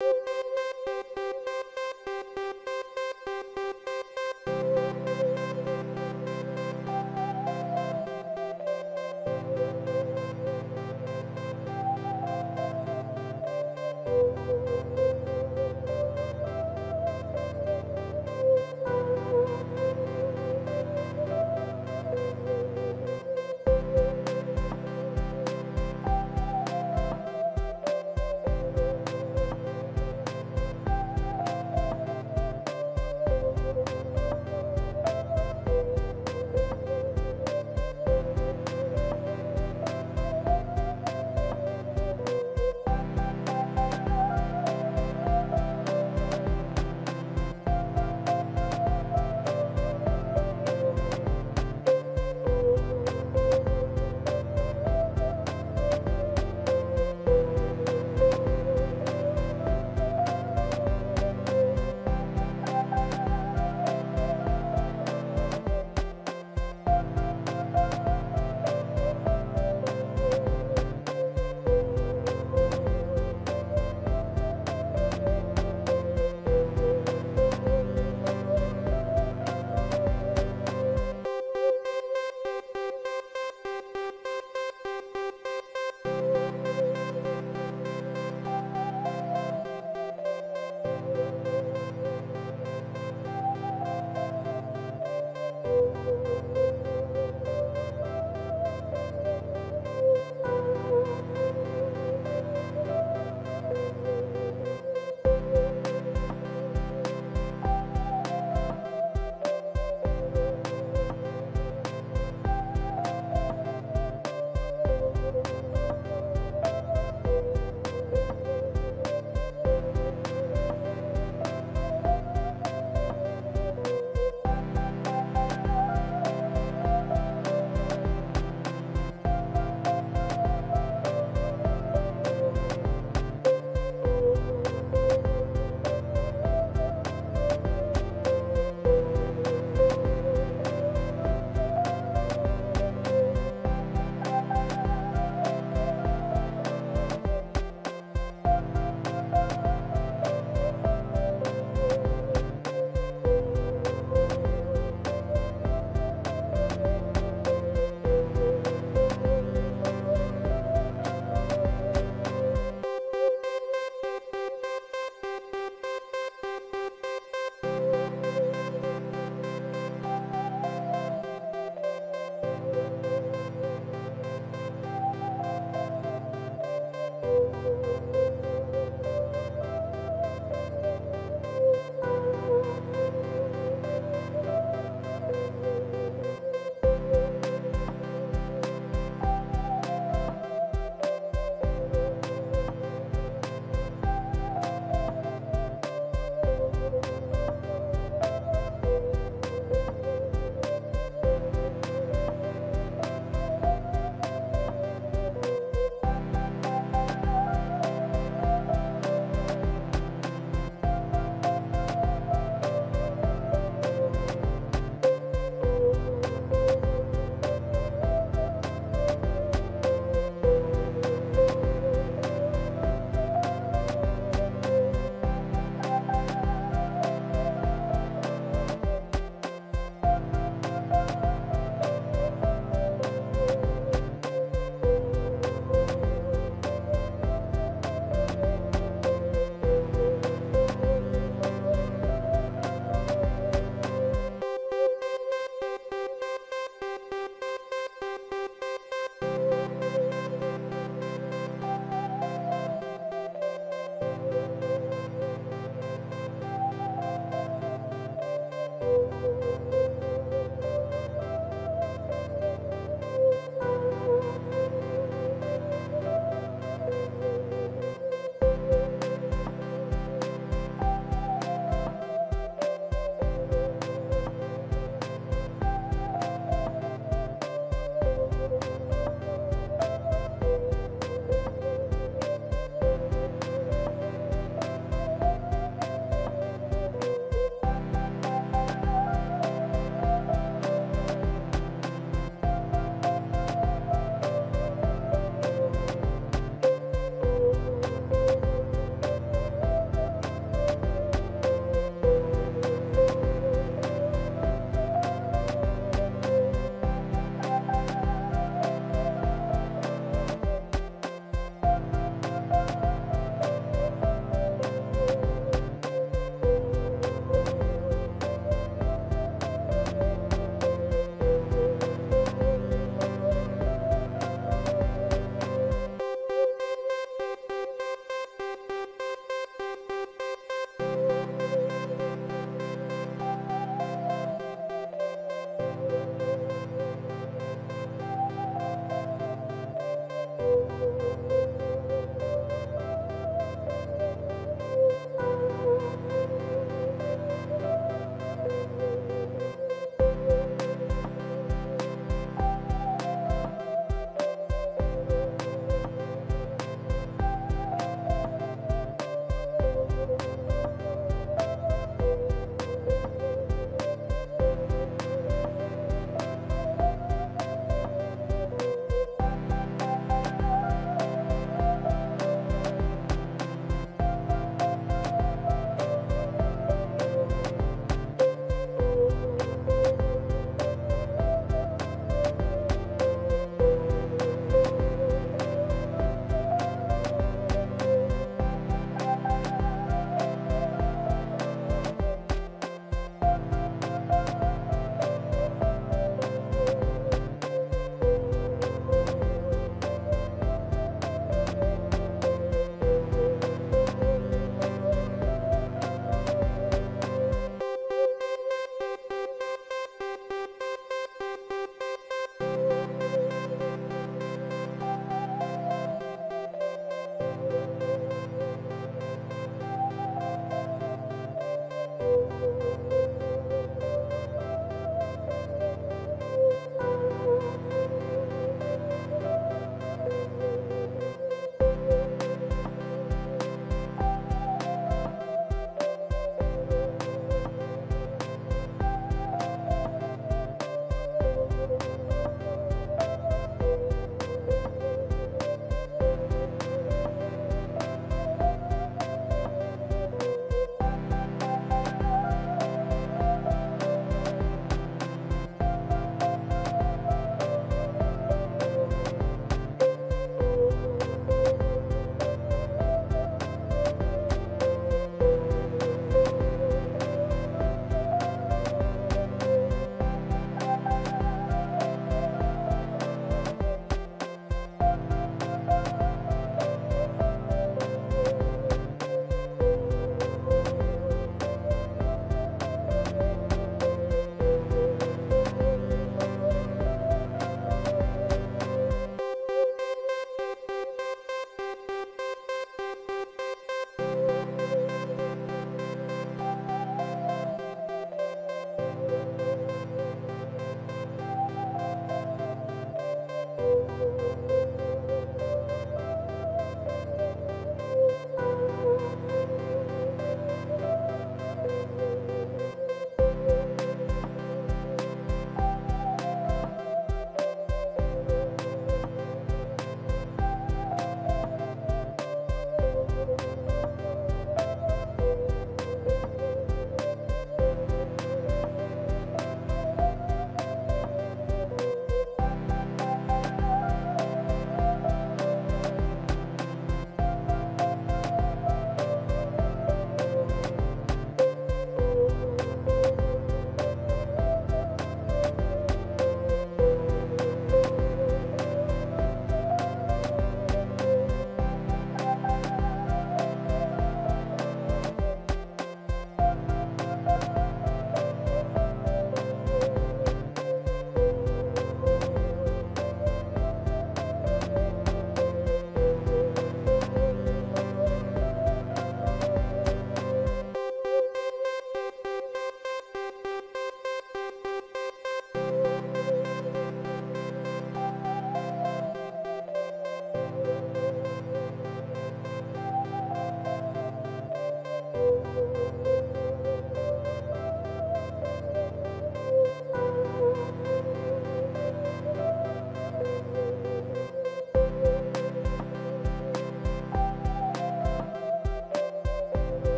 you.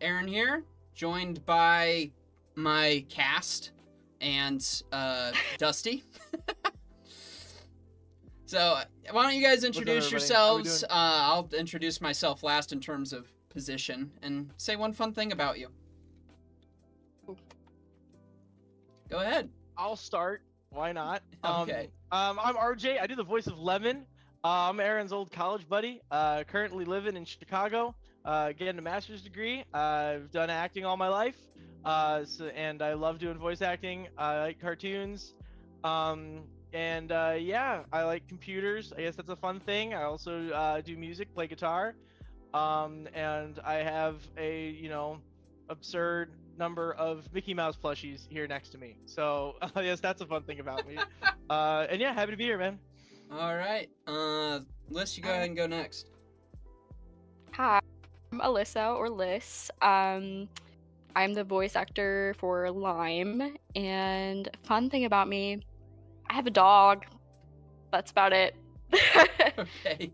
Aaron here, joined by my cast and uh, Dusty. so, why don't you guys introduce? Yourselves? Uh, I'll introduce myself last in terms of position and say one fun thing about you. Go ahead. I'll start. Why not? Okay. Um, um, I'm RJ. I do the voice of Lemon. Uh, I'm Aaron's old college buddy. Uh, currently living in Chicago. Uh, getting a master's degree. I've done acting all my life. Uh, so, and I love doing voice acting. I like cartoons. Um, and uh, yeah, I like computers. I guess that's a fun thing. I also uh, do music, play guitar. Um, and I have a you know absurd number of Mickey Mouse plushies here next to me. So yes, that's a fun thing about me. uh, and yeah, happy to be here, man. All right. Uh, Lyss, you go ahead and go next. Hi, I'm Alyssa or Lyss. Um, I'm the voice actor for Lime, and fun thing about me, I have a dog. That's about it. Okay.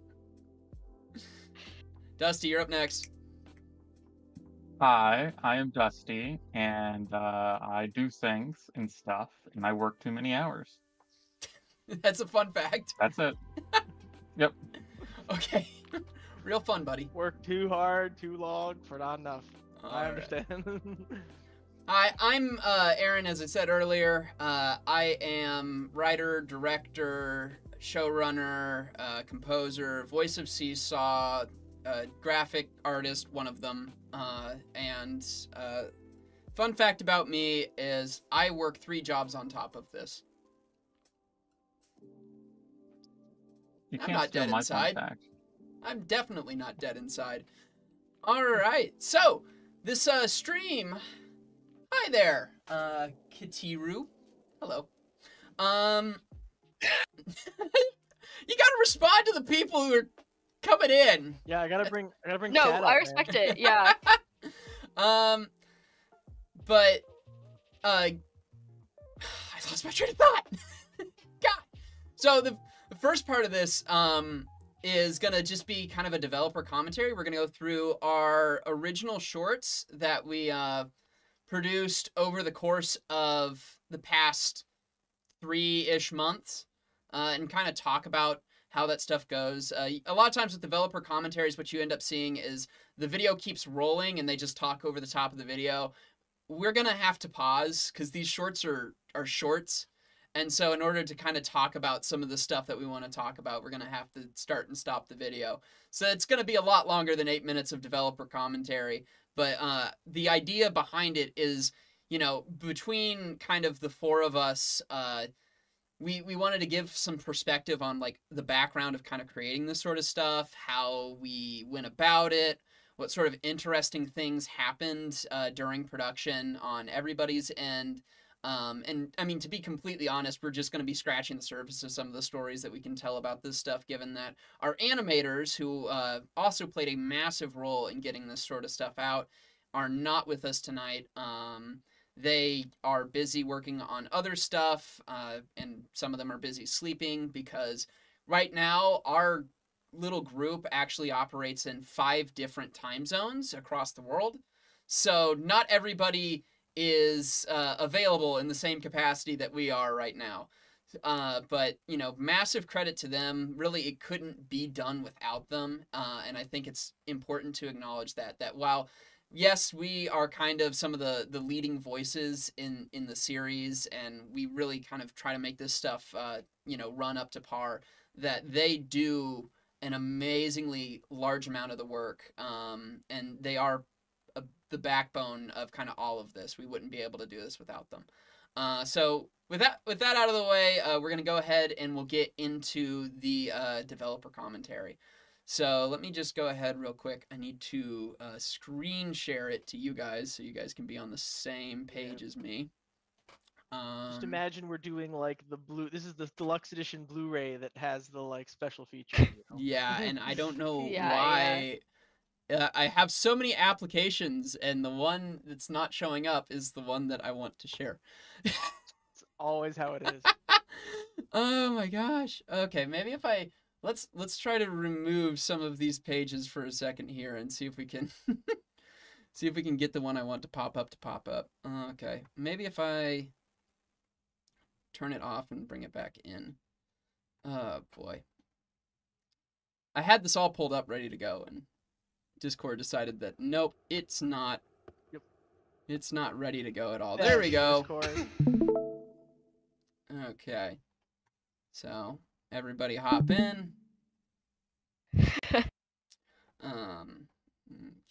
Dusty, you're up next. Hi, I am Dusty, and uh, I do things and stuff, and I work too many hours. That's a fun fact. That's it. Yep. Okay. Real fun, buddy. Work too hard, too long for not enough. I All right. understand. Hi, I'm uh, Aaron. As I said earlier, uh, I am writer, director, showrunner, uh, composer, voice of Seasaw, uh, graphic artist, one of them. Uh, and uh, fun fact about me is I work three jobs on top of this. You I'm can't not steal dead my inside. fun fact. I'm definitely not dead inside. All right, so this uh, stream. Hi there, uh, Katiru. Hello. Um, you gotta respond to the people who are coming in. yeah, I gotta bring. I gotta bring. no, Kat up, I man. respect it. Yeah. Um, but uh, I lost my train of thought. God. So the the first part of this um is gonna just be kind of a developer commentary. We're gonna go through our original shorts that we uh produced over the course of the past three ish months, uh, and kind of talk about how that stuff goes. Uh, a lot of times with developer commentaries, what you end up seeing is the video keeps rolling and they just talk over the top of the video. We're gonna have to pause because these shorts are are shorts, and so in order to kind of talk about some of the stuff that we want to talk about, we're gonna have to start and stop the video. So it's gonna be a lot longer than eight minutes of developer commentary. But uh, the idea behind it is, you know, between kind of the four of us. Uh, we we wanted to give some perspective on like the background of kind of creating this sort of stuff, how we went about it, what sort of interesting things happened uh, during production on everybody's end. Um, and I mean, to be completely honest, we're just going to be scratching the surface of some of the stories that we can tell about this stuff, given that our animators, who uh, also played a massive role in getting this sort of stuff out, are not with us tonight. Um, they are busy working on other stuff, uh, and some of them are busy sleeping because right now our little group actually operates in five different time zones across the world. So not everybody is uh, available in the same capacity that we are right now. Uh, but you know, massive credit to them. Really, it couldn't be done without them. Uh, and I think it's important to acknowledge that. That while yes, we are kind of some of the the leading voices in in the series, and we really kind of try to make this stuff, uh, you know, run up to par. That they do an amazingly large amount of the work, um, and they are the backbone of kind of all of this. We wouldn't be able to do this without them. Uh, so with that with that out of the way, uh, we're gonna go ahead and we'll get into the uh, developer commentary. So let me just go ahead real quick. I need to uh, screen share it to you guys so you guys can be on the same page as me. Um, Just imagine we're doing like the blue. This is the deluxe edition Blu-ray that has the like special feature. you know? Yeah, and I don't know Yeah, why. Uh, I have so many applications, and the one that's not showing up is the one that I want to share. It's always how it is. oh my gosh. Okay, maybe if I let's let's try to remove some of these pages for a second here and see if we can see if we can get the one I want to pop up to pop up. Okay, maybe if I turn it off and bring it back in. Oh boy. I had this all pulled up ready to go and Discord decided that nope, it's not Yep. it's not ready to go at all. There we go. Discord. Okay. So, everybody hop in. um,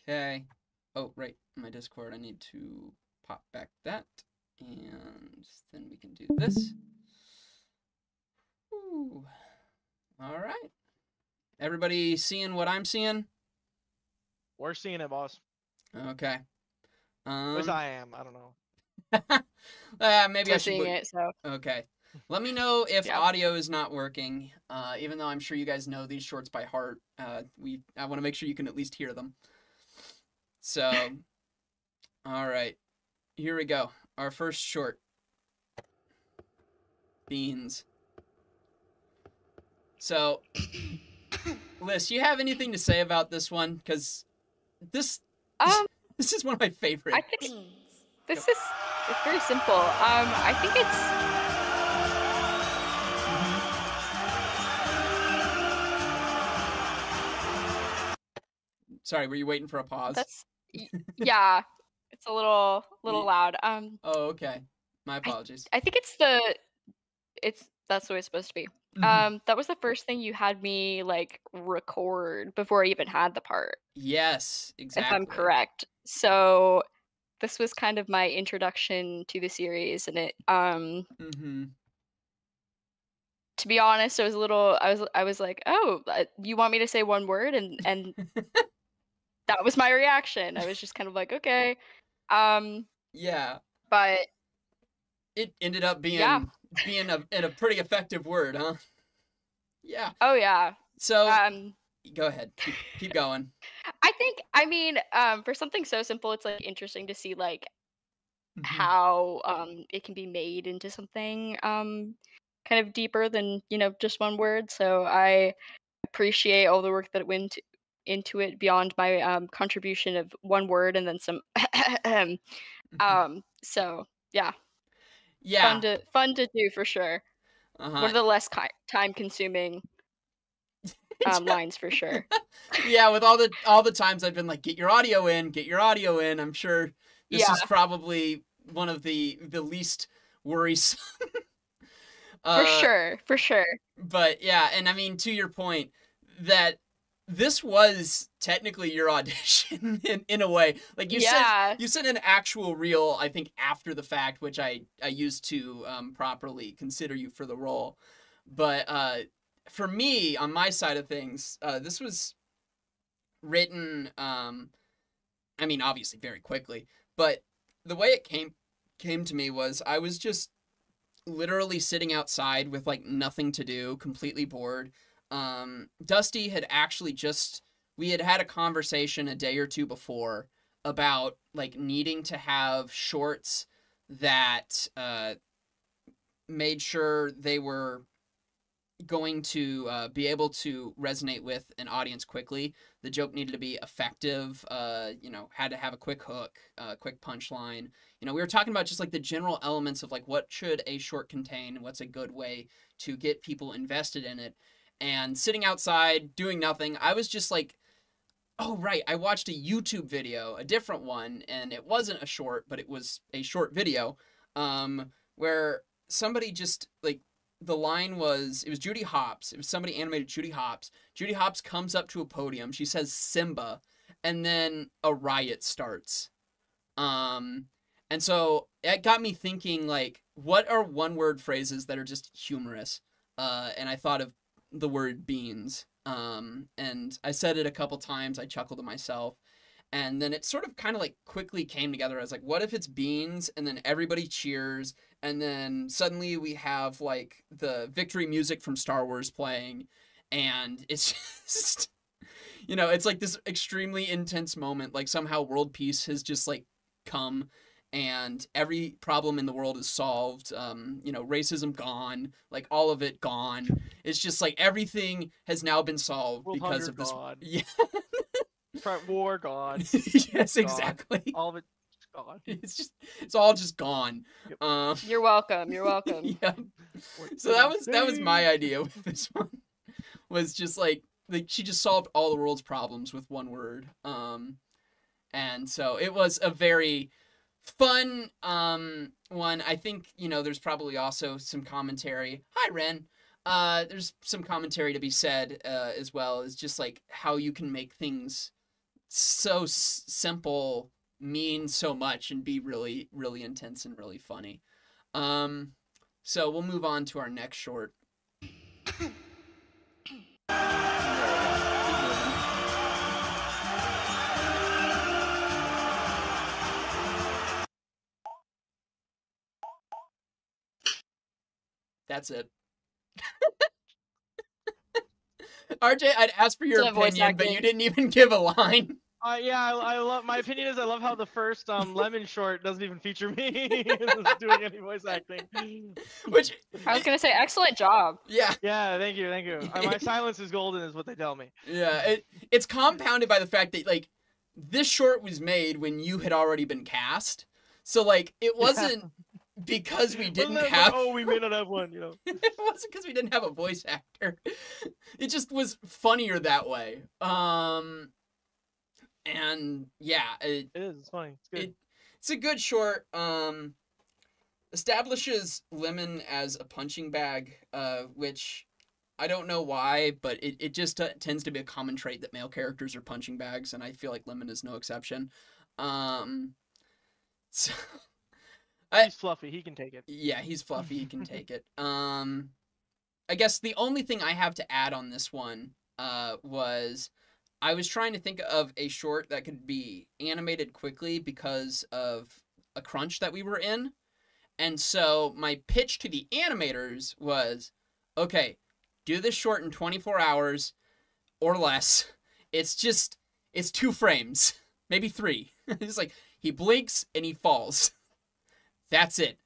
okay. Oh, right. My Discord, I need to pop back that. And then we can do this. Ooh. All right. Everybody seeing what I'm seeing? We're seeing it, boss. Okay. At Um, least I am. I don't know. uh, maybe I We're should seeing it, so Okay. Let me know if Yeah. audio is not working. Uh, even though I'm sure you guys know these shorts by heart, uh, we I want to make sure you can at least hear them. So, all right, here we go. Our first short. Beans. So, Lyss, you have anything to say about this one? Because this um, this is one of my favorite. I think this is it's very simple. Um, I think it's Sorry, were you waiting for a pause? that's yeah, it's a little little loud. Um, Oh, okay. My apologies. I think it's the it's that's the way it's supposed to be. Mhm. Um, that was the first thing you had me like record before I even had the part, yes, exactly. if I'm correct. So this was kind of my introduction to the series, and it um Mm-hmm. to be honest, I was a little I was I was like, oh, you want me to say one word, and and that was my reaction. I was just kind of like, okay, um, Yeah, but it ended up being Yeah. being a, in a pretty effective word, huh? Yeah. oh yeah, So um. go ahead, keep, keep going. I think I mean um for something so simple it's like interesting to see like Mhm. how um it can be made into something um kind of deeper than you know just one word so I appreciate all the work that went into it beyond my um contribution of one word and then some Mhm. um so yeah, yeah. fun to fun to do for sure one uh-huh. of the less ki- time consuming um lines for sure yeah, with all the all the times I've been like, get your audio in, get your audio in. I'm sure this Yeah. is probably one of the the least worrisome. for Uh, sure for sure but yeah, and I mean to your point that this was technically your audition in, in a way. Like you said yeah you sent an actual reel, I think, after the fact, which I I used to um, properly consider you for the role. But uh, for me, on my side of things, uh, this was written. Um, I mean, obviously, very quickly, but the way it came came to me was I was just literally sitting outside with like nothing to do, completely bored. Um, Dusty had actually just we had had a conversation a day or two before about like needing to have shorts that uh, made sure they were going to uh, be able to resonate with an audience quickly. The joke needed to be effective. Uh, you know, had to have a quick hook, uh, quick punchline. You know, we were talking about just like the general elements of like what should a short contain, what's a good way to get people invested in it. And sitting outside doing nothing, I was just like, oh right, I watched a YouTube video, a different one, and it wasn't a short, but it was a short video, um, where somebody just like the line was it was Judy Hopps. It was somebody animated Judy Hopps. Judy Hopps comes up to a podium. She says Simba, and then a riot starts. Um, and so it got me thinking like, what are one word phrases that are just humorous? Uh, and I thought of the word beans. Um, and I said it a couple times. I chuckled to myself. And then it sort of kind of like quickly came together. I was like, what if it's beans? And then everybody cheers. And then suddenly we have like the victory music from Star Wars playing. And it's just, you know, it's like this extremely intense moment. Like somehow world peace has just like come. And every problem in the world is solved. Um, you know, racism gone, like all of it gone. It's just like everything has now been solved World because of this. gone. Yeah. War gone. yes, Gone. exactly. All of it gone. It's just it's all just gone. Yep. Um, You're welcome. You're welcome. yeah. So that was that was my idea with this one. Was just like like she just solved all the world's problems with one word. Um and so it was a very fun um one. I think, you know, there's probably also some commentary. Hi Ren. Uh there's some commentary to be said uh as well as just like how you can make things so s- simple mean so much and be really really intense and really funny. Um so we'll move on to our next short. That's it. RJ, I'd ask for your It's opinion, but you didn't even give a line. Uh, yeah, I, I love. My opinion is I love how the first um lemon short doesn't even feature me doing any voice acting. Which, I was gonna say, excellent job. yeah, Yeah, thank you, thank you. Uh, my silence is golden, is what they tell me. yeah, it, it's compounded by the fact that like this short was made when you had already been cast, so like it wasn't because we didn't like, have. oh, we may not have one, you know. it wasn't because we didn't have a voice actor. It just was funnier that way. Um, and yeah, it, It is. It's funny. It's good. It- it's a good short. Um, establishes Lemon as a punching bag, uh, which I don't know why, but it, it just uh, tends to be a common trait that male characters are punching bags, and I feel like Lemon is no exception. Um, so I- He's fluffy. He can take it. yeah, he's fluffy. He can take it. Um, I guess the only thing I have to add on this one uh, was I was trying to think of a short that could be animated quickly because of a crunch that we were in. And so my pitch to the animators was okay, do this short in 24 hours or less. It's just, it's two frames, maybe three. it's like he blinks and he falls. That's it.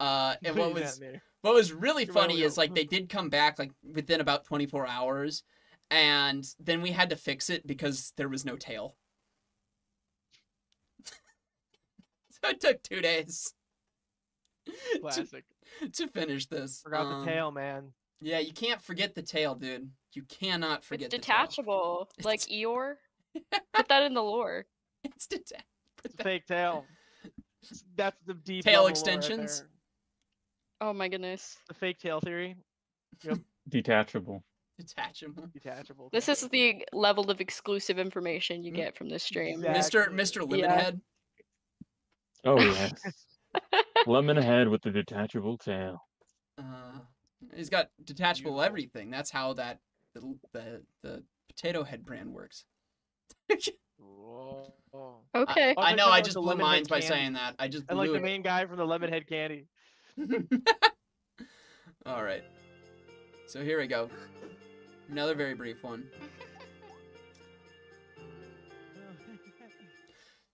Uh, and what was what was really You're funny is like they did come back like within about 24 hours and then we had to fix it because there was no tail. so it took 2 days to, classic. to finish this. Forgot Um, the tail, man. Yeah, you can't forget the tail, dude. You cannot forget it's the tail. detachable, like It's- Eeyore. Put that in the lore. It's detachable. It's a fake tail. That's the deep Tail level lore right extensions? Oh my goodness. The fake tail theory. Detachable. Detachable. Detachable. This is the level of exclusive information you Mm. get from this stream. Exact- Mr. Exactly. Mr. Yeah. Lemonhead. Oh yes. Lemon head with the detachable tail. Uh, he's got detachable Beautiful. everything. That's how that the the, the potato head brand works. Whoa. Okay. Oh, I know. I just blew minds by candy. saying that. I just And like blew the main guy from the Lemonhead Candy. All right. So here we go. Another very brief one.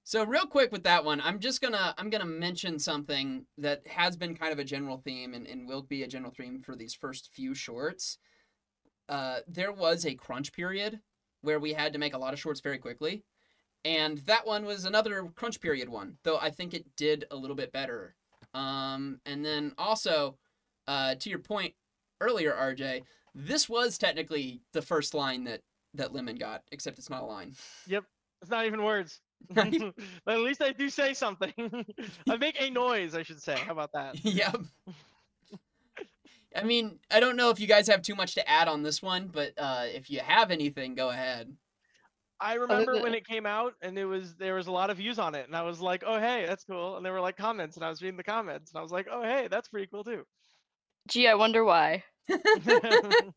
So real quick with that one, I'm just gonna I'm gonna mention something that has been kind of a general theme and, and will be a general theme for these first few shorts. Uh, there was a crunch period where we had to make a lot of shorts very quickly, and that one was another crunch period one. Though I think it did a little bit better. Um, and then also, uh, to your point earlier, RJ, this was technically the first line that that Lemon got, except it's not a line. Yep, it's not even words. But at least I do say something. I make a noise, I should say. How about that? yep. I mean, I don't know if you guys have too much to add on this one, but uh, if you have anything, go ahead. I remember than- when it came out and it was there was a lot of views on it and I was like, "Oh, hey, that's cool." And there were like comments and I was reading the comments and I was like, "Oh, hey, that's pretty cool too." Gee, I wonder why.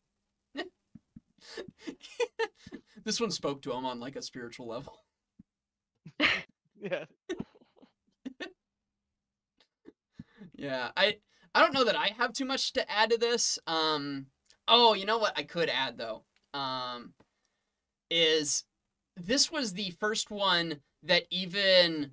this one spoke to him on like a spiritual level. yeah. Yeah, I I don't know that I have too much to add to this. Um oh, you know what I could add though. Um is this was the first one that even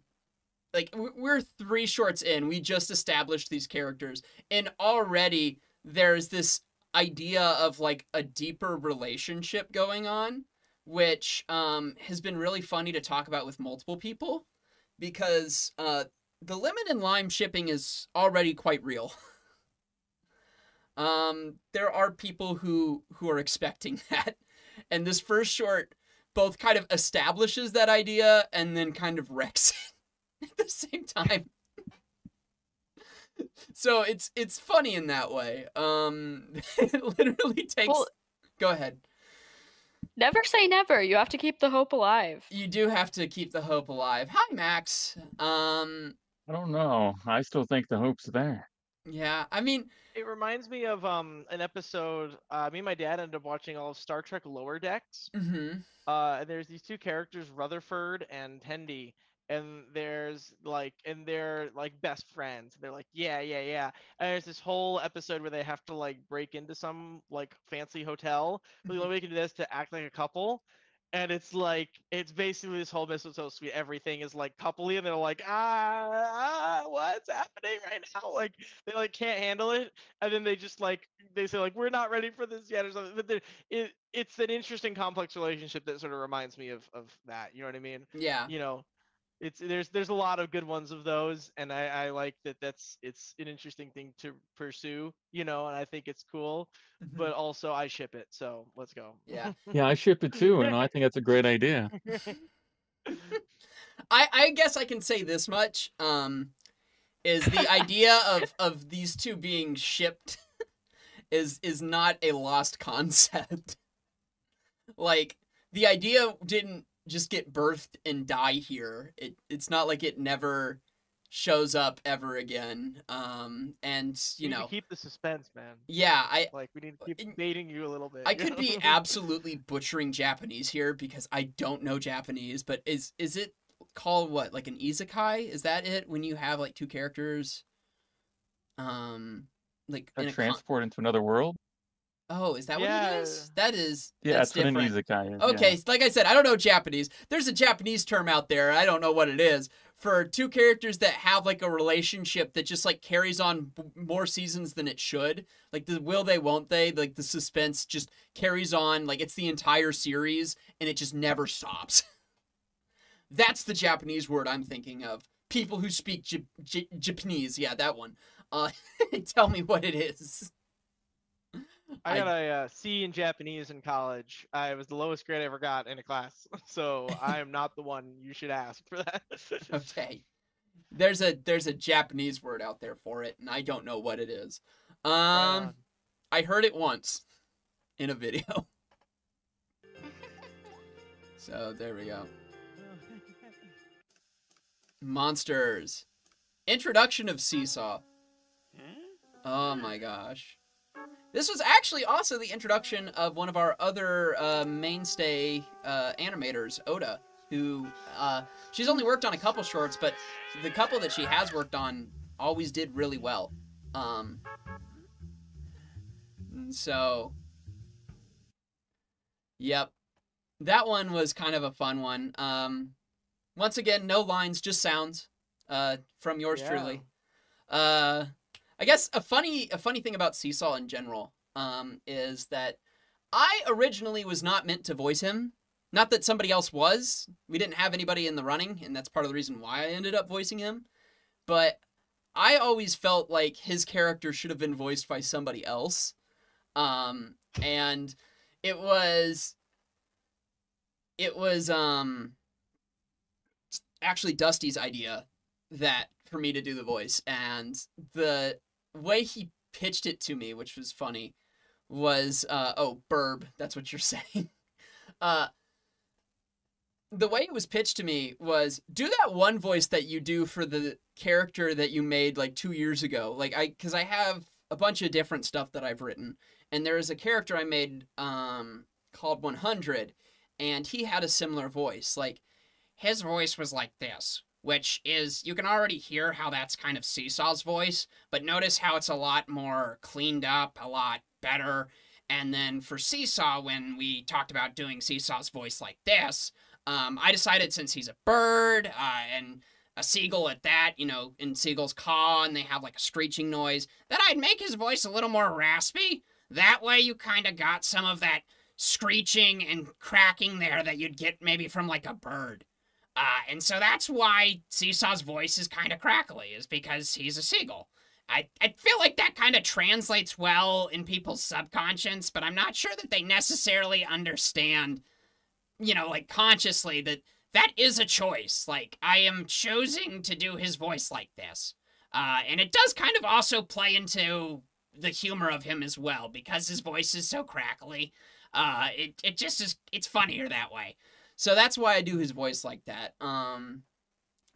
like we're three shorts in. We just established these characters, and already there's this idea of like a deeper relationship going on, which um has been really funny to talk about with multiple people, because uh the lemon and lime shipping is already quite real. um, there are people who who are expecting that, and this first short both kind of establishes that idea and then kind of wrecks it at the same time. so it's it's funny in that way. Um, it literally takes. Well- Go ahead. Never say never. You have to keep the hope alive. You do have to keep the hope alive. Hi, Max. Um, I don't know. I still think the hope's there. yeah. I mean, It reminds me of um an episode. Uh, me and my dad ended up watching all of Star Trek Lower Decks. hmm Uh, and there's these two characters, Rutherford and Tendi, and there's like, and they're like best friends. They're like, yeah, yeah, yeah. And there's this whole episode where they have to like break into some like fancy hotel. But the only way they can do this to act like a couple. And it's like it's basically this whole mistletoe suite. Everything is like coupley, and they're like, ah, ah, what's happening right now? Like they like can't handle it, and then they just like they say like we're not ready for this yet or something. But it it's an interesting complex relationship that sort of reminds me of of that. You know what I mean? yeah. You know, it's there's there's a lot of good ones of those, and I I like that. That's it's an interesting thing to pursue. You know, and I think it's cool. Mhm. But also I ship it, so let's go. Yeah. Yeah, I ship it too, and I think that's a great idea. I I guess I can say this much. Um, is the idea of of these two being shipped is is not a lost concept. like the idea didn't just get birthed and die here. It it's not like it never shows up ever again. Um, and you We need to know, keep the suspense, man. yeah, I Like we need to in- keep baiting you a little bit. I could know? be absolutely butchering Japanese here because I don't know Japanese, but is is it called what? Like an isekai? Is that it when you have like two characters? Um like A in a con- transport into another world? Oh, is that what it is? That is Yeah, that's that's, what an different. is. Okay, like I said, I don't know Japanese. There's a Japanese term out there. I don't know what it is for two characters that have like a relationship that just like carries on more seasons than it should. Like the will they, won't they? Like the suspense just carries on. Like it's the entire series and it just never stops. That's the Japanese word I'm thinking of. People who speak J- J- Japanese. Yeah, that one. Uh, tell me what it is. I I- got a uh, C in Japanese in college. I was the lowest grade I ever got in a class, so I am not the one you should ask for that. Okay. There's a there's a Japanese word out there for it, and I don't know what it is. Um, Right. I heard it once in a video. So there we go. Monsters. Introduction of Seasaw. Oh my gosh. This was actually also the introduction of one of our other uh, mainstay uh, animators, Oda, who uh, she's only worked on a couple shorts, but the couple that she has worked on always did really well. Um, so, yep, that one was kind of a fun one. Um, once again, no lines, just sounds uh, from yours Yeah. truly. I guess a funny a funny thing about Seasaw in general um, is that I originally was not meant to voice him. Not that somebody else was. We didn't have anybody in the running, and that's part of the reason why I ended up voicing him. But I always felt like his character should have been voiced by somebody else. Um, and it was it was um actually Dusty's idea that for me to do the voice and the way he pitched it to me which was funny was uh oh burb that's what you're saying. Uh the way it was pitched to me was do that one voice that you do for the character that you made like 2 years ago. Like I cuz I have a bunch of different stuff that I've written. And there is a character I made um called 100 and he had a similar voice. Like his voice was like this which is you can already hear how that's kind of Seasaw's voice, but notice how it's a lot more cleaned up, a lot better. And then for Seasaw, when we talked about doing Seasaw's voice like this, um, I decided since he's a bird uh, and a seagull at that, you know, in seagulls caw and they have like a screeching noise, that I'd make his voice a little more raspy. That way you kind of got some of that screeching and cracking there that you'd get maybe from like a bird. Uh, and so that's why Seasaw's voice is kind of crackly, is because he's a seagull. I, I feel like that kind of translates well in people's subconscious, but I'm not sure that they necessarily understand, you know, like consciously that that is a choice. Like, I am choosing to do his voice like this. Uh, and it does kind of also play into the humor of him as well, because his voice is so crackly. Uh, it, it just is, it's funnier that way. So that's why I do his voice like that. Um,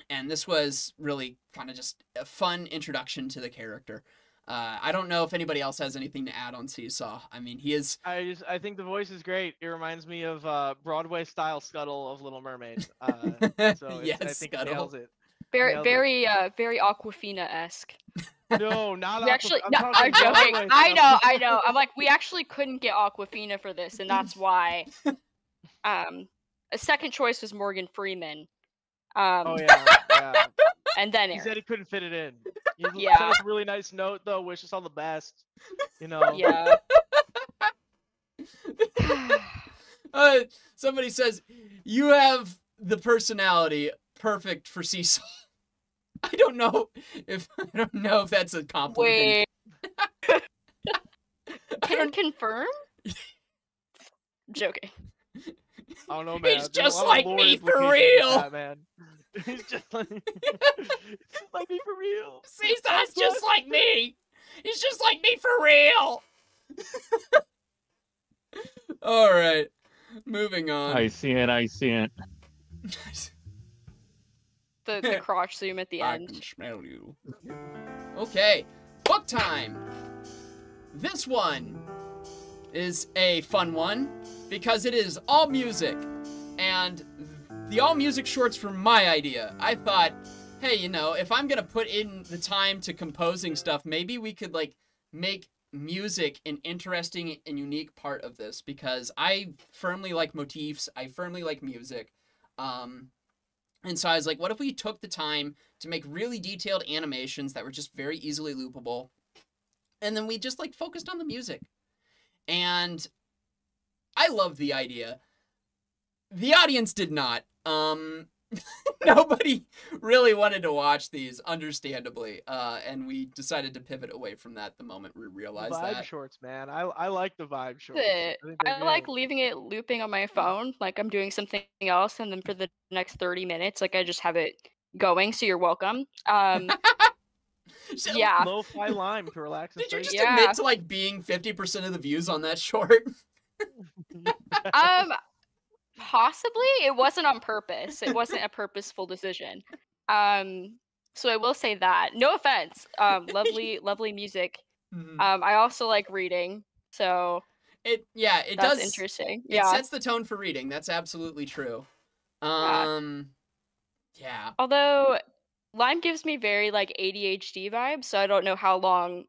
and this was really kind of just a fun introduction to the character. Uh, I don't know if anybody else has anything to add on Seasaw. I mean, he is. I just I think the voice is great. It reminds me of uh, Broadway style Scuttle of Little Mermaid. Uh, so yes, I think Scuttle. it nails it. Very, Nailed it. very, uh, very Awkwafina esque. No, not We actually, I'm no, I'm joking. Broadway I stuff. know, I know. I'm like, we actually couldn't get Awkwafina for this, and that's why. Um, a second choice was Morgan Freeman. Um, Oh yeah, yeah. and then He said he couldn't fit it in. He Yeah. sent us a really nice note though. Wish us all the best. You know. Yeah. Uh, somebody says you have the personality perfect for Seasaw. I don't know if I don't know if that's a compliment. Wait. Can don't- confirm? Joking. I don't know, man. He's just like me for real. that, man. He's just like, like me for real. Seasaw's That's just like me. He's just like me for real. All right, moving on. I see it. I see it. The the crotch zoom at the I end. can smell you. Okay, book time. This one is a fun one because it is all music, and the all music shorts were my idea. I thought, hey, you know, if I'm gonna put in the time to composing stuff, maybe we could like make music an interesting and unique part of this because I firmly like motifs. I firmly like music. Um, and so I was like, what if we took the time to make really detailed animations that were just very easily loopable? And then we just like focused on the music. And I love the idea. The audience did not. Um nobody really wanted to watch these, understandably. Uh and we decided to pivot away from that the moment we realized vibe that. shorts, man. I I like the vibe shorts. it. think I like leaving it looping on my phone, like I'm doing something else, and then for the next 30 minutes, like I just have it going. So you're welcome. Um, So- yeah. Lo-fi lime to relax Did you just Yeah. admit to like being 50% of the views on that short? um, possibly it wasn't on purpose. It wasn't a purposeful decision. Um, so I will say that. No offense. Um, lovely, lovely music. Mhm. Um, I also like reading, so It yeah, it that's does interesting. It Yeah. sets the tone for reading. That's absolutely true. Um yeah. Although Lime gives me very like ADHD vibes, so I don't know how long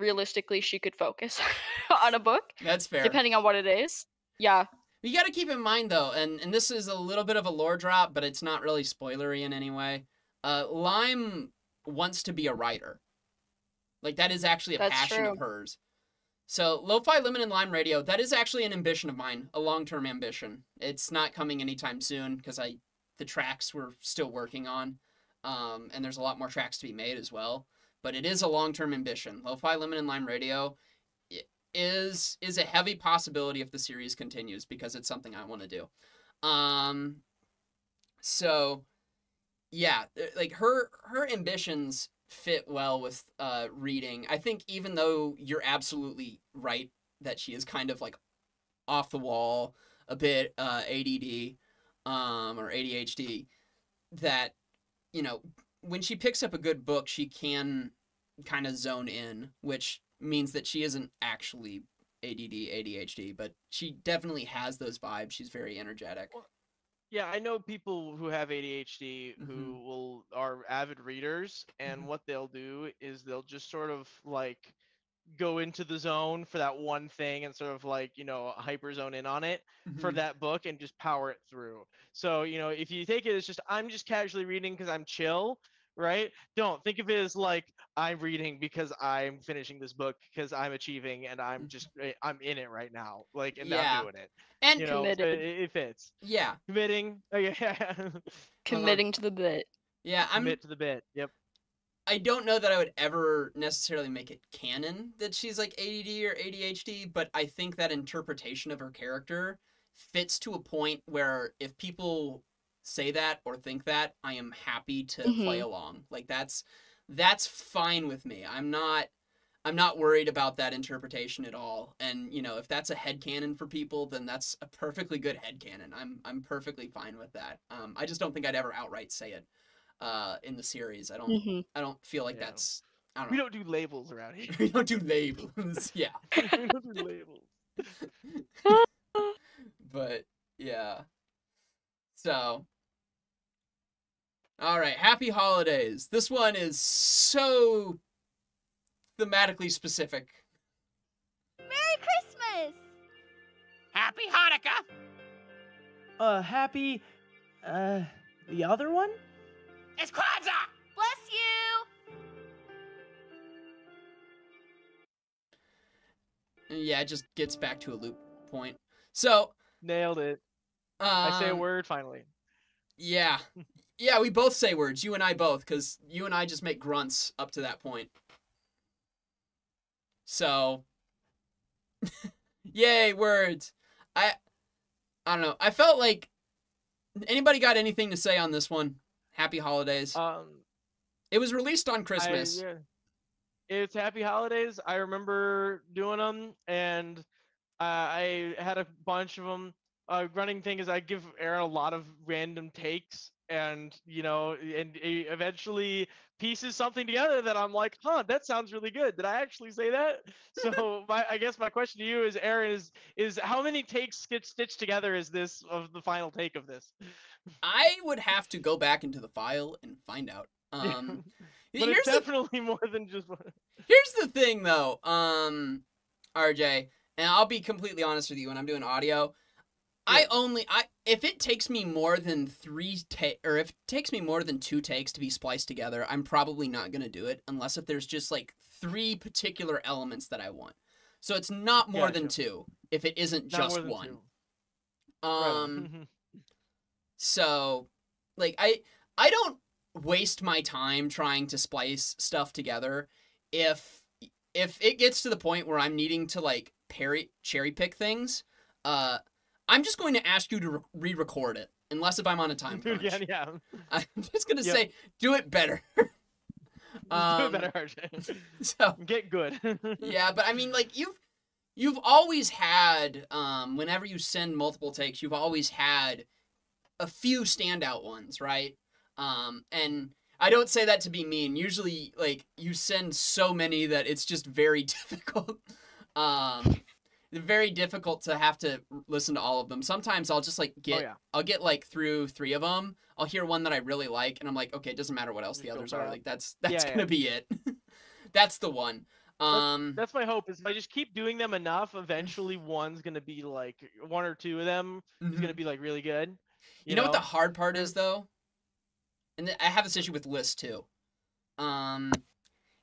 realistically she could focus on a book, That's fair. depending on what it is. Yeah. You got to keep in mind though, and and this is a little bit of a lore drop, but it's not really spoilery in any way. Uh Lime wants to be a writer. Like that is actually a That's passion of hers. So, Lo-Fi Lemon and Lime Radio, that is actually an ambition of mine, a long-term ambition. It's not coming anytime soon because I the tracks we're still working on. Um, and there's a lot more tracks to be made as well. But it is a long-term ambition. Lo-Fi Lemon and Lime Radio is is a heavy possibility if the series continues because it's something I want to do. Um, so yeah, uh, like her her ambitions fit well with uh reading. I think even though you're absolutely right that she is kind of like off the wall, a bit uh ADD um or ADHD that you know, when she picks up a good book, she can kind of zone in, which means that she isn't actually ADD, ADHD, but she definitely has those vibes. She's very energetic. Yeah, I know people who have ADHD who Mhm. will are avid readers, and Mhm. what they'll do is they'll just sort of like go into the zone for that one thing and sort of like you know hyper zone in on it for Mhm. that book and just power it through. So, you know, if you take it as just I'm just casually reading because I'm chill, right? Don't think of it as like I'm reading because I'm finishing this book because I'm achieving and I'm just eh, I'm in it right now, like and Yeah. I'm doing it. and You know, Committed. it, it fits. yeah, Committing, oh, yeah, Committing to the bit. yeah. I'm commit to the bit. Yep. I don't know that I would ever necessarily make it canon that she's like ADD or ADHD, but I think that interpretation of her character fits to a point where if people say that or think that, I am happy to play Mhm. along. Like that's that's fine with me. I'm not I'm not worried about that interpretation at all. And you know, if that's a head headcanon for people, then that's a perfectly good head headcanon. I'm I'm perfectly fine with that. Um I just don't think I'd ever outright say it uh in the series. I don't hmm I don't feel like Yeah. that's. I don't We don't do labels around here. We don't do labels. yeah, we don't do labels. but yeah. So. All right, happy holidays. This one is so thematically specific. Merry Christmas! Happy Hanukkah! Uh, happy. Uh, the other one? It's Kwanzaa! Bless you! Yeah, it just gets back to a loop point. So, Nailed it. um, I say a word finally. Yeah. Yeah, we both say words. You and I both, because you and I just make grunts up to that point. So, yay, words. I, I don't know. I felt like anybody got anything to say on this one? Happy holidays. Um, it was released on I- Christmas. yeah. It's happy holidays. I remember doing them, and uh, I had a bunch of them. Uh, running thing is I give Aaron a lot of random takes, and you know, and eventually pieces something together that I'm like, huh, that sounds really good. Did I actually say that? So my, I guess my question to you is, Aaron, is is how many takes get stitched together is this of the final take of this? I would have to go back into the file and find out. Um, but it's the definitely more than just one. Here's the thing though, um, RJ, and I'll be completely honest with you when I'm doing audio. I only I if it takes me more than three take or if it takes me more than two takes to be spliced together, I'm probably not gonna do it unless if there's just like three particular elements that I want. So it's not more than two if it isn't Not just one. two. Um, so like I I don't waste my time trying to splice stuff together if if it gets to the point where I'm needing to like parry cherry pick things, uh I'm just going to ask you to re- re-record it unless if I'm on a time crunch. again, yeah. I'm just going to Yep. say do it better. Do Um, it better, RJ. so Get good. yeah, but I mean, like you've you've always had um, whenever you send multiple takes, you've always had a few standout ones, right? Um, and I don't say that to be mean. Usually, like you send so many that it's just very difficult. Um, very difficult to have to listen to all of them. Sometimes I'll just like get oh yeah. I'll get like through three of them. I'll hear one that I really like, and I'm like, okay, it doesn't matter what else Just the others are. Like that's that's Yeah, gonna yeah. be it. that's the one. Um, That's my hope. Is if I just keep doing them enough, eventually one's gonna be like one or two of them is mhm. gonna be like really good. You, know, what the hard part is though, and I have this issue with lists too. Um,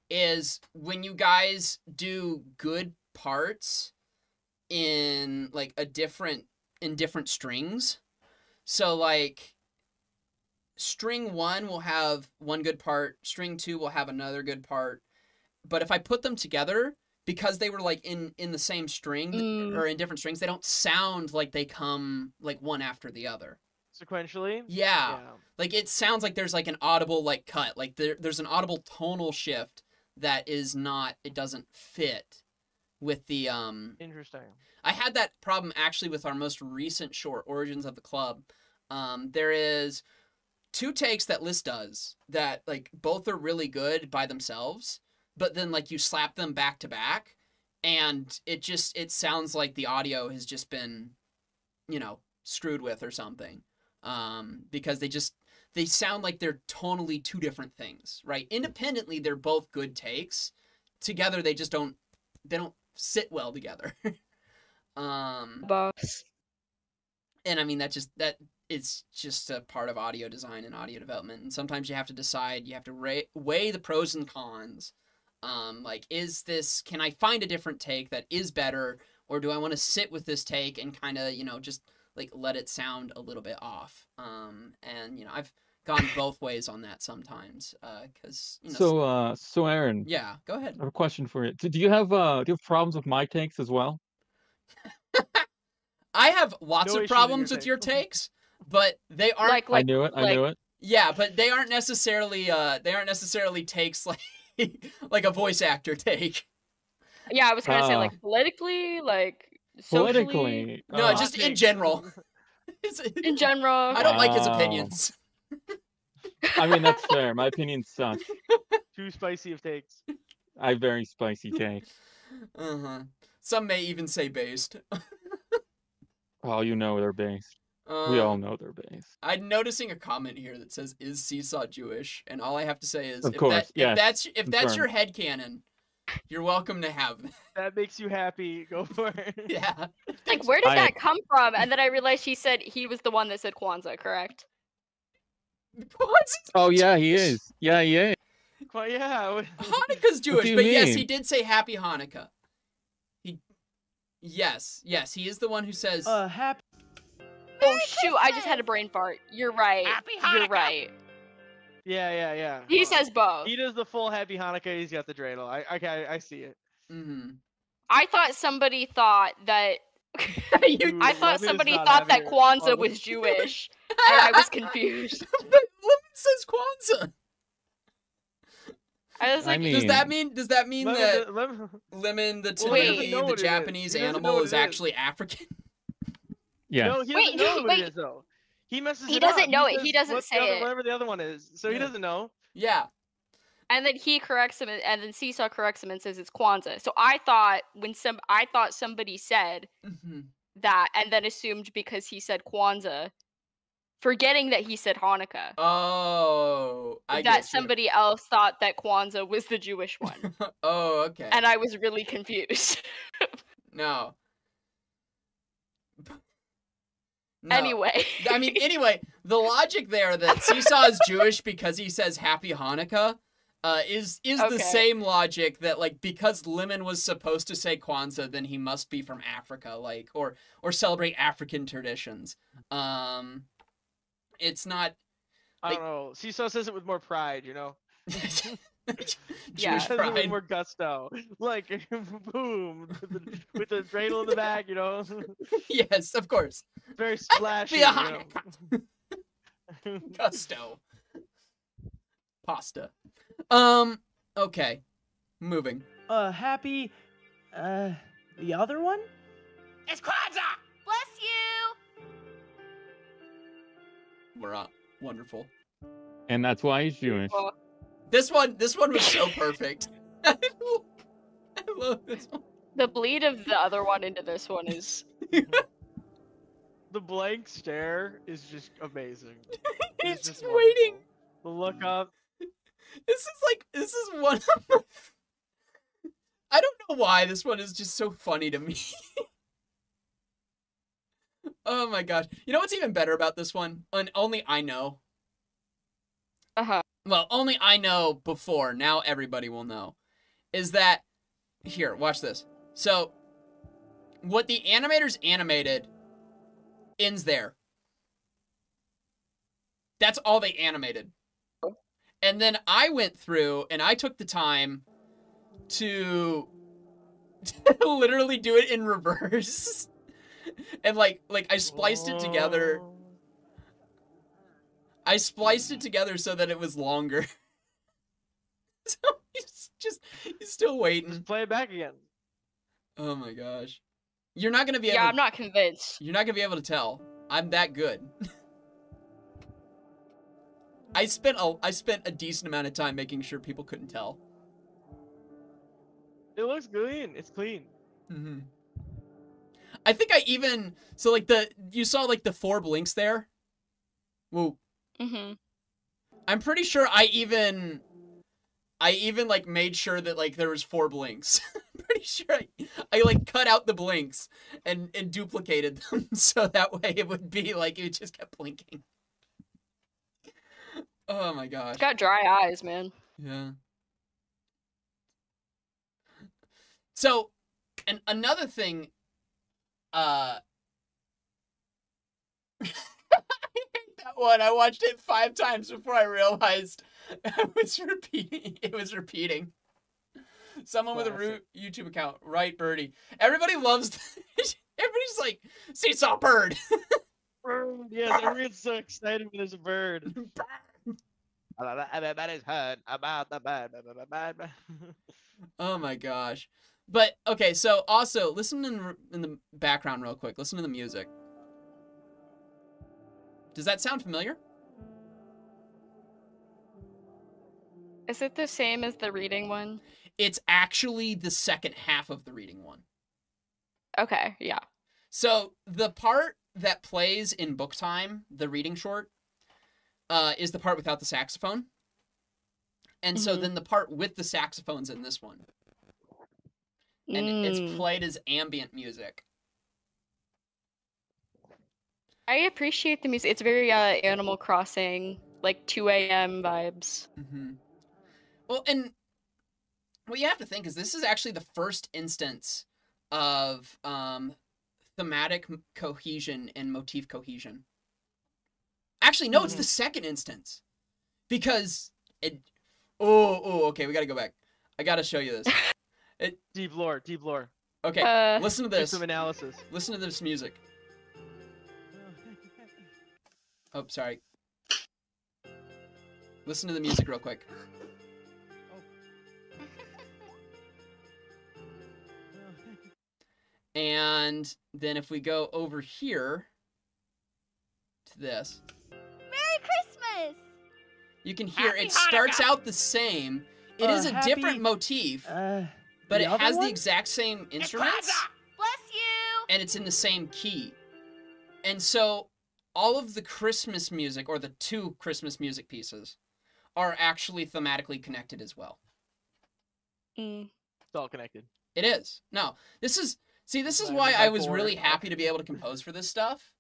is when you guys do good parts in like a different in different strings. So like string 1 will have one good part, string 2 will have another good part. But if I put them together because they were like in in the same string Mm. or in different strings, they don't sound like they come like one after the other. sequentially. Yeah. Like it sounds like there's like an audible like cut. Like there there's an audible tonal shift that is not it doesn't fit with the um Interesting. I had that problem actually with our most recent short, Origins of the Club. Um, there is two takes that Lyss does that like both are really good by themselves, but then like you slap them back to back, and it just it sounds like the audio has just been, you know, screwed with or something. Um, because they just they sound like they're tonally two different things, right? Independently, they're both good takes. Together, they just don't they don't sit well together. um, Boss. and I mean that just that it's just a part of audio design and audio development. And sometimes you have to decide, you have to ra- weigh the pros and cons. Um, like, is this? Can I find a different take that is better, or do I want to sit with this take and kind of you know just like let it sound a little bit off? Um, and you know I've gone both ways on that sometimes because you know. So, uh, so Aaron, yeah, go ahead. I have a question for you. Do do you have uh, do you have problems with my takes as well? I have lots No of problems your with your takes, but they aren't Like I knew it. I like- knew it. Yeah, but they aren't necessarily uh they aren't necessarily takes like like a voice actor take. yeah, I was gonna say Ah. like politically, like socially, Politically, No, uh, just in general. In general. I don't like his opinions. I mean that's fair. My opinion sucks. Too spicy of takes. I have very spicy takes. Uh-huh. Some may even say based. oh, you know they're based. Um, We all know they're based. I'm noticing a comment here that says, "Is Seasaw Jewish?" And all I have to say is, Of if, course, that, yes, if that's if that's your confirmed. headcanon, you're welcome to have that. That makes you happy. Go for it. yeah. Like, where did I- that come from? And then I realized he said he was the one that said Kwanzaa, correct? What's Oh yeah, he is. Yeah, he is. Quite, yeah. Hanukkah's Jewish, do you but yes, he did say Happy Hanukkah. He, yes, yes, he is the one who says. Uh, happy. Oh shoot! I just had a brain fart. You're right. Happy Hanukkah. You're right. Yeah, yeah, yeah. He Uh, says both. He does the full Happy Hanukkah. He's got the dreidel. I, okay, I see it. mhm. I thought somebody thought that. Dude, mm, I thought Lemon somebody thought that having. Kwanzaa was Jewish, and I was confused. but Lemon says Kwanzaa. I was I like, mean- Does that mean? Does that mean Lemon, that lemon, lemon, the Well, he typically the what it is. Japanese He animal, what is it is. actually African? Yeah. No, he Wait, doesn't know what wait. it is though. He messes He it doesn't up. know it. He doesn't what the say other- it. Whatever the other one is, so he doesn't know. Yeah. And then he corrects him, and- then Seasaw corrects him and says it's Kwanzaa. So I thought when some, I thought somebody said hmm that, and then assumed because he said Kwanzaa, forgetting that he said Hanukkah, Oh, I that get you. somebody else thought that Kwanzaa was the Jewish one, oh, okay. and I was really confused. no. No. Anyway, I mean, anyway, the logic there that Seasaw is Jewish because he says Happy Hanukkah uh, is is the same logic that like because Lemon was supposed to say Kwanzaa, then he must be from Africa, like or or celebrate African traditions. Um, it's not I don't know. Seasaw says it with more pride, you know. Jewish Yeah. He says it with more gusto. Like boom, with the, with the dreidel in the back, you know. yes, of course. Very splashy. Be a you know? Gusto. Pasta. Um. Okay. Moving. Uh, happy. Uh, the other one? It's Kwanzaa! Bless you. We're up. Wonderful. And that's why he's Jewish. Well, This one. This one was so perfect. I love this one. the bleed of the other one into this one is the blank stare is just amazing. He's It's just just waiting. wonderful. The look up. This is like this is one of my... I don't know why this one is just so funny to me. oh my gosh. You know what's even better about this one? And only I know. uh huh. Well, only I know before. Now everybody will know. Is that here, watch this. So what the animators animated ends there. That's all they animated. And then I went through and I took the time to literally do it in reverse. and like like I spliced it together. I spliced it together so that it was longer. so he's just he's still waiting. Just play it back again. Oh my gosh. You're not gonna be Yeah, able I'm not convinced. you're not gonna be able to tell. I'm that good. I spent a I spent a decent amount of time making sure people couldn't tell. It looks clean. It's clean. hmm I think I even so like the you saw like the four blinks there. Well, Mm-hmm. I'm pretty sure I even I even like made sure that like there was four blinks. Pretty sure I, I like cut out the blinks and and duplicated them so that way it would be like it just kept blinking. Oh my gosh. It's got dry eyes, man. Yeah. So, and another thing, uh, I hate that one. I watched it five times before I realized I was repeating. It was repeating. Someone with a root YouTube account, right, Birdie? Everybody loves. Everybody's like, Seasaw bird. Bird. Yes, everyone's so excited when there's a bird. That is heard about the bird. Oh my gosh. But okay, so also listen in in the background real quick. Listen to the music. Does that sound familiar? Is it the same as the reading one? It's actually the second half of the reading one. Okay, yeah. So the part that plays in book time, the reading short, uh, is the part without the saxophone. And so Mhm. then the part with the saxophones in this one. And it's Mm. played as ambient music. I appreciate the music. It's very uh, Animal Crossing, like 2 a.m. vibes. hmm Well, and what you have to think is this is actually the first instance of um, thematic cohesion and motif cohesion. Actually, no, it's the second instance because it. Oh, oh, okay. We got to go back. I got to show you this. Deep lore, deep lore. Okay, Uh, listen to this. some analysis. Listen to this music. Oh, sorry. Listen to the music real quick. And then if we go over here to this, Merry Christmas! you can hear Happy it starts Hanukkah! out the same. It Uh, is a happy- different motif, Uh, but it other has the exact same instruments Bless you! and it's in the same key. And so all of the Christmas music or the two Christmas music pieces are actually thematically connected as well. mm. It's all connected. It is. No, this is see. This is why I was really happy to be able to compose for this stuff,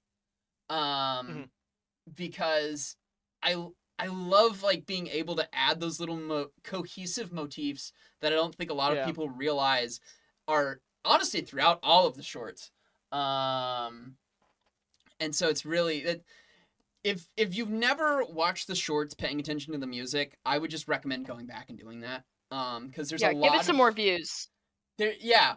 um, Mhm. because I I love like being able to add those little mo- cohesive motifs that I don't think a lot of Yeah. people realize are honestly throughout all of the shorts. Um, and so it's really it. If if you've never watched the shorts, paying attention to the music, I would just recommend going back and doing that. Um, because there's Yeah, a lot give it some of- more views. there, yeah.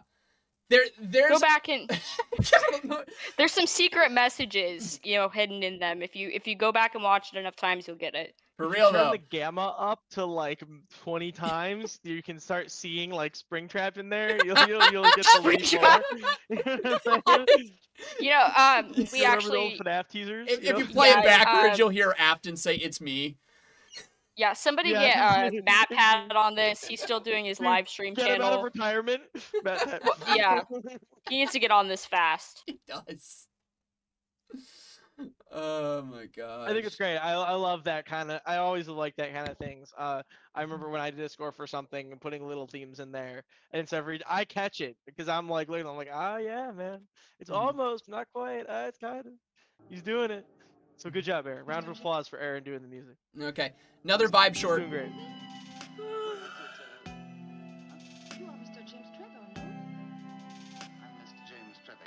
There, there's. Go back and there's some secret messages, you know, hidden in them. If you if you go back and watch it enough times, you'll get it. If you real turn though. the gamma up to like 20 times, you can start seeing like Springtrap in there. You'll you'll, you'll get the lead Springtrap. more. You know what I'm saying? You know, um, You we the old actually, FNAF teasers. If, you if you play Yeah, it backwards, um, you'll hear Afton say, "It's me." Yeah, somebody Yeah. get uh, Matt Pat on this. He's still doing his live stream Get him out of channel. retirement. Matt- Well, yeah. He needs to get on this fast. He does. Oh my god. I think it's great. I, I love that kind of. I always like that kind of things. Uh, I remember when I did a score for something and putting little themes in there, and it's every. I catch it because I'm like looking. I'm like, ah, yeah, man. It's Mhm. almost not quite. Uh, it's kind of. He's doing it. So good job, Aaron. Round of applause for Aaron doing the music. Okay, another vibe He's short. doing great. You are Mr. James Trevor, no? I'm Mr. James Trevor,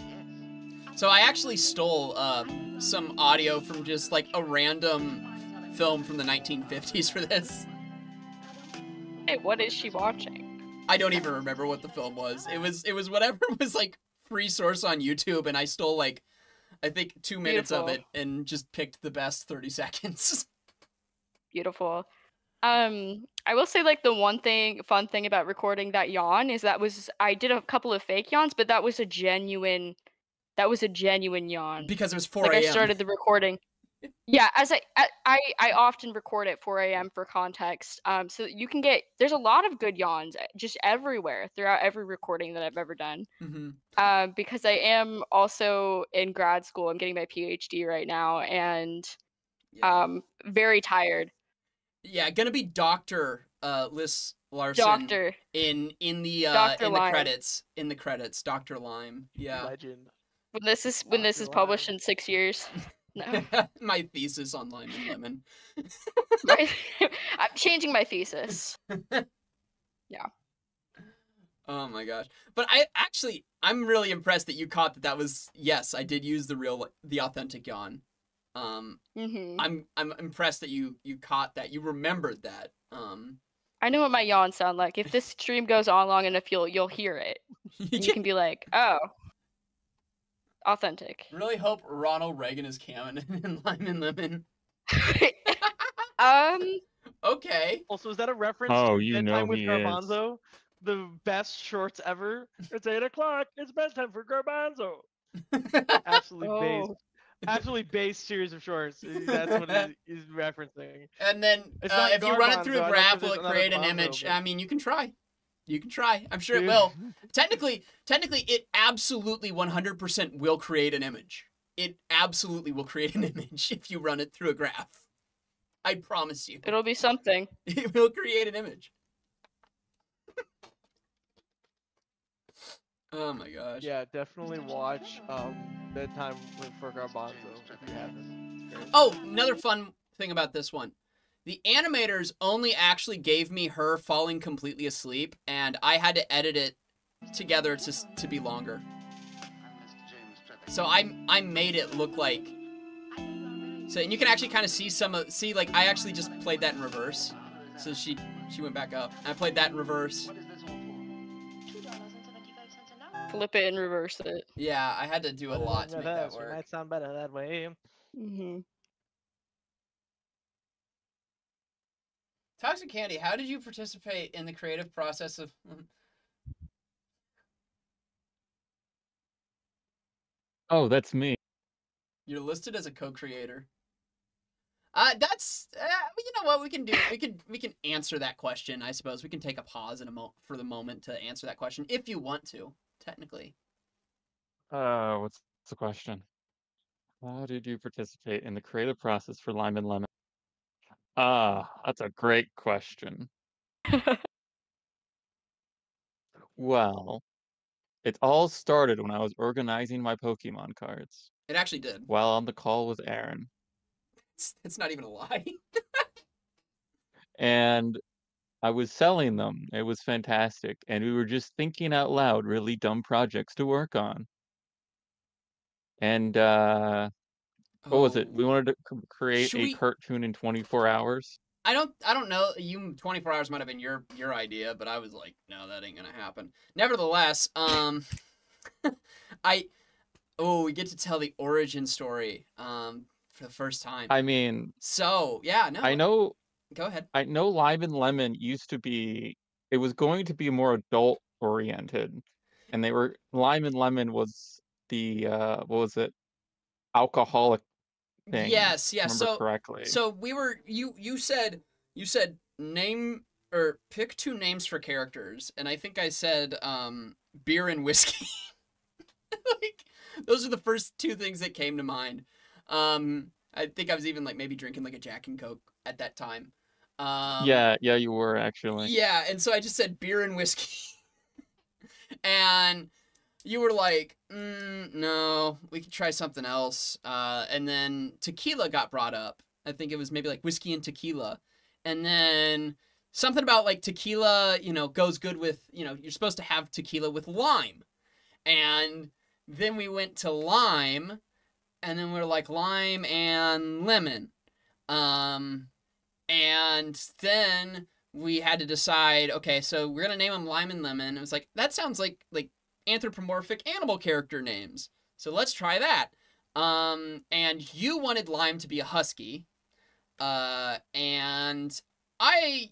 yes. So I actually stole uh, some audio from just like a random film from the 1950s for this. Hey, what is she watching? I don't even remember what the film was. It was it was whatever was like free source on YouTube, and I stole like I think two minutes of it and just picked the best 30 seconds. Beautiful. Um, I will say like the one thing, fun thing about recording that yawn is that was I did a couple of fake yawns, but that was a genuine, that was a genuine yawn. because it was 4 like a.m. I started the recording. Yeah, as I, I I I often record at 4 a.m. for context. Um, so you can get there's a lot of good yawns uh, just everywhere throughout every recording that I've ever done. hmm Um, because I am also in grad school. I'm getting my PhD right now, and Yeah. um, very tired. yeah, gonna be Doctor uh, Lyss Larson Doctor. in in the uh, Dr. in the credits in the credits. Doctor Lime. Yeah. Legend. When this is when this is published Lime. in six years. No. My thesis on lime and lemon. I'm changing my thesis. Yeah. Oh my gosh. But I actually I'm really impressed that you caught that that was yes, I did use the real the authentic yawn. Um hmm I'm I'm impressed that you you caught that. You remembered that. Um I know what my yawns sound like. If this stream goes on long enough, you'll you'll hear it. You can be like, oh, authentic. really hope Ronald Reagan is canon in Lime and Lemon. um, Okay. Also, is that a reference Oh, to you Bedtime know with he is. Garbanzo? The best shorts ever. It's eight o'clock. It's bedtime for Garbanzo. Absolutely based. oh, Absolutely based series of shorts. Uh, That's what it is referencing. And then uh, not if you run it through a a I graph, will it create an Bonzo, image? but- I mean, you can try. You can try. I'm sure it will. Technically, technically, it absolutely 100% will create an image. It absolutely will create an image if you run it through a graph. I promise you. it'll be something. It will create an image. oh my gosh. Yeah, definitely watch um, Bedtime for Garbanzo if you haven't. Oh, another fun thing about this one. The animators only actually gave me her falling completely asleep, and I had to edit it together to, to be longer. I'm Mr. James Trevor. So I I made it look like so, and you can actually kind of see some of see like I actually just played that in reverse. So she she went back up. I played that in reverse. What is this all for? Two dollars and seventy-five cents an hour. Flip it and reverse it. Yeah, I had to do a lot to make that Reverse, it work. Might sound better that way. hmm Toxic Candy, how did you participate in the creative process of Oh, that's me. You're listed as a co-creator. Uh, that's uh, you know what we can do. We can we can answer that question. I suppose we can take a pause in a mo- for the moment to answer that question if you want to. Technically, Uh, what's the question? How did you participate in the creative process for Lime and Lemon? Ah, that's a great question. Well, it all started when I was organizing my Pokemon cards it actually did. while on the call with Aaron. It's, it's not even a lie. and I was selling them. It was fantastic. And we were just thinking out loud, really dumb projects to work on. And uh what was it? We wanted to create Should a we- cartoon in 24 hours. I don't I don't know. You 24 hours might have been your your idea, but I was like, no, that ain't gonna happen. Nevertheless, um, I oh we get to tell the origin story um for the first time. I mean, so yeah, no, I know Go ahead. I know Lime and Lemon used to be it was going to be more adult oriented. And they were Lime and Lemon was the uh what was it? Alcoholic thing. Yes, yes. So correctly. so we were you you said you said name or pick two names for characters, and I think I said um beer and whiskey. like those are the first two things that came to mind. Um, I think I was even like maybe drinking like a Jack and Coke at that time. Um, yeah, yeah, you were actually. Yeah, and so I just said beer and whiskey. and you were like, mm, no, we could try something else. Uh, and then tequila got brought up. I think it was maybe like whiskey and tequila. And then something about like tequila, you know, goes good with, you know, you're supposed to have tequila with lime. And then we went to lime. And then we are like lime and lemon. Um, and then we had to decide okay so we're gonna name them lime and lemon it was like that sounds like like anthropomorphic animal character names so let's try that um and you wanted lime to be a husky uh and i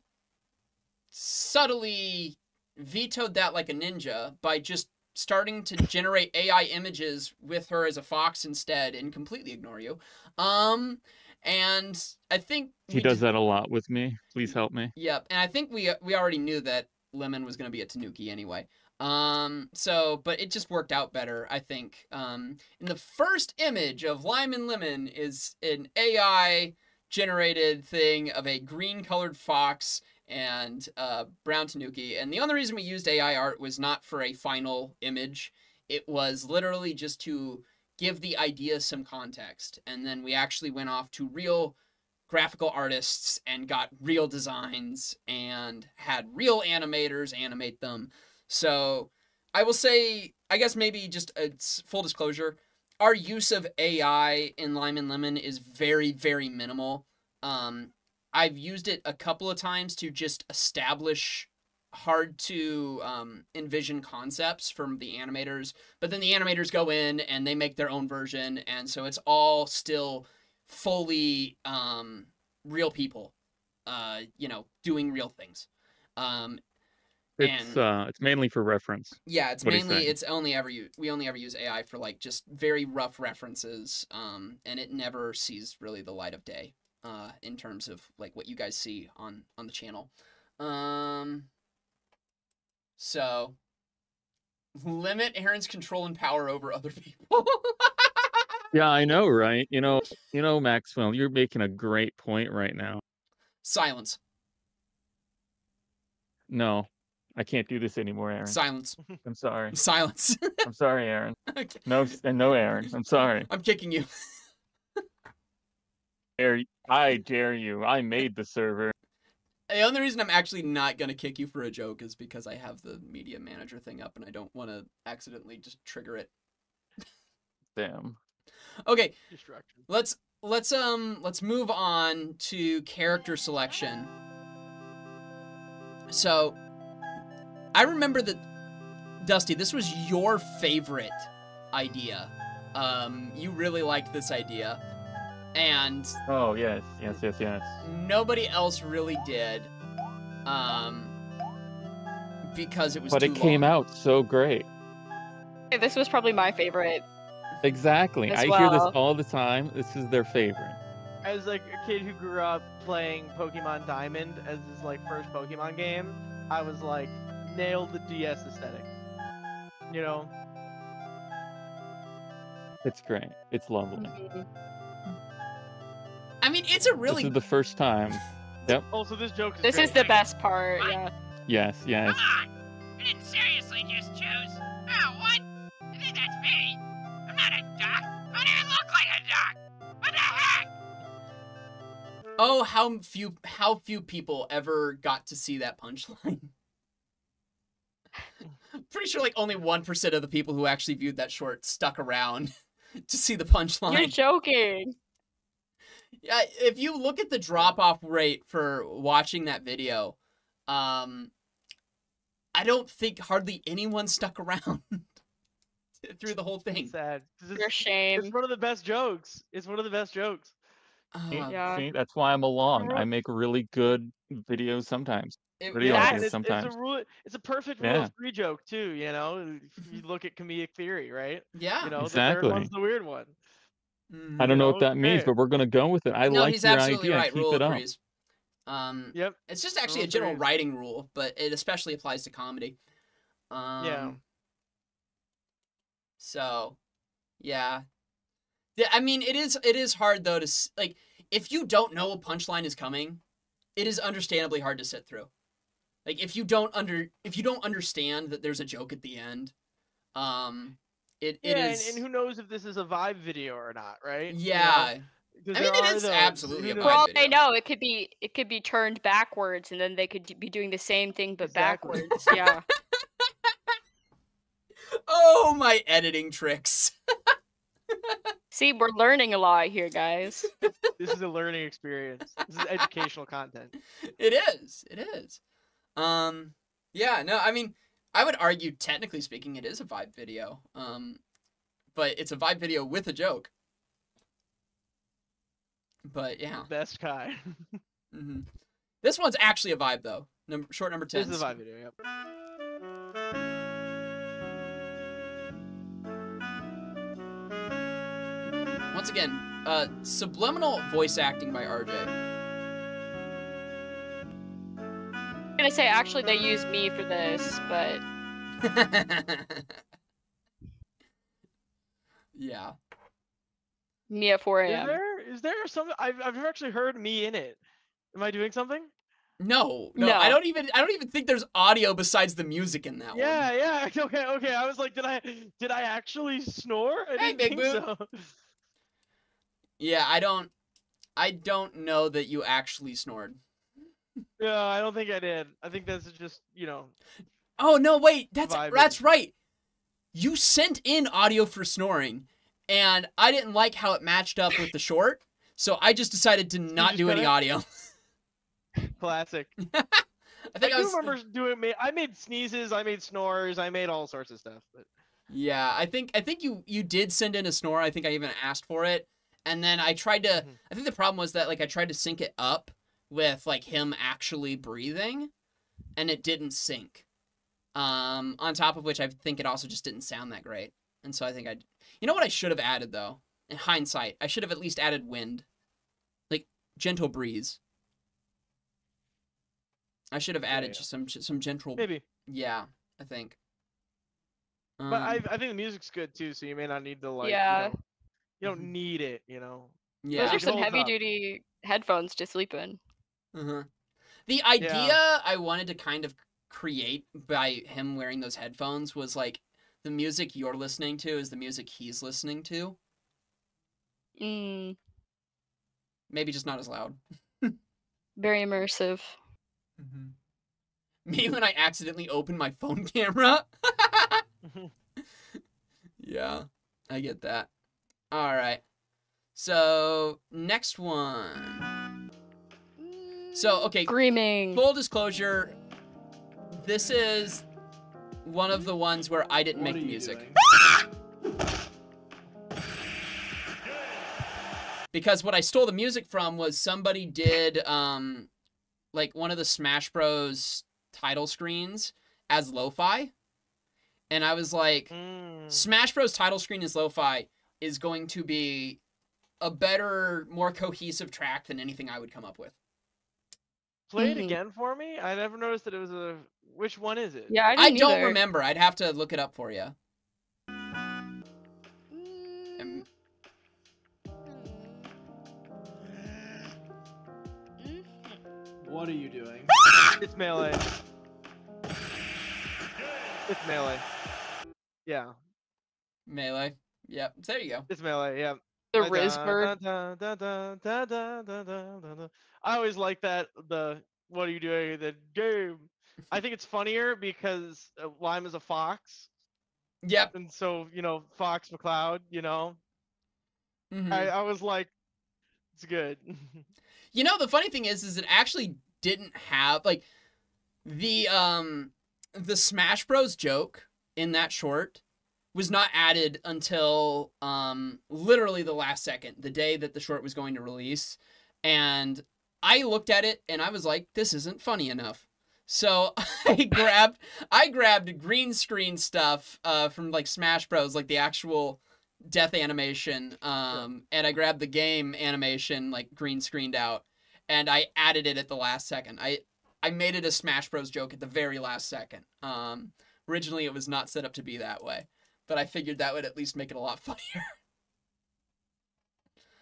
subtly vetoed that like a ninja by just starting to generate ai images with her as a fox instead and completely ignore you um and i think He does that a lot with me. Please help me. Yep, and I think we we already knew that Lemon was going to be a Tanuki anyway. Um, so but it just worked out better, I think. Um, in the first image of Lime and Lemon is an AI generated thing of a green colored fox and uh, Brown Tanuki. And the only reason we used AI art was not for a final image. It was literally just to give the idea some context. And then we actually went off to real graphical artists and got real designs and had real animators animate them. So I will say, I guess maybe just a full disclosure, our use of AI in Lime and Lemon is very, very minimal. Um, I've used it a couple of times to just establish hard to um, envision concepts from the animators, but then the animators go in and they make their own version, and so it's all still fully um, real people, uh, you know, doing real things. Um, It's and uh, it's mainly for reference. yeah, it's mainly it's only ever use we only ever use AI for like just very rough references, um, and it never sees really the light of day, uh, in terms of like what you guys see on on the channel. Um, so limit Aaron's control and power over other people. Yeah, I know, right? You know, you know, Maxwell, you're making a great point right now. Silence, No, I can't do this anymore, Aaron. silence, I'm sorry. silence. I'm sorry, Aaron. Okay, No, and no, Aaron. I'm sorry. I'm kicking you. Dare y- I dare you. I made the server. The only reason I'm actually not gonna kick you for a joke is because I have the media manager thing up and I don't want to accidentally just trigger it. Damn. Okay, Destruction. let's let's um let's move on to character selection. So, I remember that Dusty, this was your favorite idea. Um, you really liked this idea, and Oh yes, yes, yes, yes. nobody else really did. Um, because it was. But too it came long. out so great. This was probably my favorite. Exactly. As I hear this all the time. This is their favorite. As like a kid who grew up playing Pokemon Diamond as his like first Pokemon game, I was like nailed the DS aesthetic. You know, It's great. It's lovely. I mean, it's a really This is the first time. Yep. Oh, also this joke is This great. is the best part. Yeah. Yes, yes. Come on! I didn't seriously just choose. Oh, what? I think that's me. I'm not a duck. I don't even look like a duck. What the heck? Oh, how few how few people ever got to see that punchline. Pretty sure like only 1% of the people who actually viewed that short stuck around to see the punchline. You're joking. Yeah, if you look at the drop off rate for watching that video, um I don't think hardly anyone stuck around through the whole thing. sad. 'cause Your It's, shame. it's one of the best jokes. It's one of the best jokes. Uh, Yeah. see, that's why I'm along. I make really good videos sometimes. it Pretty really obvious and is. it's, sometimes. It's a rule. It's a perfect rule Yeah. of three joke too. You know, if you look at comedic theory, right? Yeah. You know, the third Exactly. one's the weird one. Mhm. I don't know know, what that means, but we're gonna go with it. I no, like he's your absolutely idea. right. Keep Rule it of up. Um, Yep. it's just actually Rule a general threes. writing rule, but it especially applies to comedy. Um, yeah. So, yeah. Yeah, I mean, it is it is hard though to s- like if you don't know a punchline is coming, it is understandably hard to sit through. Like if you don't under if you don't understand that there's a joke at the end, um, it it yeah, is and, and who knows if this is a vibe video or not, right? You know? I mean, there it are is those- absolutely who a? For all video. I know, it could be it could be turned backwards, and then they could be doing the same thing but Exactly. backwards. Yeah. Oh my editing tricks. See, we're learning a lot here, guys. This is a learning experience. This is educational content. It is. It is. Um yeah, no, I mean, I would argue technically speaking it is a vibe video. Um but it's a vibe video with a joke. But yeah. Best kind. hmm This one's actually a vibe though. Number short number 10. this is a vibe video. Yep. Once again, uh subliminal voice acting by RJ. I'm gonna say actually they used me for this, but yeah. me at 4 Is a.m. there is there some I've I've never actually heard me in it. Am I doing something? No, no, No. I don't even I don't even think there's audio besides the music in that Yeah, one. yeah. Yeah. Okay, okay. I was like, did I did I actually snore? I Hey, didn't Big think Boot. so. Yeah, I don't I don't know that you actually snored. Yeah, I don't think I did. I think that's just you know. Oh no, wait, that's Vibing. that's right. You sent in audio for snoring, and I didn't like how it matched up with the short, so I just decided to not do any it? audio. Classic. I I, think I, do was remember doing. I made sneezes. I made snores. I made all sorts of stuff. But Yeah, I think I think you you did send in a snore. I think I even asked for it, and then I tried to. Mhm. I think the problem was that like I tried to sync it up with like him actually breathing, and it didn't sync. Um, on top of which, I think it also just didn't sound that great, and so I think I. You know what I should have added though? In hindsight, I should have at least added wind, like gentle breeze. I should have added yeah. just some some gentle. maybe. Yeah, I think. But Um, I I think the music's good too, so you may not need to like. Yeah. You, know, you don't Mhm. need it. You know. yeah. Those are some heavy up. duty headphones to sleep in. Uh-huh. The idea I wanted to kind of create by him wearing those headphones was like the music you're listening to is the music he's listening to. Mm, Maybe just not as loud. very immersive. Mm-hmm. Me when I accidentally open my phone camera. yeah, I get that. All right. So, next one. So, okay, Screaming. full disclosure, this is one of the ones where I didn't What make the music. because what I stole the music from was somebody did um like one of the Smash Bros title screens as lo-fi and I was like Mm. Smash Bros title screen is lo-fi is going to be a better more cohesive track than anything I would come up with. Play it Mhm. again for me. I never noticed that it was a. Which one is it? Yeah, I, I didn't don't either. remember. I'd have to look it up for you. Mm, What are you doing? It's melee. It's melee. Yeah, Melee. Yep. There you go. It's melee. Yeah. The Riz I always like that. The what are you doing? The game. I think it's funnier because uh, Lime is a fox. Yep. And so you know Fox McCloud. You know. Mm-hmm. I, I was like, it's good. you know the funny thing is, is it actually didn't have like the um the Smash Bros joke in that short was not added until um literally the last second, the day that the short was going to release, and I looked at it and I was like, this isn't funny enough. So I grabbed I grabbed green screen stuff uh from like Smash Bros, like the actual death animation um and I grabbed the game animation like green screened out and I added it at the last second. I I made it a Smash Bros joke at the very last second. Um originally it was not set up to be that way, but I figured that would at least make it a lot funnier.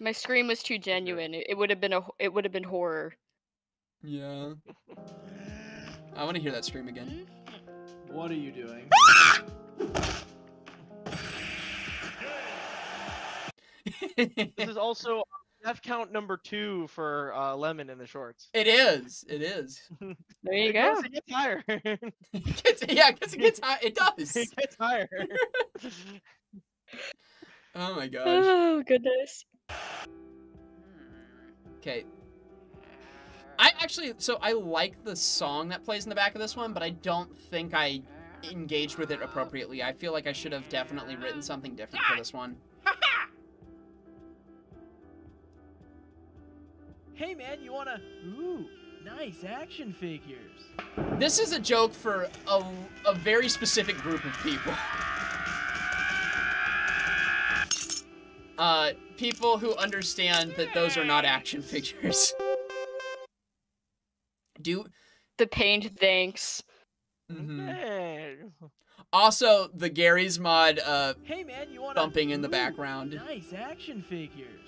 My scream was too genuine. It, it would have been a It would have been horror. yeah. I want to hear that scream again. What are you doing? this is also death count number two for uh, Lemon in the shorts. it is. It is. There you It go. goes- It gets higher. it It gets, yeah, because it gets high. It does. It gets higher. Oh my gosh. Oh goodness. Okay. I actually, so I like the song that plays in the back of this one, but I don't think I engaged with it appropriately. I feel like I should have definitely written something different for this one. Hey man, you wanna? Ooh, nice action figures. This is a joke for a, a very specific group of people. Uh, people who understand that those are not action figures. Do The pained thanks. mhm. Also the Garry's Mod uh Hey man, you wanna? bumping in the Ooh, background. Nice action figures.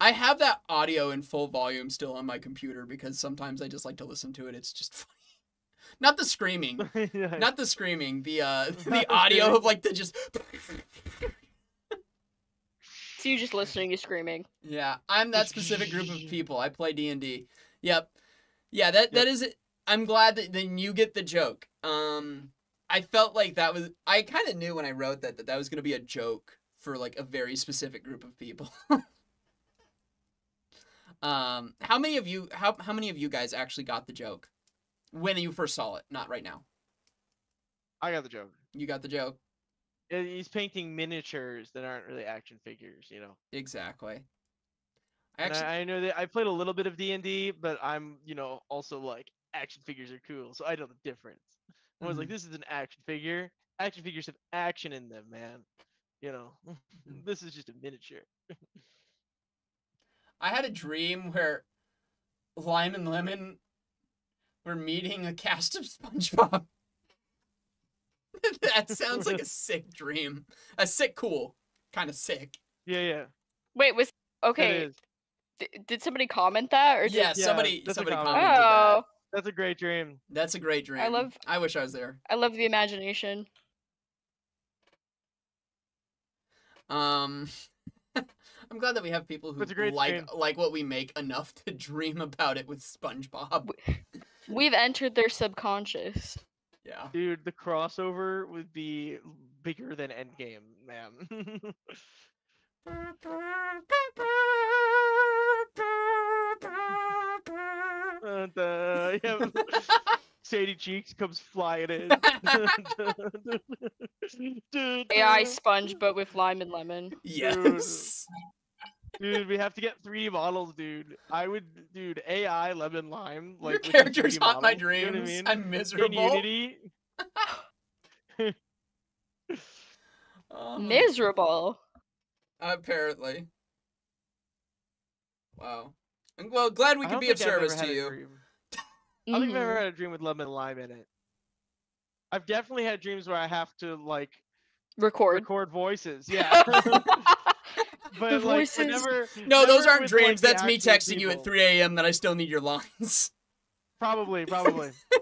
I have that audio in full volume still on my computer because sometimes I just like to listen to it. It's just funny. Not the screaming. Yeah. Not the screaming. The uh the the audio of like the just So you just listening, you screaming. Yeah, I'm that specific group of people. I play D&D. Yep. Yeah, that that is it. I'm glad that then you get the joke. Um I felt like that was I kind of knew when I wrote that that that was going to be a joke for like a very specific group of people. Um how many of you how how many of you guys actually got the joke when you first saw it? Not right now. I got the joke. You got the joke. Yeah, He's painting miniatures that aren't really action figures, you know. Exactly. I actually I, I know that I played a little bit of D and D, but I'm, you know, also like action figures are cool, so I know the difference. I was like, Mhm. this is an action figure. Action figures have action in them, man. You know, this is just a miniature. I had a dream where Lime and Lemon were meeting a cast of SpongeBob. that sounds like a sick dream. A sick, cool, kind of sick. Yeah, yeah. Wait, was okay? d- did somebody comment that or did, Yeah, Yeah, somebody that's a somebody comment. commented Oh, that. That's a great dream. That's a great dream. I love- I wish I was there. I love the imagination. Um, I'm glad that we have people who That's great like dream. like what we make enough to dream about it with SpongeBob. We've entered their subconscious. Yeah. Dude, the crossover would be bigger than Endgame, man. and, uh, yeah, Sandy Cheeks comes flying in. AI sponge, but with lime and lemon. Yes. Dude, we have to get 3D models, dude. I would, dude, AI, lemon, lime. Like Your with some characters 3D haunt my models, you know what I dreams. mean? I'm In miserable. Unity. Um, Miserable. Apparently. Wow. And, Well, glad we I could be of think I've ever service to you. I don't think I've ever Mhm. had a dream with lemon lime in it. I've definitely had dreams where I have to like Record. record voices. Yeah. but The like voices. never, No, those aren't with, like, dreams. the That's me actual texting you at 3 a.m. that I still need your lines. Probably, probably.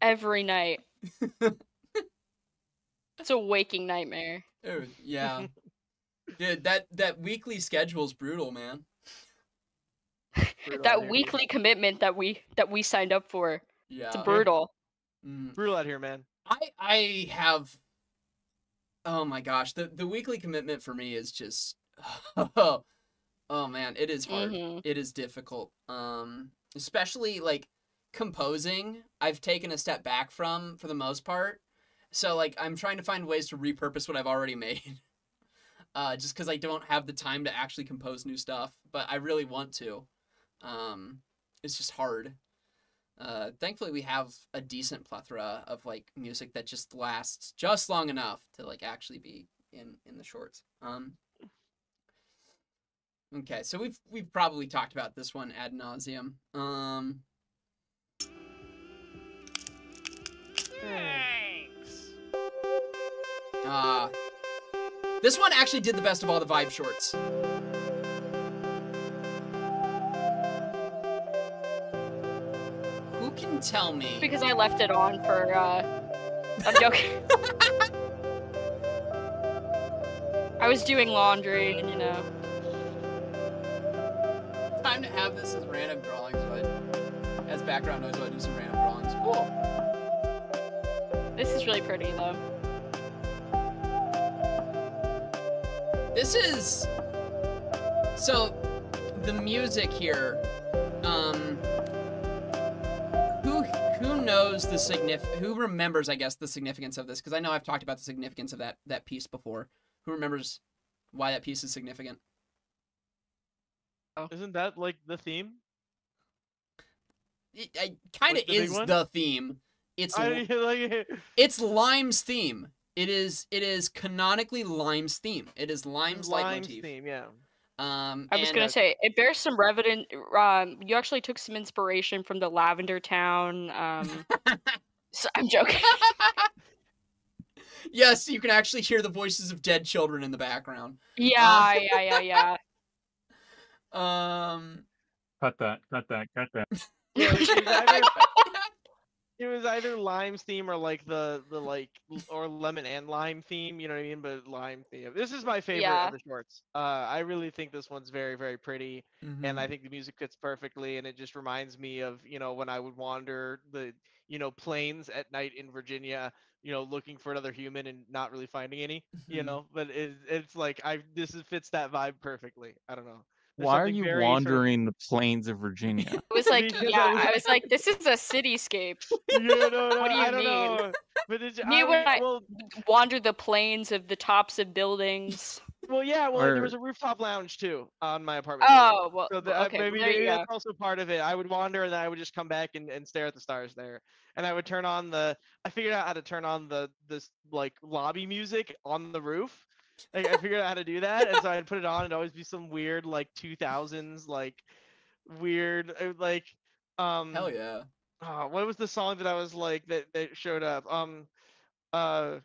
Every night. it's a waking nightmare. Oh, yeah. Dude, that, that weekly schedule's brutal, man. Brutal That here. weekly commitment that we that we signed up for. Yeah. It's brutal. Mm. brutal out here, man. I I have oh my gosh, the the weekly commitment for me is just oh man, it is hard. Mhm. It is difficult. Um especially like composing, I've taken a step back from for the most part. So like I'm trying to find ways to repurpose what I've already made. Uh just cuz I don't have the time to actually compose new stuff, but I really want to. Um it's just hard. Uh, thankfully, we have a decent plethora of like music that just lasts just long enough to like actually be in in the shorts. Um, okay, so we've we've probably talked about this one ad nauseum. Um, Thanks. uh, this one actually did the best of all the vibe shorts. Can tell me? Because I left it on for uh I'm joking. I was doing laundry and you know. time to have this as random drawings, but as background noise, I'll do some random drawings. Cool. This is really pretty though. This is so the music here. Knows the signif? Who remembers? I guess the significance of this because I know I've talked about the significance of that that piece before. Who remembers why that piece is significant? Oh. Isn't that like the theme? It, it kind of Like the is one? the theme. It's I li- like it's Lime's theme. It is it is canonically Lime's theme. It is Lime's Lime's leitmotif. theme, yeah. Um, I was gonna say it bears some revident. Um, you actually took some inspiration from the Lavender Town. Um, so, I'm joking. yes, you can actually hear the voices of dead children in the background. Yeah, yeah, yeah, yeah. Um, Cut that. Cut that. Cut that. Yeah, it was either, it was either Lime's theme or like the the like or Lemon and Lime theme. You know what I mean? But Lime theme. This is my favorite Yeah. of the shorts. Uh, I really think this one's very very pretty, and mhm. I think the music fits perfectly. And it just reminds me of you know when I would wander the you know plains at night in Virginia. You know, looking for another human and not really finding any. You Mhm. know, but it, it's like I this is, fits that vibe perfectly. I don't know. There's Why are you very sort of- wandering the plains of Virginia? It was like, yeah, I was like, this is a cityscape. Yeah, no, no, What do you I mean? know. But did you, Me I, when I- well, Wander the plains of the tops of buildings. well, yeah, well, there was a rooftop lounge too on my apartment. Oh, well, So the, well, uh, okay, maybe, there maybe that's also part of it. I would wander and then I would just come back and, and stare at the stars there. And I would turn on the. I figured out how to turn on the this like lobby music on the roof. Like, I figured out how to do that, and so I'd put it on. and always be some weird like 2000s like weird uh, like um. Hell yeah. uh, what was the song that I was like that that showed up? Um, uh,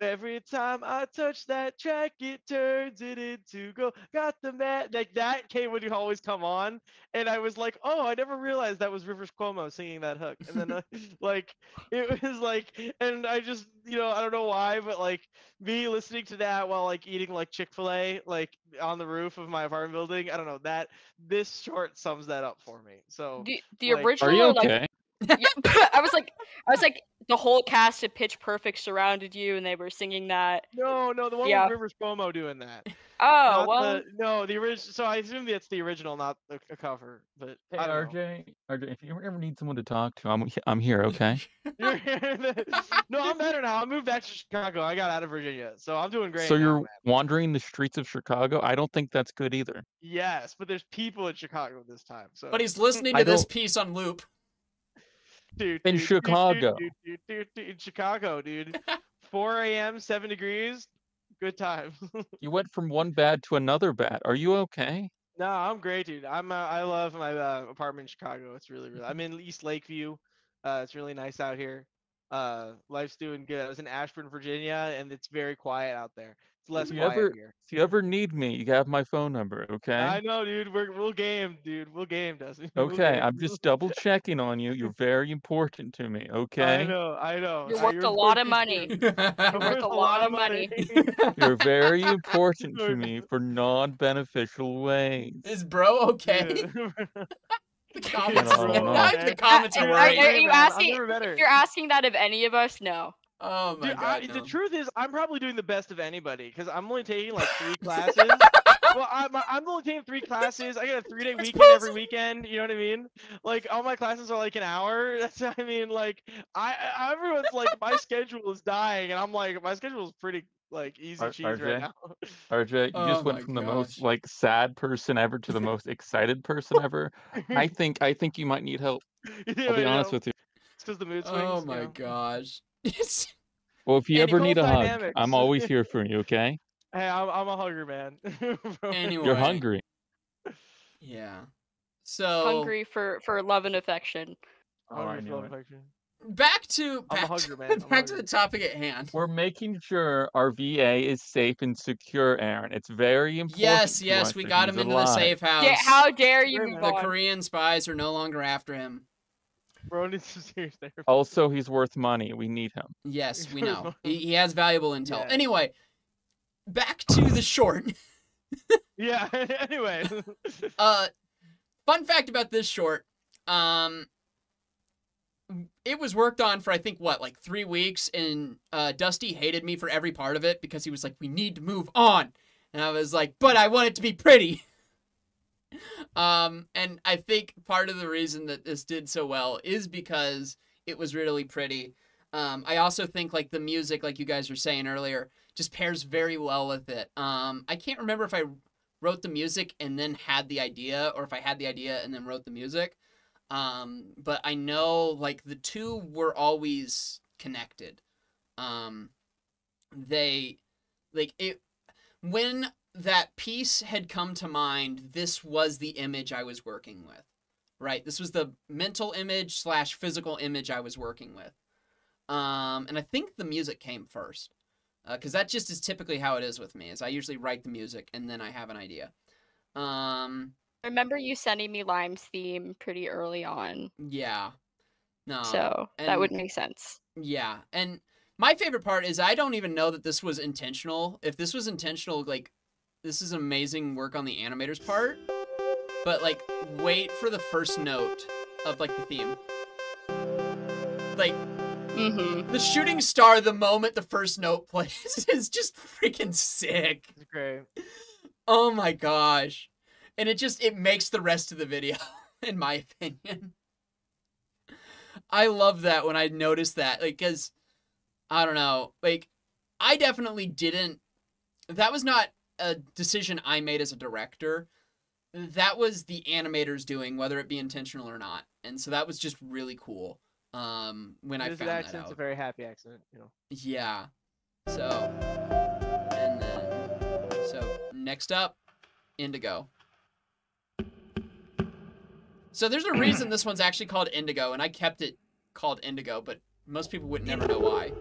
every time I touch that track, it turns it into go. Got the mat like that came when you always come on, and I was like, oh, I never realized that was Rivers Cuomo singing that hook, and then uh, like it was like, and I just you know I don't know why, but like me listening to that while like eating like Chick Fil A like on the roof of my apartment building, I don't know that this short sums that up for me. So. The, the like- original, Are you like, yeah, I was like, I was like, the whole cast of Pitch Perfect surrounded you, and they were singing that. No, no, the one Yeah. with Rivers Cuomo doing that. Oh Not well, the, no, the original. So I assume that's the original, not the a cover. But Hey, I know. RJ, RJ, if you ever need someone to talk to, I'm I'm here. Okay. You're- no, I'm better now. I moved back to Chicago. I got out of Virginia, so I'm doing great. so now, you're man. wandering the streets of Chicago. I don't think that's good either. Yes, but there's people in Chicago this time. So But he's listening to this piece on loop. Dude, in dude, dude, Chicago. dude, dude, dude, dude, in Chicago, dude. 4 a.m., seven degrees. Good time. You went from one bad to another bad. Are you okay? No, I'm great, dude. I'm uh, I love my uh, apartment in Chicago. It's really really. I'm in East Lakeview. Uh, it's really nice out here. Uh, life's doing good. I was in Ashburn, Virginia, and it's very quiet out there. It's less you quiet ever- here. If you ever need me, you have my phone number. Okay. I know, dude. We're we'll game, dude. We'll game, Dustin. We'll Okay. game. I'm just double checking on you. You're very important to me. okay? I Okay. know, I know. You're I- worth a lot of money. too. I'm worth a lot of money. You're very important to me for non-beneficial ways. Is bro okay? Yeah. The comments, I don't know. Why the comments are are- are you asking- if you're asking that of any of us, no. Oh my Dude, god. I, no. the truth is, I'm probably doing the best of anybody because I'm only taking like three classes. well, I'm, I'm only taking three classes. I got a three day That's weekend every weekend. You know what I mean? Like all my classes are like an hour. That's I mean, like I I- everyone's like my schedule is dying, and I'm like my schedule is pretty like easy R- cheese right now. RJ, you Oh just went from the most like sad person ever to the most excited person ever. I think I think you might need help. I'll be honest with you. It's because the mood oh swings. Oh you my know? gosh. It's- Well, if you ever need a cool hug. I'm always here for you. Okay? Hey, I'm, I'm a hugger, man. anyway. You're hungry. Yeah. So Hungry for for love and affection. Oh, I Hungry for love it. affection. back to back, hugger, to, man. I'm back to the topic at hand. We're making sure our VA is safe and secure, Aaron. It's very important. Yes, yes, we got him into the safe house. Yeah, how dare you the? Korean spies are no longer after him. Bro needs some serious therapy. Also, he's worth money. We need him. Yes, we know. fine. He, he has valuable intel. Yeah. Anyway, back to the short. Yeah. anyway. Uh, fun fact about this short. Um, it was worked on for I think what like three weeks, and uh, Dusty hated me for every part of it because he was like, "We need to move on," and I was like, "But I want it to be pretty." Um, and I think part of the reason that this did so well is because it was really pretty. Um, I also think like the music, like you guys were saying earlier, just pairs very well with it. Um, I can't remember if I wrote the music and then had the idea, or if I had the idea and then wrote the music. Um, but I know like the two were always connected. Um, they like it when that piece had come to mind. This was the image I was working with, right? This was the mental image slash physical image I was working with. Um, and I think the music came first, because that just is typically how it is with me. Is I usually write the music and then I have an idea. Um, I remember you sending me Lime's theme pretty early on, yeah, no. so that would make sense. Yeah, and my favorite part is I don't even know that this was intentional. If this was intentional, like this is amazing work on the animator's part. But like, wait for the first note of like the theme. Like Mm-hmm. the shooting star, the moment the first note plays is just freaking sick. It's great. Oh my gosh, and it just it makes the rest of the video, in my opinion. I love that when I noticed that, like, cause I don't know, like, I definitely didn't. That was not a decision I made as a director. That was the animators doing, whether it be intentional or not, and so that was just really cool. Um, when I found that accent's out. a very happy accent, you know. Yeah. So, and then, so next up, Indigo. So there's a reason this one's actually called Indigo, and I kept it called Indigo, but most people would never know why.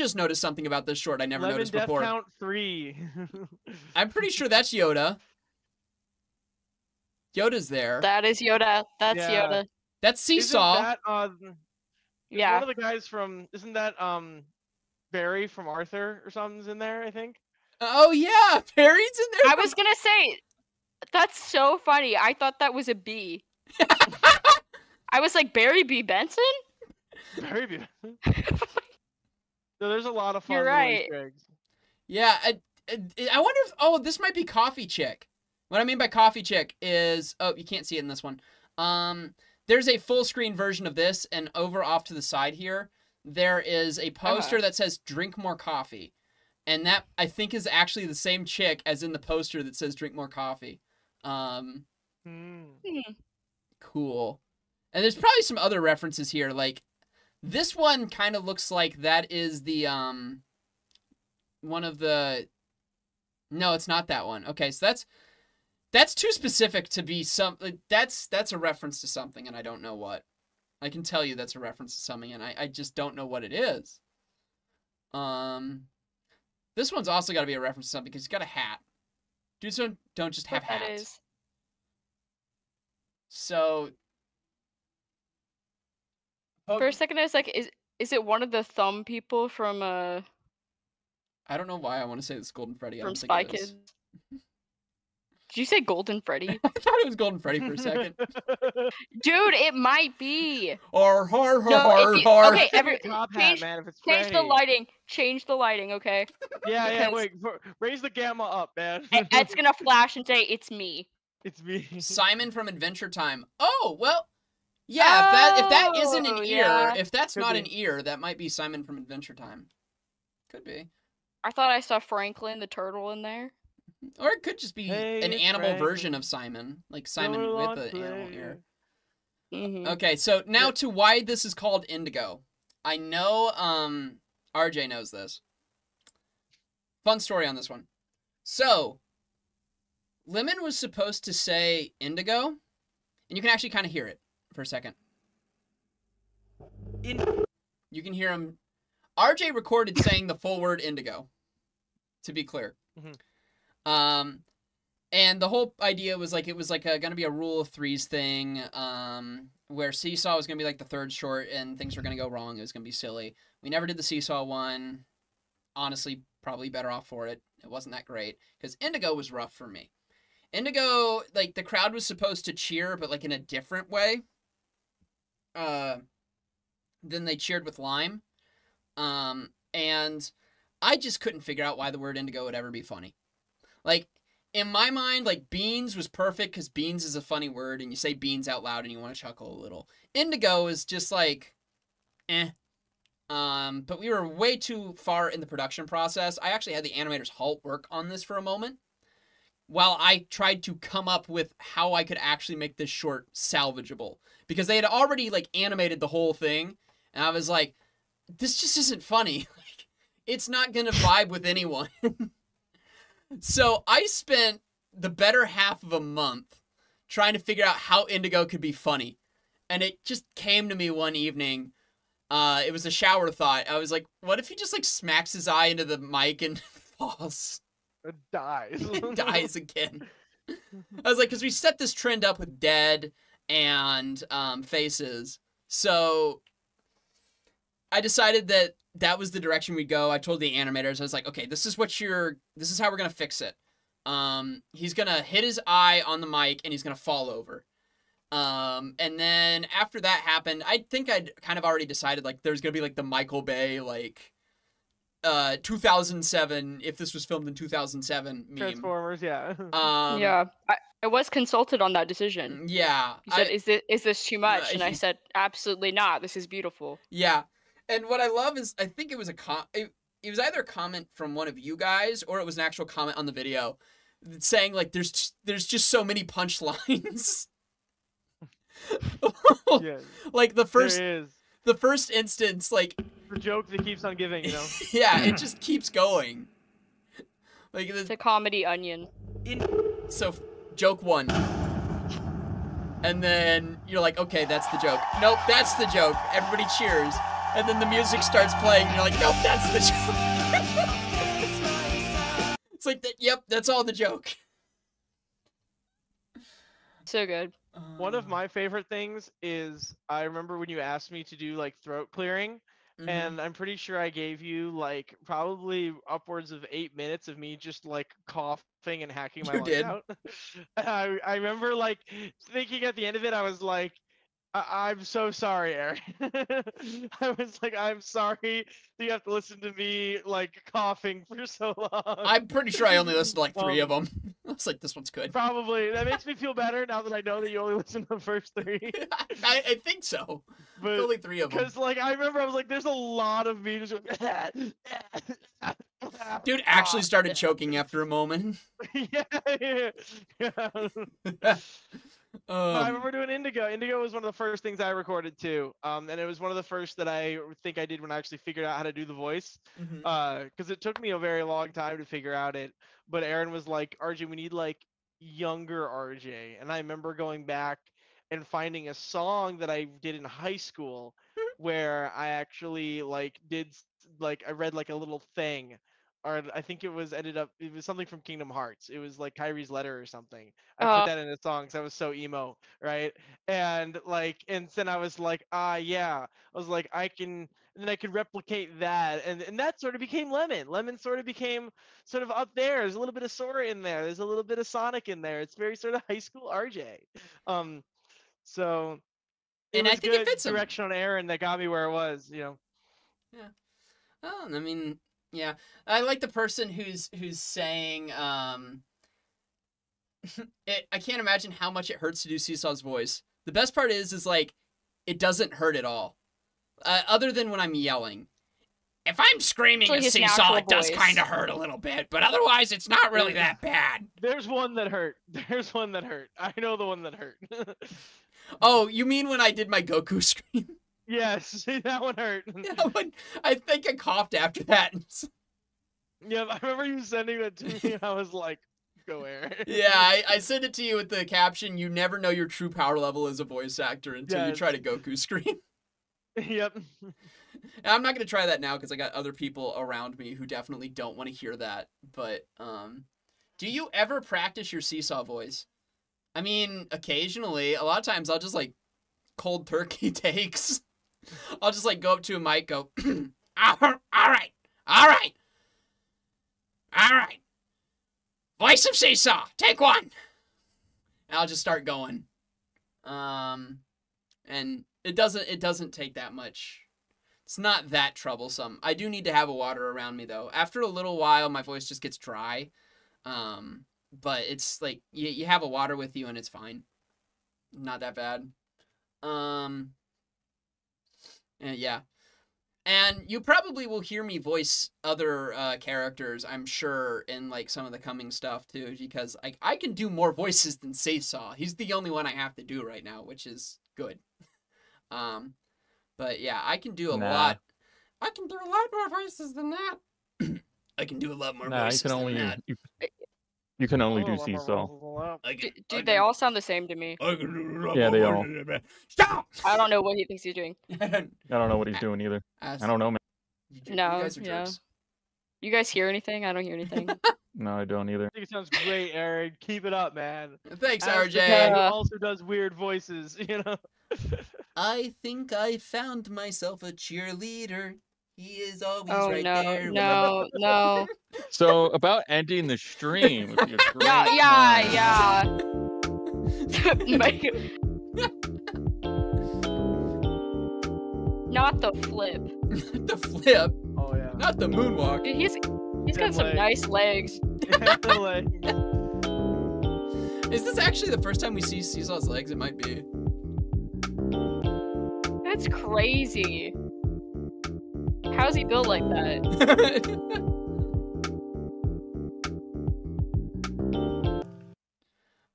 Just noticed something about this short I never Lemon noticed Death before. Count three. I'm pretty sure that's Yoda. Yoda's there. That is Yoda. That's Yeah. Yoda. That's Isn't Seasaw. that, uh, Yeah. One of the guys from isn't that um Barry from Arthur or something's in there? I think. Oh yeah, Barry's in there. I was gonna say, that's so funny. I thought that was a B. I was like Barry B. Benson. Barry. Be- so there's a lot of fun You're right. Eggs. Yeah, I, I, I wonder if oh this might be Coffee Chick. What I mean by Coffee Chick is oh you can't see it in this one. Um, there's a full screen version of this, and over off to the side here, there is a poster that says "Drink more coffee," and that I think is actually the same chick as in the poster that says "Drink more coffee." Um, Hmm. cool. And there's probably some other references here. Like this one kind of looks like that is the um one of the No, it's not that one. Okay, so that's that's too specific to be some that's that's a reference to something and I don't know what. I can tell you that's a reference to something and I, I just don't know what it is. Um this one's also got to be a reference to something because he's got a hat. Dudes don't don't just have What hats. So For a second, I was like, is is it one of the thumb people from uh I don't know why I want to say this Golden Freddy. I from don't Spy. Kids? Did you say Golden Freddy? I thought it was Golden Freddy for a second. Dude, it might be. Har har har No, har if you- har. okay, It's like a every top hat, man. If it's change the lighting. Change the lighting, okay? Yeah, yeah. Wait, for- raise the gamma up, man. Ed's gonna flash and say it's me. it's me. Simon from Adventure Time. Oh well, yeah. If that if that isn't an Oh, ear, yeah. if that's Could not be. an ear, that might be Simon from Adventure Time. Could be, I thought I saw Franklin the turtle in there. or it could just be Hey, an it's animal version of Simon, like Simon Go with on, an animal ear. player. hmm Okay, so now to why this is called Indigo. I know um RJ knows this. Fun story on this one. So, Lemon was supposed to say indigo, and you can actually kind of hear it for a second. In- You can hear him. RJ recorded saying the full word indigo, to be clear. Mhm. Um, and the whole idea was like it was like a, gonna be a rule of threes thing, um, where seesaw was gonna be like the third short, and things were gonna go wrong. It was gonna be silly. We never did the seesaw one. Honestly, probably better off for it. It wasn't that great because indigo was rough for me. Indigo, like the crowd was supposed to cheer, but like in a different way. Uh, then they cheered with lime. Um, and I just couldn't figure out why the word indigo would ever be funny. Like in my mind, like beans was perfect because beans is a funny word, and you say beans out loud and you want to chuckle a little. Indigo is just like, eh. Um, but we were way too far in the production process. I actually had the animators halt work on this for a moment while I tried to come up with how I could actually make this short salvageable because they had already like animated the whole thing, and I was like, this just isn't funny. Like, it's not gonna vibe with anyone. so I spent the better half of a month trying to figure out how Indigo could be funny. And it just came to me one evening. Uh, it was a shower thought. I was like, what if he just like smacks his eye into the mic and falls? It dies. dies again. I was like, because we set this trend up with dead and um, faces. So I decided that that was the direction we'd go. I told the animators, I was like, okay, this is what you're, this is how we're gonna fix it. Um, he's gonna hit his eye on the mic and he's gonna fall over. Um, and then after that happened, I think I'd kind of already decided like there's gonna be like the Michael Bay like uh 2007 if this was filmed in 2007 meme. Transformers, yeah. Um, yeah, I, I was consulted on that decision. Yeah. He said, I- "Is this is this too much?" And I said, "Absolutely not. This is beautiful." Yeah. And what I love is I think it was a com it, it was either a comment from one of you guys or it was an actual comment on the video saying like there's just, there's just so many punchlines. yeah. like the first there is the first instance like the joke that keeps on giving, you know. yeah, it just keeps going. Like It's the, a comedy onion. so joke 1. And then you're like, "Okay, that's the joke." Nope, that's the joke. Everybody cheers. And then the music starts playing and you're like, "Nope, that's the joke." it's like that, yep, that's all the joke. So good. One of Um, my favorite things is I remember when you asked me to do like throat clearing, mhm. and I'm pretty sure I gave you like probably upwards of eight minutes of me just like coughing and hacking my You lungs did. out. I I remember like thinking at the end of it, I was like, I- I'm so sorry, Aaron. I was like, I'm sorry that you have to listen to me like coughing for so long. I'm pretty sure I only listened to like three of Um, them. I was like, this one's good. Probably that makes me feel better now that I know that you only listened to the first three. I, I think so. But only three of them. Because like I remember, I was like, "There's a lot of me just." Dude actually Ah, started choking after a moment. yeah, yeah, yeah. Um, I remember doing Indigo. Indigo was one of the first things I recorded too, um, and it was one of the first that I think I did when I actually figured out how to do the voice. mhm. Uh, because it took me a very long time to figure out it. But Aaron was like, "RJ, we need like younger RJ," and I remember going back and finding a song that I did in high school where I actually like did like I read like a little thing or I think it was ended up it was something from Kingdom Hearts. It was like Kairi's letter or something. I Oh. put that in a song because I was so emo, right? And like and then I was like, ah yeah. I was like, I can and then I could replicate that and, and that sort of became Lemon. Lemon sort of became sort of up there. There's a little bit of Sora in there. There's a little bit of Sonic in there. It's very sort of high school RJ. Um so it And I was think it good fits him. direction on Aaron that got me where it was, you know. Yeah. Oh, I mean, yeah. I like the person who's who's saying, um, it, I can't imagine how much it hurts to do Seasaw's voice. The best part is, is like, it doesn't hurt at all, uh, other than when I'm yelling. If I'm screaming Actually, at Seasaw, it does kind of hurt a little bit, but otherwise, it's not really that bad. There's one that hurt. There's one that hurt. I know the one that hurt. Oh, you mean when I did my Goku scream? Yes, that one hurt. that one, I think I coughed after that. Yeah, I remember you sending that to me, and I was like, "Go Aaron." Yeah, I, I sent it to you with the caption, you never know your true power level as a voice actor until you try to Goku scream. yep. And I'm not going to try that now because I got other people around me who definitely don't want to hear that. But um, do you ever practice your Seasaw voice? I mean, occasionally. A lot of times I'll just like cold turkey takes. I'll just like go up to a mic, go, all right, all right, all right. Voice of Seasaw, take one. And I'll just start going. Um, and it doesn't it doesn't take that much it's not that troublesome. I do need to have a water around me though. After a little while, my voice just gets dry. Um, but it's like you, you have a water with you and it's fine. Not that bad. Um, and yeah. And you probably will hear me voice other uh, characters, I'm sure, in like some of the coming stuff too, because I I can do more voices than Seasaw. He's the only one I have to do right now, which is good. Um, but yeah, I can do a Nah. lot. I can do a lot more voices than that. I can do a lot more Nah, you voices can than only that. you, you can only Oh, do I'm a seesaw. roll I can, D- I dude, they all sound the same to me. I Yeah, they all. Stop! I don't know what he thinks he's doing. I don't know what he's doing either. I don't know, man. You, you No, guys are yeah. You guys hear anything? I don't hear anything. No, I don't either. I think it sounds great, Aaron. Keep it up, man. Thanks, Ask RJ. guy who also does weird voices, you know. I think I found myself a cheerleader. He is always oh right no, there. no, no. So about ending the stream. With Yeah, yeah, time. yeah. Make- Not the flip. Not the flip, Oh yeah. not the moonwalk. Dude, he's he's got Good some leg. nice legs. like, Is this actually the first time we see Seasaw's legs? It might be. That's crazy. How's he built like that?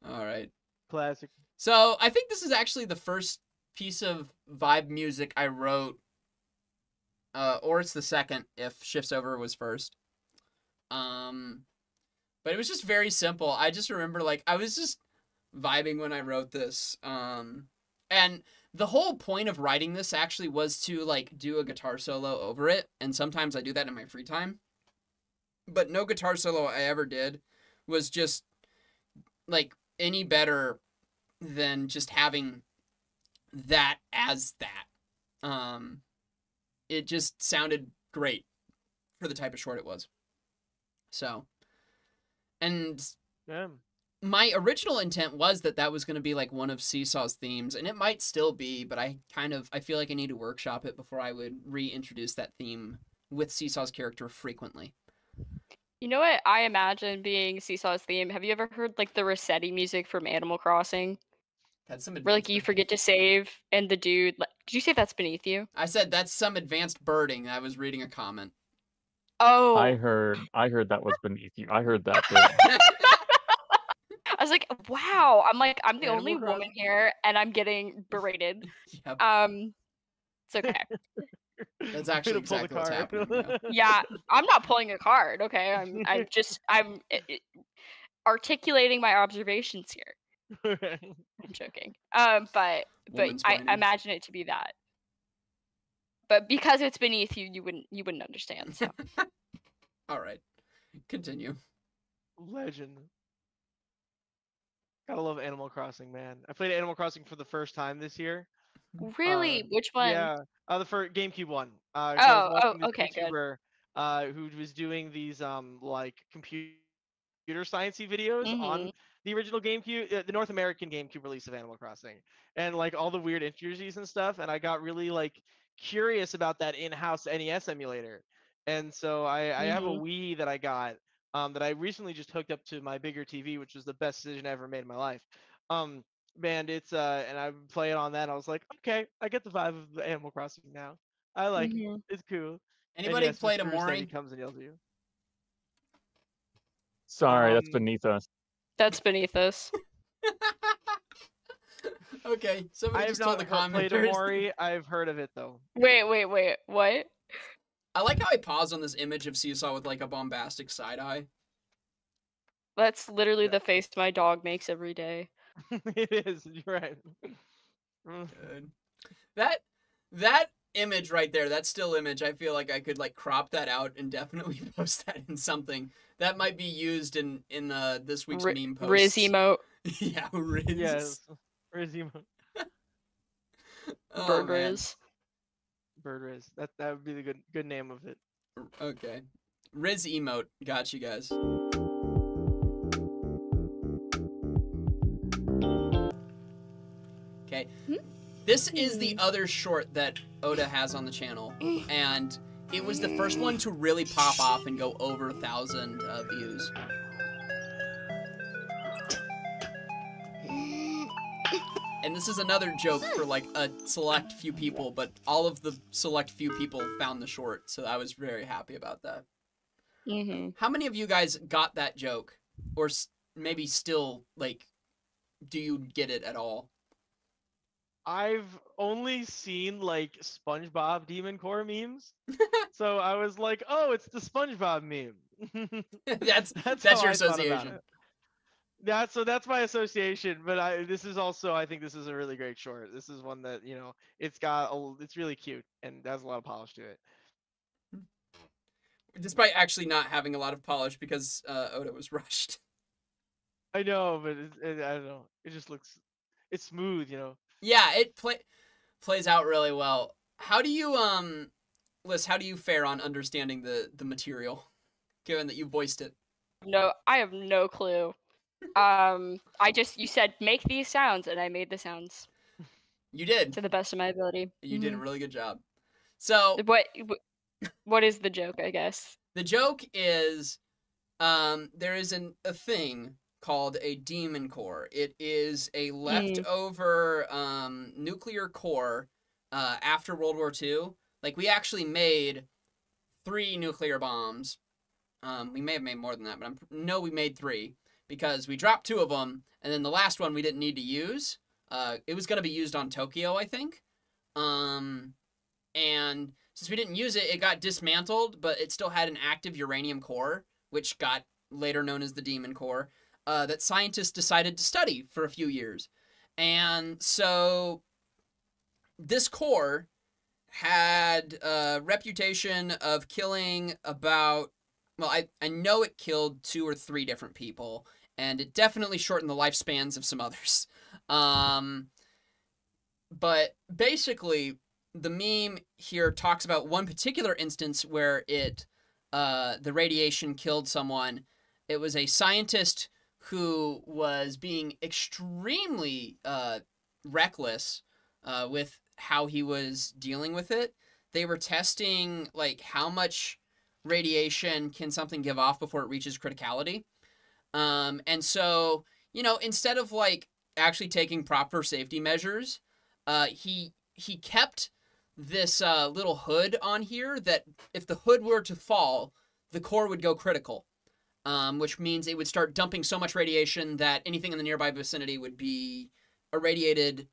All right. classic. So I think this is actually the first piece of vibe music I wrote, uh, or it's the second if Shifts Over was first. Um, but it was just very simple. I just remember like I was just vibing when I wrote this. Um, and the whole point of writing this actually was to like do a guitar solo over it, and sometimes I do that in my free time. But no guitar solo I ever did was just like any better than just having that as that. Um, it just sounded great for the type of short it was. So, and Yeah. My original intent was that that was going to be like one of Seasaw's themes, and it might still be, but I kind of I feel like I need to workshop it before I would reintroduce that theme with Seasaw's character frequently. You know what I imagine being Seasaw's theme? Have you ever heard like the Resetti music from Animal Crossing? That's some Where like you bir- forget to save and the dude like, did you say that's beneath you? I said that's some advanced birding. I was reading a comment. Oh I heard I heard that was beneath you. I heard that. Too. I was like, wow. I'm like, I'm the Animal only woman here and I'm getting berated. yep, Um it's okay. that's actually to pull the exactly what's card. happening. yeah. yeah, I'm not pulling a card, okay? I'm I'm just I'm i- i- articulating my observations here. I'm joking. Um, but but I Womansplaining. imagine it to be that. But because it's beneath you, you wouldn't you wouldn't understand. So All right, continue. Legend. Gotta love Animal Crossing, man. I played Animal Crossing for the first time this year. really, Uh, which one? Yeah, uh, the first GameCube one. Uh, 'cause I was Oh, oh, okay, good. YouTuber, uh, who was doing these um like computer computer sciencey videos on Mhm. the original GameCube, uh, the North American GameCube release of Animal Crossing, and like all the weird intricacies and stuff. And I got really like curious about that in-house NES emulator, and so I, I have a Mhm. Wii that I got um, that I recently just hooked up to my bigger TV, which was the best decision I ever made in my life. Um, man, it's uh, and I play it on that. I was like, okay, I get the vibe of the Animal Crossing now. I like it. Mhm. It's cool. Anybody yes, played Mr. Resetti Omori? comes and yells at you. Sorry, that's Um, beneath us. That's beneath us. okay, I somebody have just not told the heard- played commenters. Omori. I've heard of it though. Wait, wait, wait. What? I like how I paused on this image of Seasaw with like a bombastic side eye. That's literally Yeah. the face my dog makes every day. it is. You're right. Mm, Good. That that image right there, that still image, I feel like I could like crop that out and definitely post that in something that might be used in in uh, this week's Ri- meme post. Riz emote. yeah, Riz. yes. Where's emo? Oh, Bird man. Riz. Bird Riz. That that would be the good good name of it. Okay. Riz emote. Got you guys. Okay. Hmm? This is the hmm. other short that Oda has on the channel, eh. and it was the first one to really pop off and go over a thousand uh, views. And this is another joke for like a select few people, but all of the select few people found the short, so I was very happy about that. Mm-hmm. How many of you guys got that joke, or s- maybe still like, do you get it at all? I've only seen like SpongeBob Demon Core memes. so I was like, oh, it's the SpongeBob meme. that's That's, That's your I thought about association. It. Yeah, so that's my association. But I this is also I think this is a really great short. This is one that you know it's got a, it's really cute and has a lot of polish to it. despite actually not having a lot of polish because uh, Oda was rushed. I know, but it, it, I don't know. It just looks it's smooth, you know. Yeah, it play plays out really well. How do you um Lyss, how do you fare on understanding the the material given that you voiced it? No, I have no clue. Um, I just you said make these sounds, and I made the sounds You did. to the best of my ability. You did a Mhm. really good job. So, What? What is the joke? I guess. the joke is um there is an a thing called a demon core. It is a leftover um nuclear core uh after World War II. Like we actually made three nuclear bombs. Um we may have made more than that, but I'm no we made 3 because we dropped two of them and then the last one we didn't need to use. Uh it was going to be used on Tokyo, I think. Um and since we didn't use it, it got dismantled, but it still had an active uranium core, which got later known as the Demon Core, uh, that scientists decided to study for a few years. And so this core had a reputation of killing about, well, I, I know it killed two or three different people, and it definitely shortened the lifespans of some others. Um, but basically, the meme here talks about one particular instance where it uh, the radiation killed someone. It was a scientist who was being extremely uh, reckless uh, with how he was dealing with it. They were testing like how much radiation can something give off before it reaches criticality. Um, and so, you know, instead of like actually taking proper safety measures, uh, he he kept this uh, little hood on here that if the hood were to fall, the core would go critical, um, which means it would start dumping so much radiation that anything in the nearby vicinity would be irradiated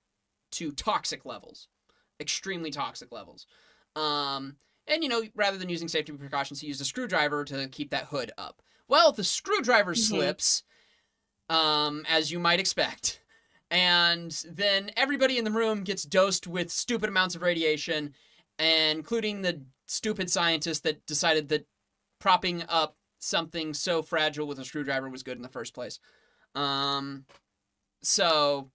to toxic levels, extremely toxic levels. Um, and you know, rather than using safety precautions, he used a screwdriver to keep that hood up. Well, the screwdriver Mhm. slips, um, as you might expect and then everybody in the room gets dosed with stupid amounts of radiation, including the stupid scientist that decided that propping up something so fragile with a screwdriver was good in the first place. Um, so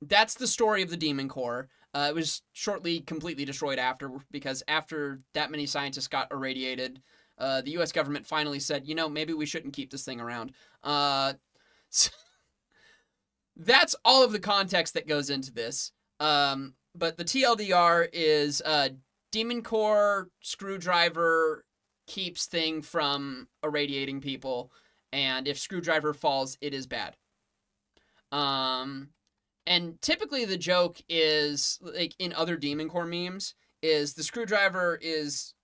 that's the story of the Demon Core. Uh, it was shortly completely destroyed after because after that many scientists got irradiated, uh, the U.S. government finally said, you know, maybe we shouldn't keep this thing around. Uh, so that's all of the context that goes into this. Um, but the TLDR is uh, Demon Core screwdriver keeps thing from irradiating people, and if screwdriver falls, it is bad. Um, and typically the joke is like in other Demon Core memes is the screwdriver is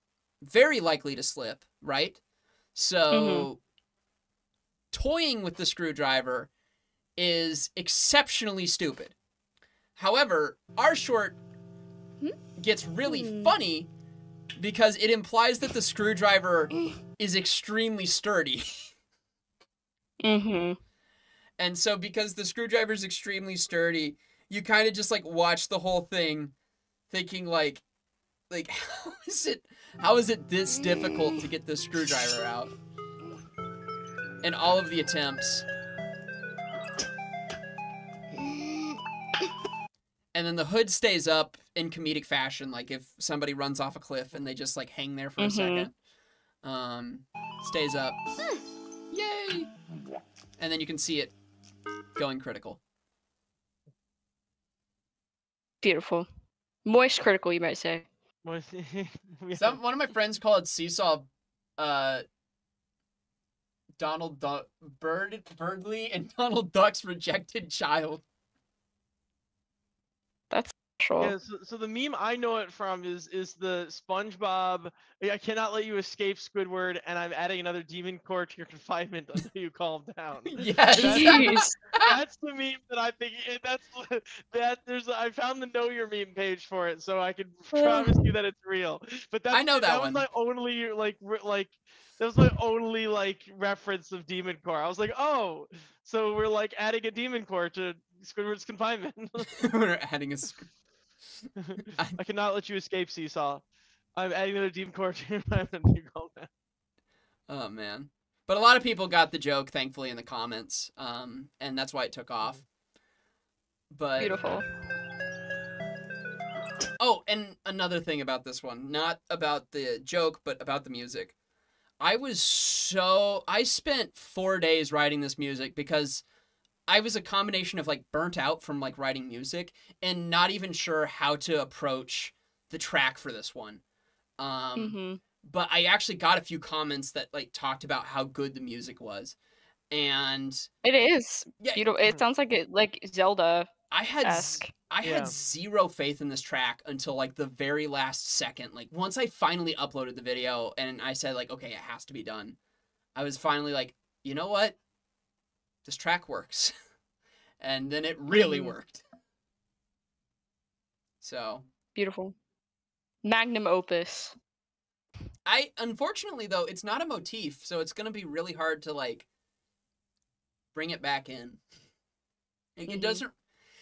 very likely to slip, right? So toying with the screwdriver is exceptionally stupid. However, our short gets really Hmm. funny because it implies that the screwdriver is extremely sturdy. Mm-hmm. And so because the screwdriver is extremely sturdy, you kind of just like watch the whole thing thinking like like how is it how is it this difficult to get the screwdriver out? And all of the attempts. And then the hood stays up in comedic fashion, like if somebody runs off a cliff and they just like hang there for a Mhm. second. Um, stays up. Yay! And then you can see it going critical. Beautiful. Moist critical, you might say. What- we Some one of my friends called Seasaw uh Donald du- Bird Birdley and Donald Duck's rejected child. Yeah, so, so the meme I know it from is is the SpongeBob. I cannot let you escape, Squidward, and I'm adding another demon core to your confinement until you calm down. Yes. That's, that's the meme that I think. Eh, that's that. There's I found the know your meme page for it, so I can promise you that it's real. But that's, I know that that one. was my only like re- like that was my only like reference of demon core. I was like, oh, so we're like adding a demon core to Squidward's confinement. We're adding a. sc- I- I cannot let you escape, Seasaw. I'm adding another demon core to your confinement. You call that. Oh man. But a lot of people got the joke, thankfully, in the comments, um, and that's why it took off. But Beautiful. Oh, and another thing about this one, not about the joke, but about the music. I was so I spent 4 days writing this music because I was a combination of like burnt out from like writing music and not even sure how to approach the track for this one. Um hmm but I actually got a few comments that like talked about how good the music was. And It is yeah, beautiful. It sounds like it like Zelda. I had. I Yeah. had zero faith in this track until like the very last second. Like once I finally uploaded the video and I said like okay, it has to be done. I was finally like, you know what? This track works. and then it really Mhm. worked. So, Beautiful. Magnum opus. I unfortunately though, it's not a motif, so it's going to be really hard to like bring it back in. It, it Mhm. doesn't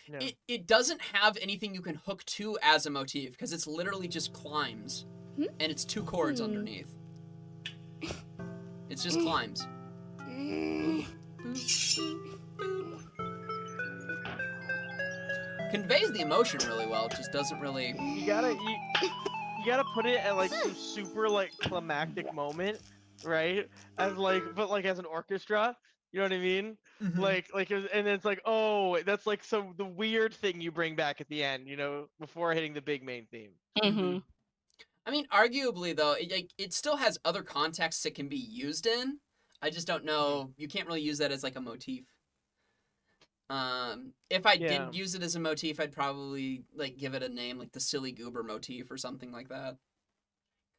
Yeah. it, it doesn't have anything you can hook to as a motif because it's literally just climbs Hmm? and it's two chords Hmm. underneath it's just climbs conveys the emotion really well just doesn't really you gotta you, you gotta put it at like some super like climactic moment, right? As like but like as an orchestra, you know what I mean? Like like it was- and it's like oh that's like some the weird thing you bring back at the end, you know, before hitting the big main theme. hmm i mean arguably though it, like, it still has other contexts it can be used in i just don't know. You can't really use that as like a motif. Um if i Yeah. did use it as a motif i'd probably like give it a name like the silly goober motif or something like that.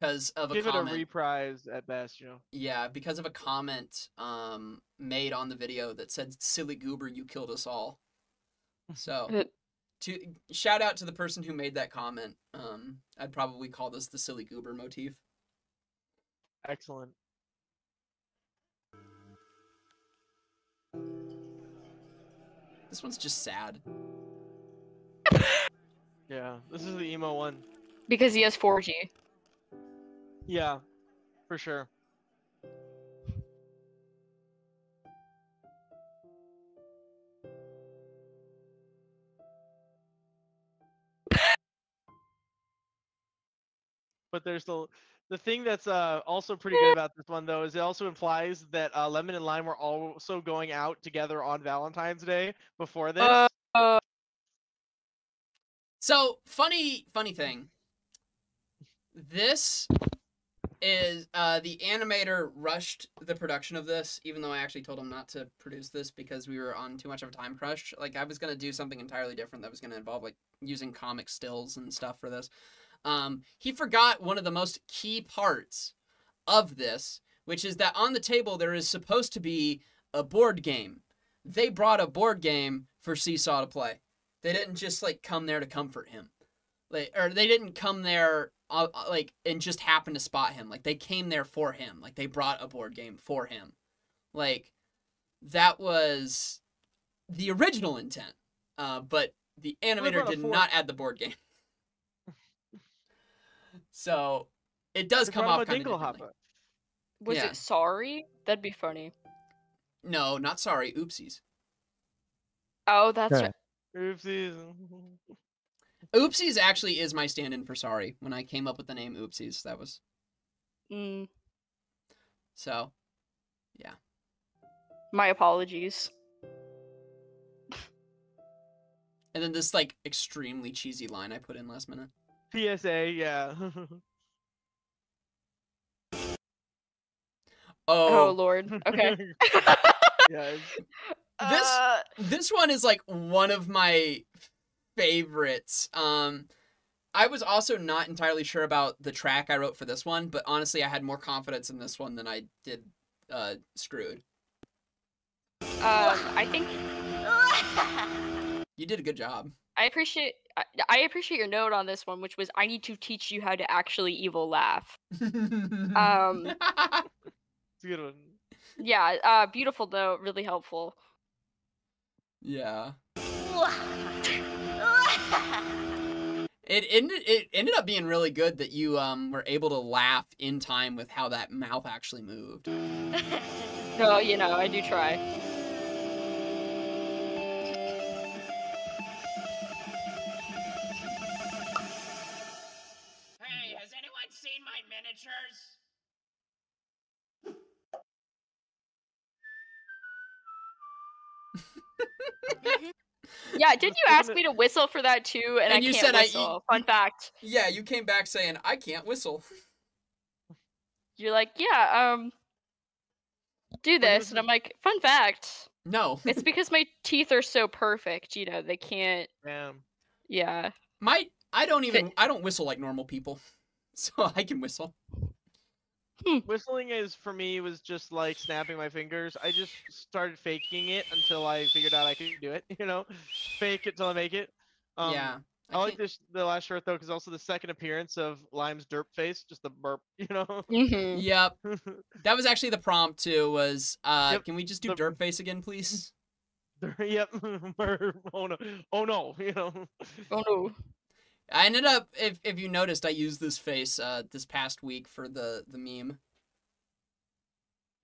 Because of a Give it a comment reprise at best, you know. yeah because of a comment um made on the video that said silly goober you killed us all. So to shout out to the person who made that comment. Um i'd probably call this the silly goober motif. Excellent. This one's just sad Yeah, this is the emo one. Because he has 4G. Yeah, for sure. But there's the the thing that's uh, also pretty good about this one though is it also implies that uh, Lemon and Lime were also going out together on Valentine's Day before this. Uh, So funny, funny thing. This is uh, the animator rushed the production of this, even though I actually told him not to produce this because we were on too much of a time crunch. Like I was gonna do something entirely different that was gonna involve like using comic stills and stuff for this. Um, he forgot one of the most key parts of this, which is that on the table there is supposed to be a board game. They brought a board game for Seasaw to play. They didn't just like come there to comfort him, like or they didn't come there uh, uh, like and just happen to spot him. Like they came there for him. Like they brought a board game for him. Like that was the original intent. Uh, but the animator did not add the board game. So it does They come brought off kind of Dingle differently. Hopper. was Yeah. it sorry? That'd be funny. No, not sorry. Oopsies. Oh, that's Okay. right. Oopsies. Oopsies actually is my stand-in for sorry. When I came up with the name Oopsies, that was Mm, so. Yeah. My apologies. And then this like extremely cheesy line I put in last minute. PSA, yeah. Oh, Oh, lord. Okay. yeah. it's- This- Uh, this one is like one of my favorites. Um, I was also not entirely sure about the track I wrote for this one, but honestly, I had more confidence in this one than I did uh, Screwed. Um, I think You did a good job. I appreciate I, I appreciate your note on this one, which was I need to teach you how to actually evil laugh. Um, It's a good one. yeah, uh, beautiful note, really helpful. yeah. It ended. It ended up being really good that you um were able to laugh in time with how that mouth actually moved. No, you know, I do try. Yeah, didn't you ask me to whistle for that too? And, And I you can't said I- whistle. Fun fact. Yeah, you came back saying I can't whistle. You're like, yeah, um, do this, and I'm like, fun fact. No, It's because my teeth are so perfect. You know, they can't. Damn. Yeah. my I don't even I don't whistle like normal people, so I can whistle. Whistling is for me was just like snapping my fingers. I just started faking it until I figured out I could do it. You know, fake it till I make it. Um, yeah, I, like this the last shirt though because also the second appearance of Lime's derp face, just the burp. You know. Mm-hmm. Yep. That was actually the prompt too. Was uh, Yep, can we just do the- derp face again, please? yep. Oh no. Oh no. You know. Oh no. I ended up, if if you noticed, I used this face uh this past week for the the meme.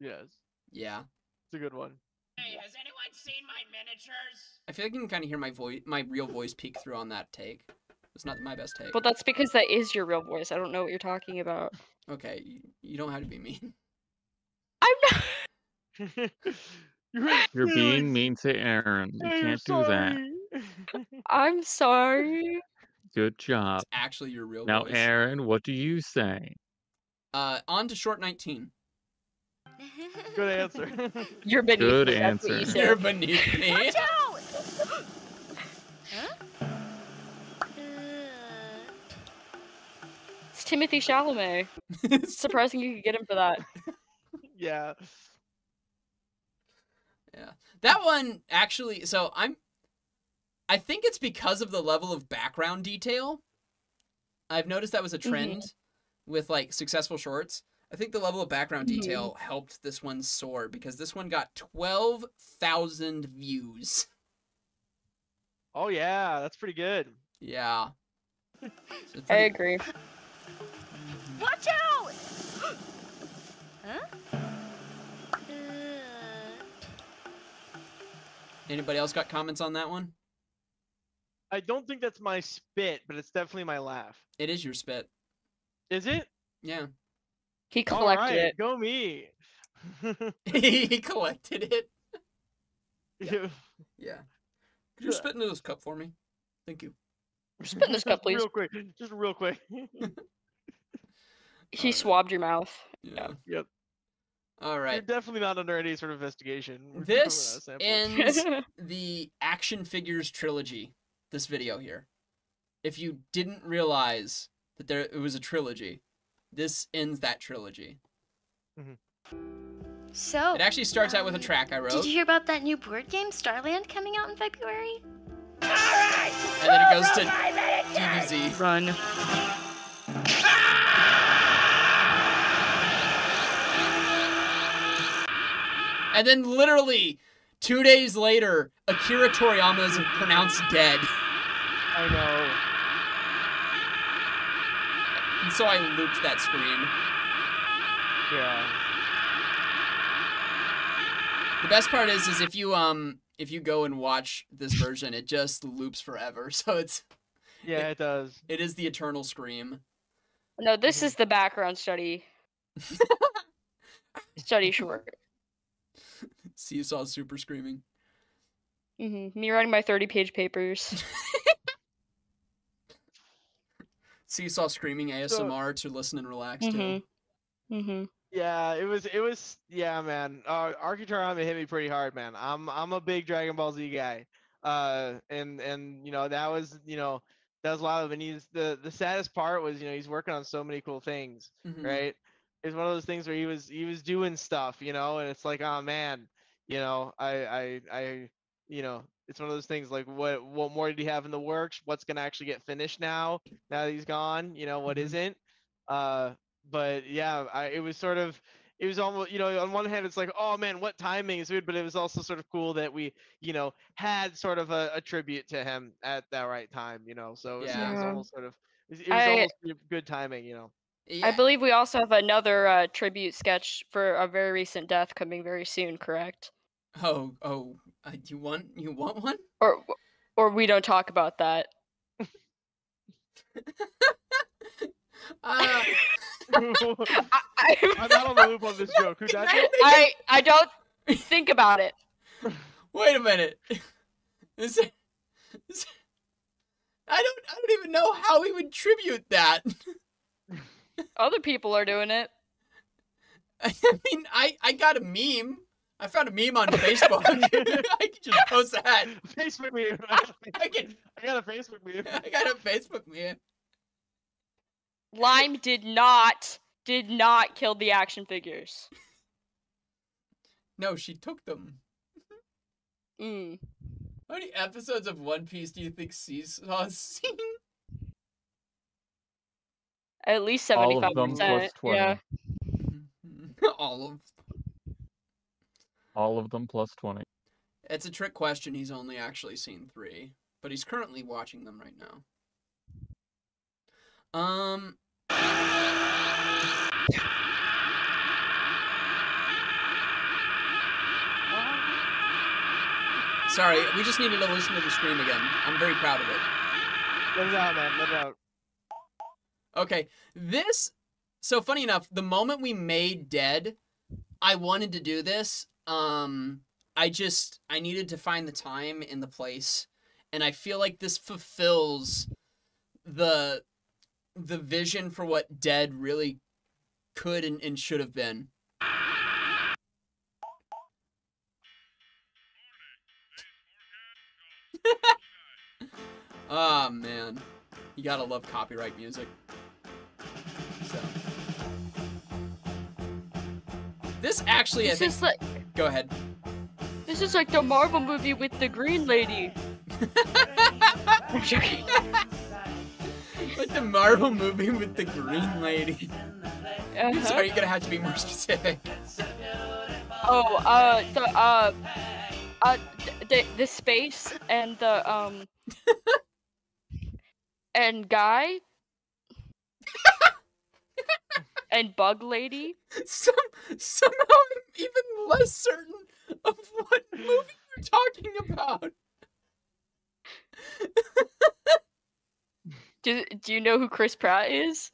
Yes. Yeah, It's a good one. Hey, has anyone seen my miniatures? I feel like you can kind of hear my voice, my real voice peek through on that take. It's not my best take. But that's because that is your real voice. I don't know what you're talking about. Okay, you, you don't have to be mean. I'm not. You're, You're really being mean to Aaron. You I'm can't do that. I'm sorry. Good job. It's actually your real Now, voice. Aaron, what do you say? Uh, on to short nineteen. Good answer. You're beneath Good me. That's what you answer. said. You're beneath me. Watch out! huh? It's Timothée Chalamet. It's surprising you could get him for that. yeah. Yeah. That one actually so I'm I think it's because of the level of background detail. I've noticed that was a trend with like successful shorts. I think the level of background Mhm. detail helped this one soar because this one got 12,000 views. Oh yeah, that's pretty good. Yeah. So it's I agree. Watch out! huh? Anybody else got comments on that one? I don't think that's my spit, but it's definitely my laugh. It is your spit. Is it? Yeah. He collected right, it. Go me. he collected it. Yeah. Yeah. Could you spit into this cup for me? Thank you. Spit in this cup, please. real quick. Just real quick. He swabbed your mouth. Yeah. yep. All You're definitely not under any sort of investigation. from This that ends the action figures trilogy. This video here. If you didn't realize that there it was a trilogy, this ends that trilogy. Mm-hmm. So, It actually starts out with a track I wrote. did you hear about that new board game, Starland, coming out in February? All right, and then it goes to DBZ. Run. And then literally two days later, Akira Toriyama is pronounced dead. I know. And so I looped that screen. Yeah. The best part is is if you um if you go and watch this version, it just loops forever. So it's Yeah, it does. it is the eternal scream. No, this is the background study. study short. Seasaw super screaming. Hmm Me writing my 30 page papers. Seasaw screaming ASMR to listen and relax. Mm-hmm. Mm-hmm. Yeah, it was. It was. Yeah, man. Uh, Archie hit me pretty hard, man. I'm. I'm a big Dragon Ball Z guy. uh, and and you know that was you know that was a lot of and he's the the saddest part was you know he's working on so many cool things Mhm. right it's one of those things where he was he was doing stuff you know and it's like oh man you know i i i you know it's one of those things like what what more did he have in the works what's gonna actually get finished now now that he's gone you know what Mhm. not uh but yeah I, it was sort of it was almost you know on one hand it's like oh man what timing is weird but it was also sort of cool that we you know had sort of a, a tribute to him at that right time you know so it was, it was Yeah. almost sort of it was, it was I- almost good- good timing you know I believe we also have another uh, tribute sketch for a very recent death coming very soon, correct? Oh, oh, uh, you want you want one? Or or we don't talk about that. Uh, i'm I, not on the loop on this joke who died I I don't think about it. wait a minute. Is there, is there- I don't I don't even know how we would tribute that. Other people are doing it. I mean, I I got a meme. I found a meme on Facebook. I can just post that. facebook meme I can. i got a facebook meme I got a Facebook meme. Lime did not did not kill the action figures. No, she took them. Mm. How many episodes of One Piece do you think Seasaw's seen? At least All seventy of five them plus percent. 20. Yeah. All of. All of them plus 20. It's a trick question. He's only actually seen three, but he's currently watching them right now. Um. Sorry, we just needed to listen to the stream again. I'm very proud of it. let it out man let it out Okay, this. So funny enough, the moment we made Dead, I wanted to do this. Um, I just I needed to find the time and the place, and I feel like this fulfills the the vision for what Dead really could and, and should have been. oh man, you gotta love copyright music. This actually, I think. is like Go ahead. this is like the Marvel movie with the green lady. I'm joking. like the Marvel movie with the green lady. Uh-huh. Sorry, you're gonna have to be more specific. Oh, uh, the uh, uh, the the space and the um, and guy and bug lady. Some somehow I'm even less certain of what movie you're talking about. Do Do you know who Chris Pratt is?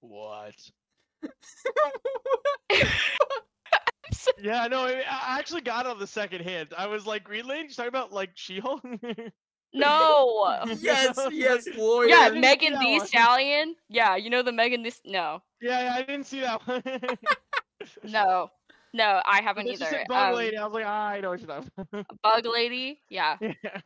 what Yeah, no, I, I actually got it on the second hint. I was like, Green Lady, you talking about like She-Hulk? No. yes, yes, lawyer. Yeah, Megan that the. Stallion. Yeah, you know the Megan this. No, yeah, yeah, I didn't see that one. no, no. I haven't Then she either. Bug Um, Lady. I was like, ah, I know what you're talking about. Bug lady. Yeah. Yeah.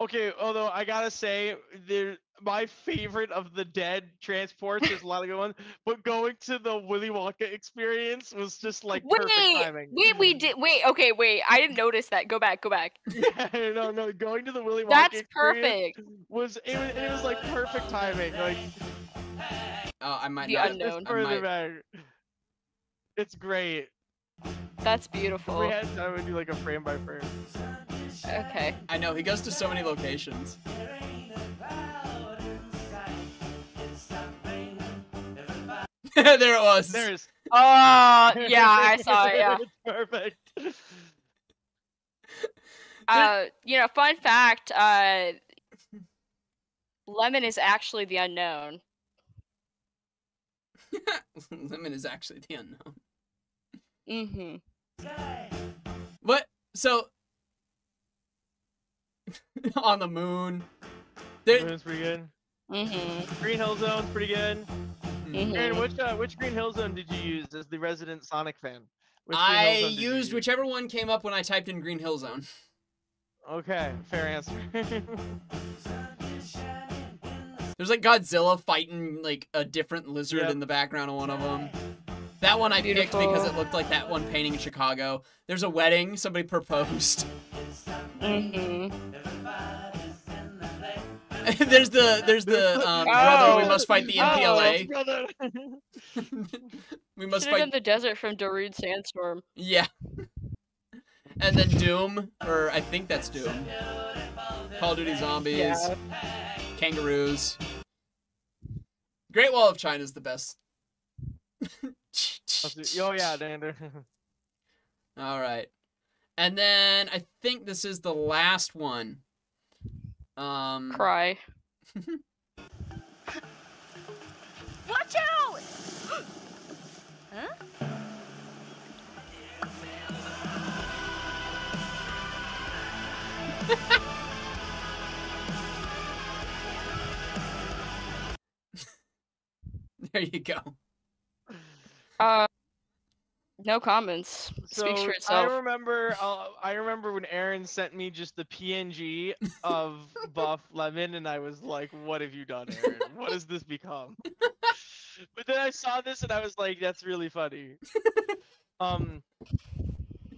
Okay, although I gotta say, there my favorite of the dead transports. There's a lot of good ones, but going to the Willy Wonka experience was just like perfect timing. wait, we did. Wait, okay, wait. I didn't notice that. Go back, go back. yeah, no, no, going to the Willy Wonka That's experience perfect. was it, was it was like perfect timing. Like Oh, I might The not. unknown. I further might- back. It's great. That's If beautiful. we had time, we'd do like a frame by frame. Okay. I know he goes to so many locations. there it was. There's Oh, yeah, I saw it. Yeah. it's perfect. Uh, you know, fun fact. Uh, Lemon is actually the unknown. Lemon is actually the unknown. Mm-hmm. What? So on the moon. There, Moon's pretty good. Mm-hmm. Green Hill Zone's pretty good. Mhm. Aaron, which uh, which Green Hill Zone did you use as the resident Sonic fan? Which I Zone did you used use? whichever one came up when I typed in Green Hill Zone. Okay, fair answer. There's like Godzilla fighting like a different lizard Yep. in the background of one of them. That one I picked because it looked like that one painting in Chicago. There's a wedding, somebody proposed. Mm-hmm. there's the there's the um, brother. We Oh. must fight the Oh. MPLA. brother. we must Should have fight. the desert from Darude Sandstorm. Yeah. And then Doom, or I think that's Doom. Call of Duty Zombies, Yeah. Kangaroos. Great Wall of China is the best. oh yeah, Dander. All right. And then I think this is the last one. Um Cry. Watch out! huh? there you go. Uh, no comments. Speaks So for I remember, uh, I remember when Aaron sent me just the PNG of Buff Lemon, and I was like, "What have you done, Aaron? What has this become?" but then I saw this, and I was like, "That's really funny." um,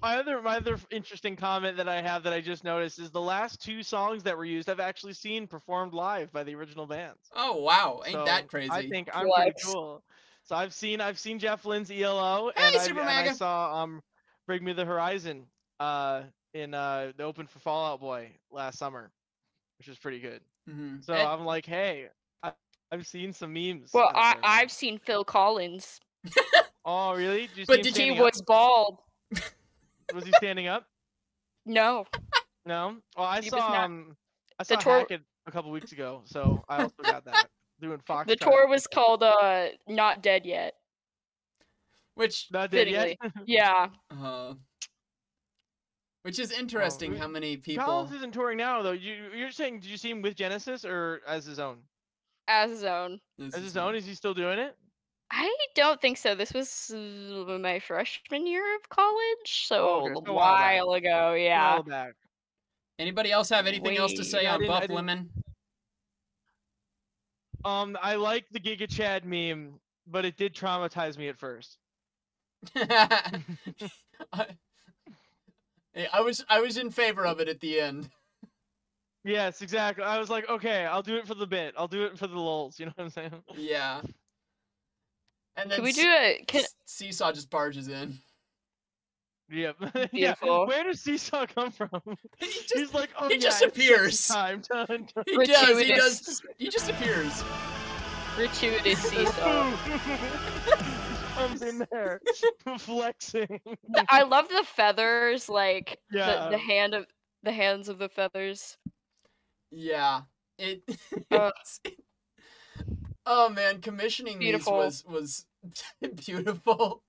my other, my other interesting comment that I have that I just noticed is the last two songs that were used I've actually seen performed live by the original bands. Oh wow, ain't So that crazy? I think I'm pretty cool. So I've seen I've seen Jeff Lynne's ELO Hey, and, I, Super and I saw um Bring Me the Horizon uh in uh the Open for Fall Out Boy last summer, which was pretty good. Mhm. So Eh, I'm like, hey, I, I've seen some memes. Well, I, I've seen Phil Collins, Oh really? Did you But see him did he standing was bald. Was he standing up? No, No. Well, I He saw not. um I saw tour- Hackett a couple weeks ago, so I also got that doing Fox. the tour was called uh "Not Dead Yet." which not dead yet. Yeah, uh, which is interesting we- how many people Collins isn't touring now though. You you're saying did you see him with Genesis or as his own? as his own. this As his own? Is he still doing it? I don't think so. This was my freshman year of college, so Oh, okay, a so a while back. while ago. Yeah. While back. Anybody else have anything else to say I on didn't- I Buff didn't- Lemon? Um, I like the Giga Chad meme, but it did traumatize me at first. I, I was I was in favor of it at the end. Yes, exactly. I was like, okay, I'll do it for the bit. I'll do it for the lulz. You know what I'm saying? Yeah. And then Can we do a? Can Seasaw just barges in. Yep. yeah. Where does Seasaw come from? He just He's like, oh he yeah, just appears. Time. Dun, dun. he does he does he just appears. gratuitous Seasaw? comes in there flexing. I love the feathers, like Yeah. the, the hand of the hands of the feathers. Yeah. It, Uh, Oh man, commissioning Beautiful. these was was beautiful.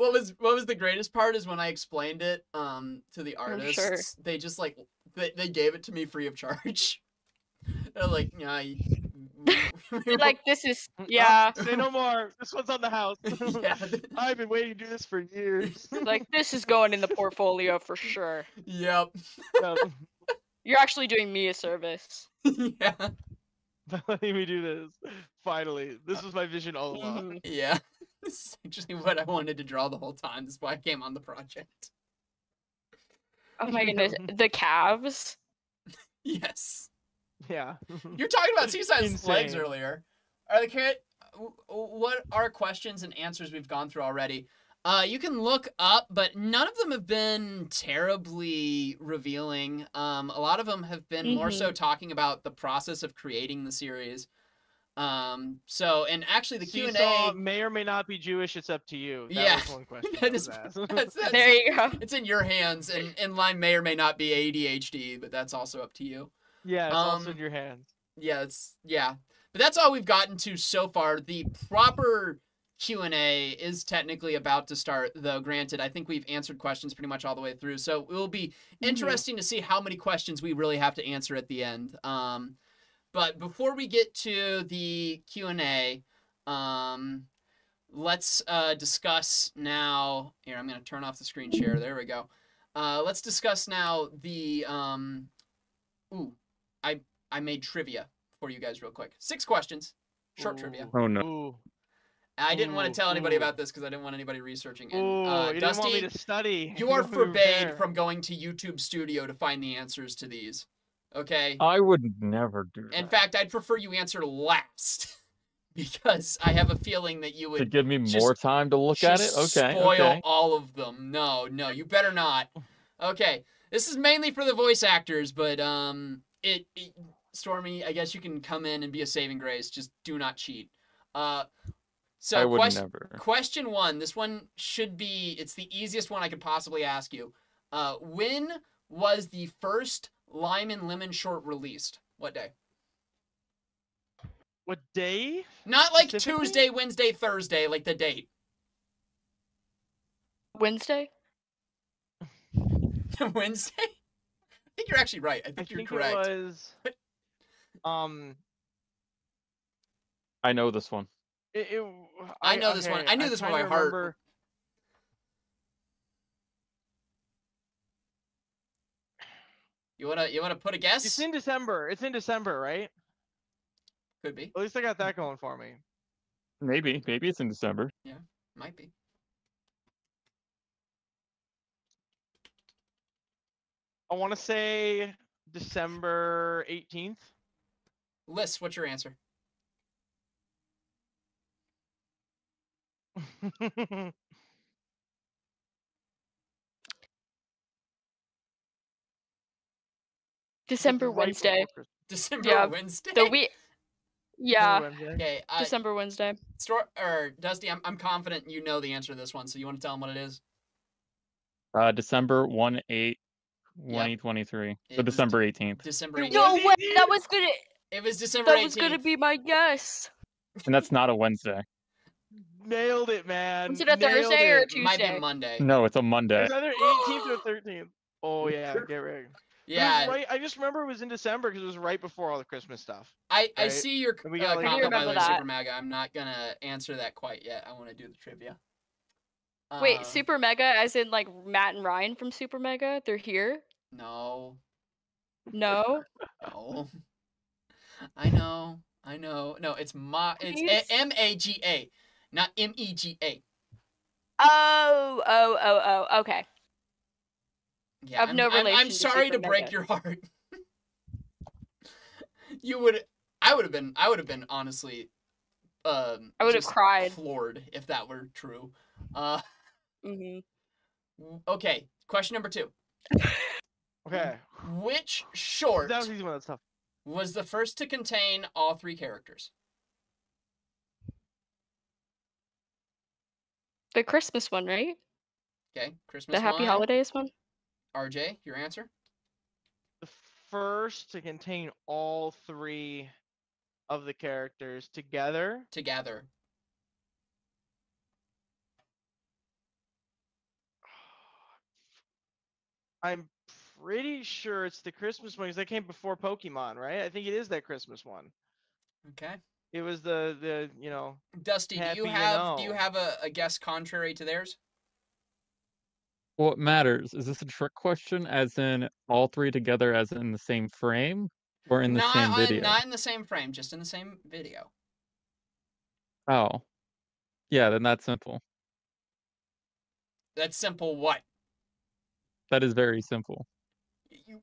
What was what was the greatest part is when I explained it um to the artists. sure. They just like they, they gave it to me free of charge. They're like, yeah, you- we- we They're like this is Um, yeah, Say no more. This one's on the house. yeah, I've been waiting to do this for years. like this is going in the portfolio for sure. yep, You're actually doing me a service. yeah, letting me do this. Finally, this was my vision all along. Mhm. yeah. This is actually what I wanted to draw the whole time. This is why I came on the project. Oh my goodness, the calves. Yes. Yeah. You're talking about Seasaw's legs Insane. earlier. Are the carrot? What are questions and answers we've gone through already? Uh, you can look up, but none of them have been terribly revealing. Um, a lot of them have been more so talking about the process of creating the series. Um, so and actually the Q and A may or may not be Jewish. It's up to you. That Yeah. was one question. That I is- was asked. That's, that's, There you go. it's in your hands, and and line may or may not be ADHD, but that's also up to you. yeah, it's also um, in your hands. yeah it's yeah but that's all we've gotten to so far the proper q&a is technically about to start though granted i think we've answered questions pretty much all the way through so it will be interesting to see how many questions we really have to answer at the end um, but before we get to the q&a um, let's uh, discuss now. Here, I'm gonna turn off the screen share. There we go. Uh, let's discuss now the um. Ooh, I I made trivia for you guys real quick. Six questions, short trivia. Oh no. Ooh, I didn't want to tell anybody ooh. about this because I didn't want anybody researching it. ooh, uh, you didn't want me to study. you are want forbade from going to YouTube Studio to find the answers to these. Okay. I would never do that. In fact, I'd prefer you answer last because I have a feeling that you to would give me more time to look at it. Okay. spoil Okay. all of them. No, no, you better not. Okay, this is mainly for the voice actors, but um, it, it Stormy, I guess you can come in and be a saving grace. Just do not cheat. Uh, so I would question never. question one. This one should be. It's the easiest one I could possibly ask you. Uh, when was the first Lime and Lemon short released? What day? What day? Not like Tuesday, Wednesday, Thursday, like the date. Wednesday? Wednesday? I think you're actually right. I think I you're think correct. it was. Um, I know this one. it, it, I know this one. I knew I'm this one by to heart. remember- You wanna you wanna put a guess? It's in December. It's in December, right? Could be. At least I got that going for me. Maybe. Maybe it's in December. Yeah, might be. I want to say December 18th. Lyss, what's your answer? December Right Wednesday. December Yeah, Wednesday. The we Yeah, Wednesday. Okay. Uh, December Wednesday. Stor- or Dusty, I'm I'm confident you know the answer to this one. So you want to tell him what it is? Uh, December 1 8, 2023. It So December 18th. December. 18th. No way, it that is. was gonna It was December that was gonna be my guess. And that's not a Wednesday. Nailed it, man. Was it a Nailed Thursday or a. Tuesday? Might be Monday. No, it's a Monday. It's either 18th or 13th. Oh yeah, get ready. It was Yeah, right. I just remember it was in December because it was right before all the Christmas stuff. I, I see your And we uh, got, like, comment by the way. Super Mega. I'm not gonna answer that quite yet. I want to do the trivia. Wait, Um, Super Mega as in like Matt and Ryan from Super Mega? They're here? No, No? no. I know, I know. No, it's ma. It's M A G A, not M E G A. Oh, oh, oh, oh, okay. Yeah, I've I'm, no I'm- I'm, relation to sorry to break your heart. you would, I would have been, I would have been honestly, um, I would have cried. floored if that were true. Uh, hmm okay. Question number two. Okay. Which short That was easy one. That's tough. was the first to contain all three characters? The Christmas one, right? Okay, Christmas. The Happy one. Holidays one? RJ, your answer? The first to contain all three of the characters together. Together. I'm pretty sure it's the Christmas one because that came before Pokemon, right? I think it is that Christmas one. Okay. It was the the you know Dusty, do you you have do you have a, a guess contrary to theirs? What matters? Is this a trick question, as in all three together, as in the same frame, or in the not, same on- video? not in the same frame, just in the same video. Oh, yeah. Then that's simple. That's simple. What? That is very simple. You,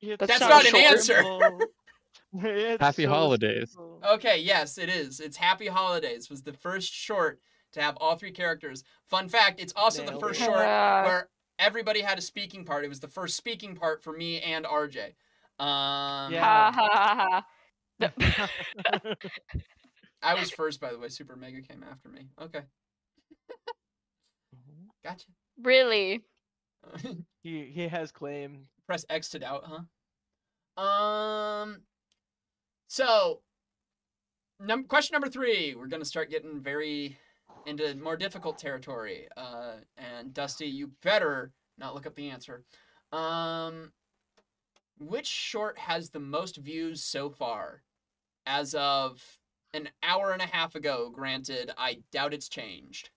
it's That's not an answer. It's Happy so holidays. simple. okay, yes, it is. It's Happy Holidays was the first short to have all three characters. Fun fact: it's also the first it. short where everybody had a speaking part. It was the first speaking part for me and RJ. Um, Yeah. Ha ha ha ha. I was first, by the way. Super Mega came after me. Okay, gotcha. Really? he he has claim. Press X to doubt, huh? Um. So, num- question number three. We're gonna start getting very into more difficult territory. Uh, and Dusty, you better not look up the answer. Um, which short has the most views so far, as of an hour and a half ago. Granted, I doubt it's changed.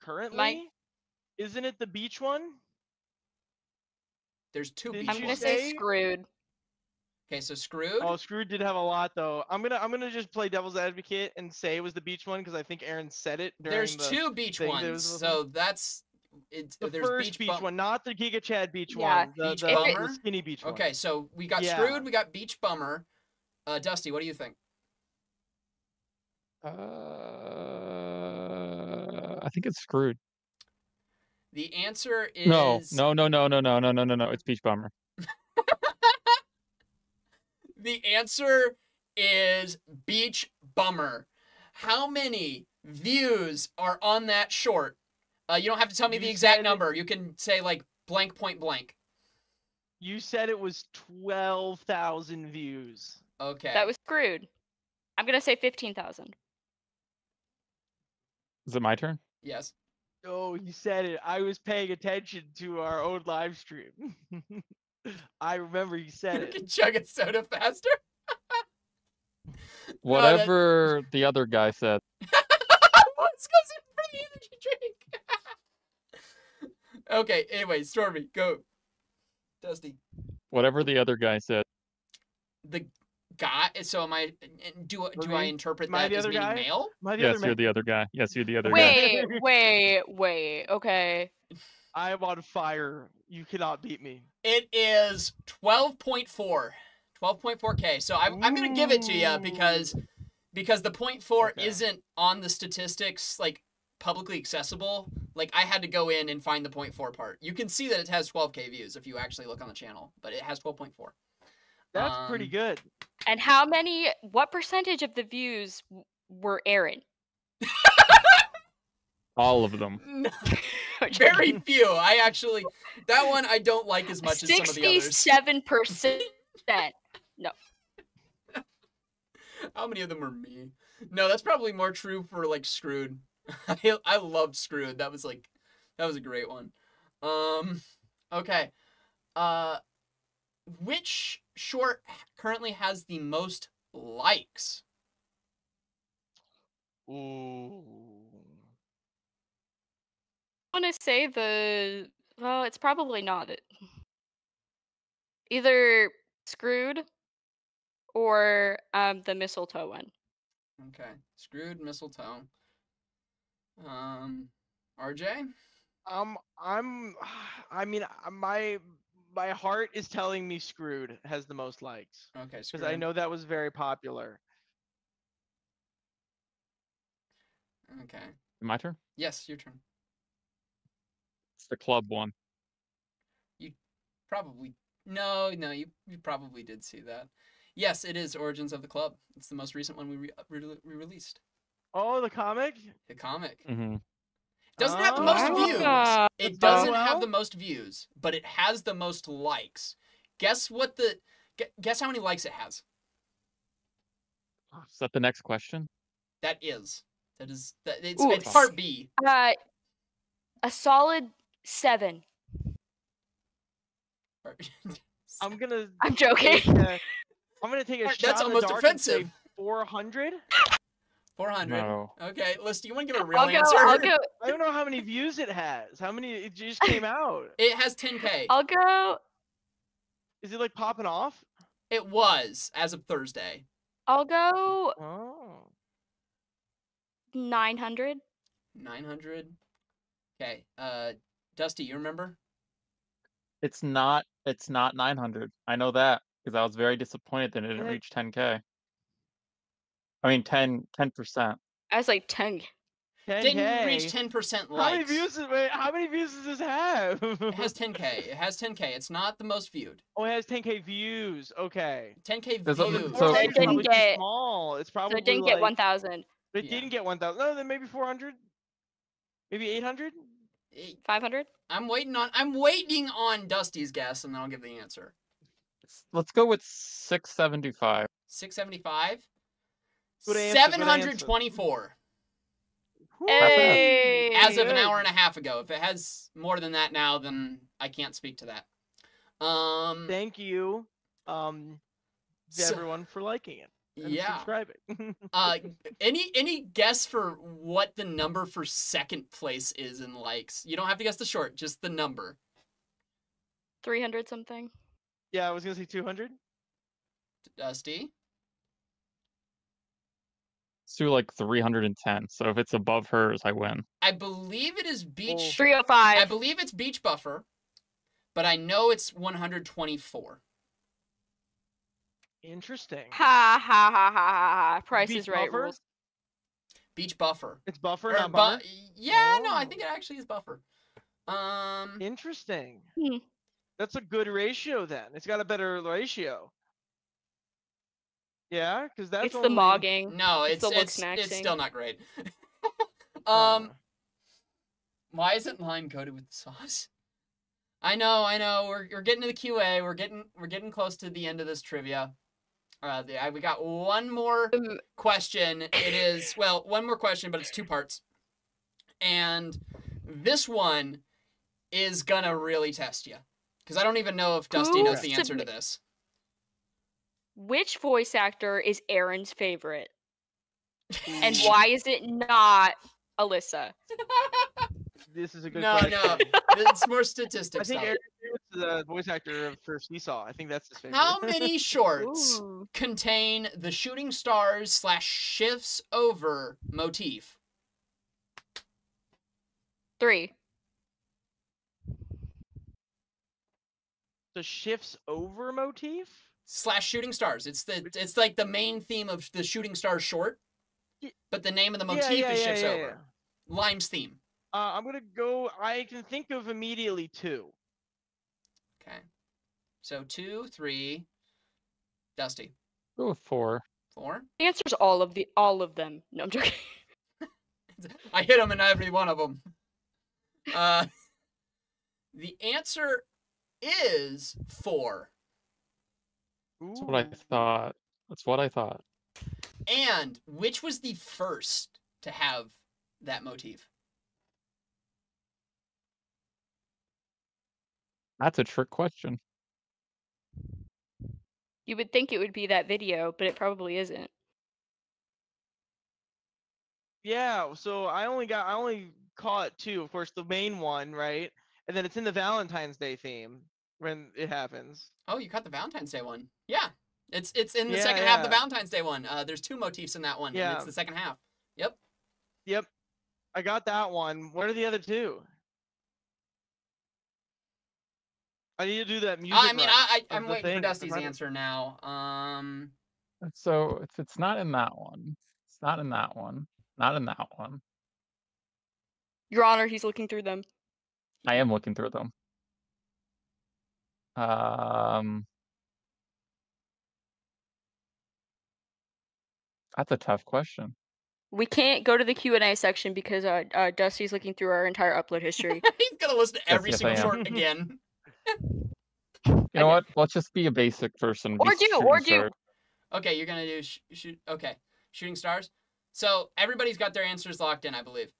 Currently, isn't it the beach one? There's two Didn't beach I'm gonna say say- screwed. Okay, so screwed. Oh, Screwed did have a lot though. I'm gonna I'm gonna just play devil's advocate and say it was the beach one because I think Aaron said it during There's the, two beach thing that ones, so that's it's the there's first beach, beach, bum- one, not the Giga Chad beach Yeah, one. The, Beach the, Bummer? the skinny beach one. Okay, so we got Yeah. screwed, we got beach bummer. Uh, Dusty, what do you think? Uh, I think it's screwed. The answer is No, no, no, no, no, no, no, no, no, no. It's Beach Bummer. The answer is beach bummer. How many views are on that short? Uh, you don't have to tell me You the exact said- number. You can say like blank point blank. You said it was twelve thousand views. Okay. That was screwed. I'm gonna say fifteen thousand. Is it my turn? yes. Oh, you said it. I was paying attention to our own live stream. I remember you said You it. can chug a soda faster. that- Whatever the other guy said. What's goes in for the energy drink? okay. Anyway, Stormy, go. Dusty. Whatever the other guy said. The guy. So am I? Do do I interpret Am I that the as other meaning guy? male? Am I the Yes, other you're man? the other guy. Yes, you're the other guy. Wait, wait, wait. Okay. I am on fire. You cannot beat me. It is 12.4. 12.4k. So I'm, I'm gonna give it to you because because the point four Okay. isn't on the statistics like publicly accessible. Like I had to go in and find the point four part. You can see that it has 12k views if you actually look on the channel, but it has 12.4. That's pretty Um, good. And how many? What percentage of the views were Aaron? All of them. Very few. I actually that one I don't like as much as some of the others. Sixty-seven percent. No. How many of them were me? No, that's probably more true for like Screwed. I I loved Screwed. That was like that was a great one. Um okay. Uh which short currently has the most likes? Ooh. I want to say the. Well, it's probably not it. Either screwed or um the mistletoe one. Okay. Screwed mistletoe. Um RJ? Um, I'm. I mean, uh, my my heart is telling me screwed has the most likes Okay, because I know that was very popular. Okay. My turn? Yes, your turn. It's the club one. You probably. No, no, you you probably did see that. Yes, it is Origins of the Club. It's the most recent one we re- re- re-released. Oh, the comic. The comic. Mm-hmm. Doesn't have the most Oh. views. Ah, It doesn't well. have the most views, but it has the most likes. Guess what the guess how many likes it has? Is that the next question? That is. That is that it's, Ooh, it's part B. Uh, a solid seven. I'm gonna. I'm joking. take a- I'm gonna take a That's shot in the almost dark offensive. 400. 400. No. Okay, Lyss, do you want to give a real I'll go. answer? I'll go. I don't know how many views it has. How many? It just came out. It has 10k. I'll go. Is it like popping off? It was as of Thursday. I'll go Oh. nine hundred. 900. Okay. Uh Dusty, you remember? It's not. It's not 900. I know that because I was very disappointed that it didn't reach 10k. I mean 10 percent. I was like ten. 10K. Didn't reach 10% likes. How many views? Is, wait, how many views does this have? It has 10k. It has 10k. It's not the most viewed. oh, it has 10k views. Okay. 10k There's a- views. so- So it It's probably didn't get- small. It's So probably it didn't like, get one thousand. It Yeah. didn't get 1,000. No, then maybe 400. Maybe 800. Five hundred. I'm waiting on I'm waiting on Dusty's guess and then I'll give the answer. Let's go with 675 675 answer, 724 Hey. as of an hour and a half ago. If it has more than that now, then I can't speak to that. Um Thank you, um, to So- everyone for liking it. And Yeah. subscribing. Uh, any any guess for what the number for second place is in likes? You don't have to guess the short, just the number. 300 something. yeah, I was gonna say 200. Dusty. Let's do like 310. So if it's above hers, I win. I believe it is beach. 305. I believe it's beach buffer, but I know it's 124. Interesting. Ha ha ha ha ha ha. Price Beach is right buffer? rules. Beach buffer. It's buffer, Or not bu- bummer. yeah, no, I Oh. think it actually is buffer. Um, Interesting. Hmm. That's a good ratio then. It's got a better ratio. Yeah, because that's It's the only- mogging. no, It's it's it's, it's still not great. Uh, um, why isn't lime coated with the sauce? I know, I know. We're we're getting to the QA. We're getting we're getting close to the end of this trivia. Uh, the, I- we got one more Um, question. It is well, one more question, but it's two parts. And this one is gonna really test you because I don't even know if Dusty Who knows the answer to this. Which voice actor is Aaron's favorite? And why is it not Alyssa? This is a good no, question. no, it's more I statistics. think. Eric is the voice actor for Seasaw. I think that's his favorite. How many shorts Ooh. contain the shooting stars slash shifts over motif? Three. the shifts over motif? Slash shooting stars. It's the it's like the main theme of the shooting stars short, but the name of the motif yeah, is yeah, shifts yeah, over. Lime's theme. Yeah. Uh, I'm gonna go. I can think of immediately two. Okay. So two, three. Dusty. Go with four. Four. The answer is all of the all of them. No, I'm joking. I hit them in every one of them. Uh, the answer is four. That's what I thought. That's what I thought. And which was the first to have that motif? That's a trick question. You would think it would be that video, but it probably isn't. Yeah, so I only got I only caught two. Of course, the main one, right? And then it's in the Valentine's Day theme when it happens. Oh, you caught the Valentine's Day one. Yeah. It's it's in the Yeah, second half of the. Valentine's Day one. Uh, there's two motifs in that one, and Yeah. it's the second half. Yep. Yep, I got that one. What are the other two? I need to do that music. I mean, I, I of I'm waiting thing for Dusty's find answer now. Um, So if it's not in that one, it's not in that one, not in that one. Your Honor, he's looking through them. I am looking through them. Um, that's a tough question. We can't go to the Q and A section because uh, uh, Dusty's looking through our entire upload history. he's gonna listen to every yes, single short again. You know what? Let's just be a basic person. Or do, or do. stars. Okay, you're gonna do sh- shoot. Okay, shooting stars. So everybody's got their answers locked in, I believe.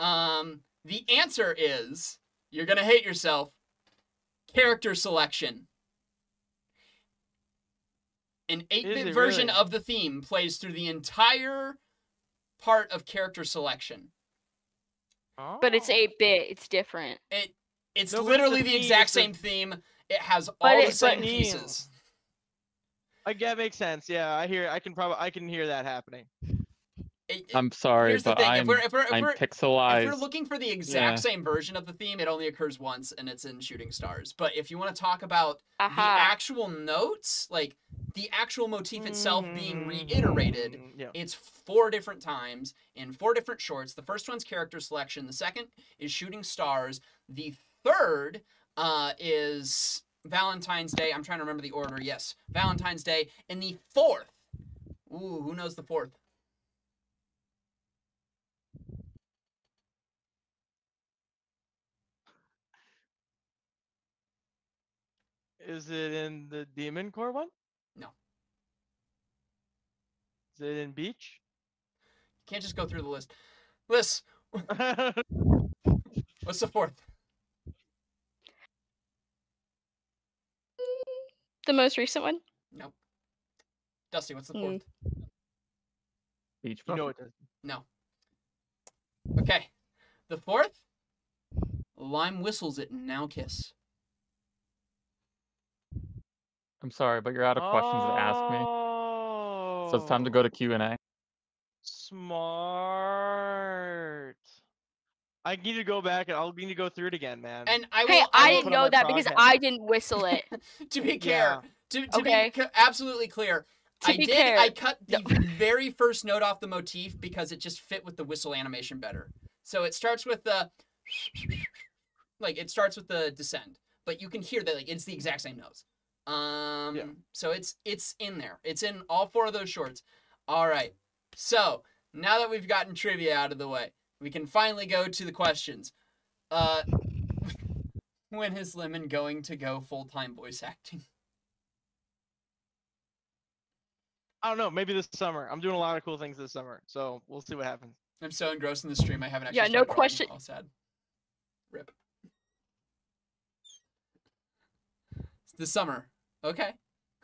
Um, the answer is you're gonna hate yourself. Character selection. An 8-bit version really? of the theme plays through the entire part of character selection. But it's Oh. 8 bit. It's different. It it's No, literally the the exact it's the- same theme. It has all it- the same theme. pieces. I get makes sense. Yeah, I hear. I can probably. I can hear that happening. It- it- I'm sorry, but I'm if we're if we're if I'm we're, if pixelized. we're looking for the exact Yeah. same version of the theme, it only occurs once, and it's in Shooting Stars. But if you want to talk about the actual notes, like the actual motif itself being mm-hmm. reiterated, Yeah. it's four different times in four different shorts. The first one's character selection. The second is Shooting Stars. The third uh, is Valentine's Day. I'm trying to remember the order. Yes, Valentine's Day. And the fourth, ooh, who knows the fourth? Is it in the Demon Core one? No. Is it in Beach? You Can't just go through the list. List. What's the fourth? The most recent one? Nope. Dusty, what's the Hmm. fourth? Beach You know it does. No. Okay. The fourth, Lime whistles it and now kiss. I'm sorry, but you're out of questions to ask me. So it's time to go to Q and A. Oh, Smart. I need to go back and I'll need to go through it again, man. And I will. Hey, I I will- didn't know my that because frog I didn't whistle it. to be clear, Yeah. to, to Okay. be absolutely clear, To I be did. clear, I cut the very first note off the motif because it just fit with the whistle animation better. So it starts with the like it starts with the descend, but you can hear that like it's the exact same notes. Um, Yeah. so it's it's in there. It's in all four of those shorts. All right. So now that we've gotten trivia out of the way, we can finally go to the questions. Uh, when is Lemon going to go full time voice acting? I don't know, maybe this summer. I'm doing a lot of cool things this summer, so we'll see what happens. I'm so engrossed in the stream I haven't actually. Yeah, no question- Oh, sad. Rip. It's the summer. Okay.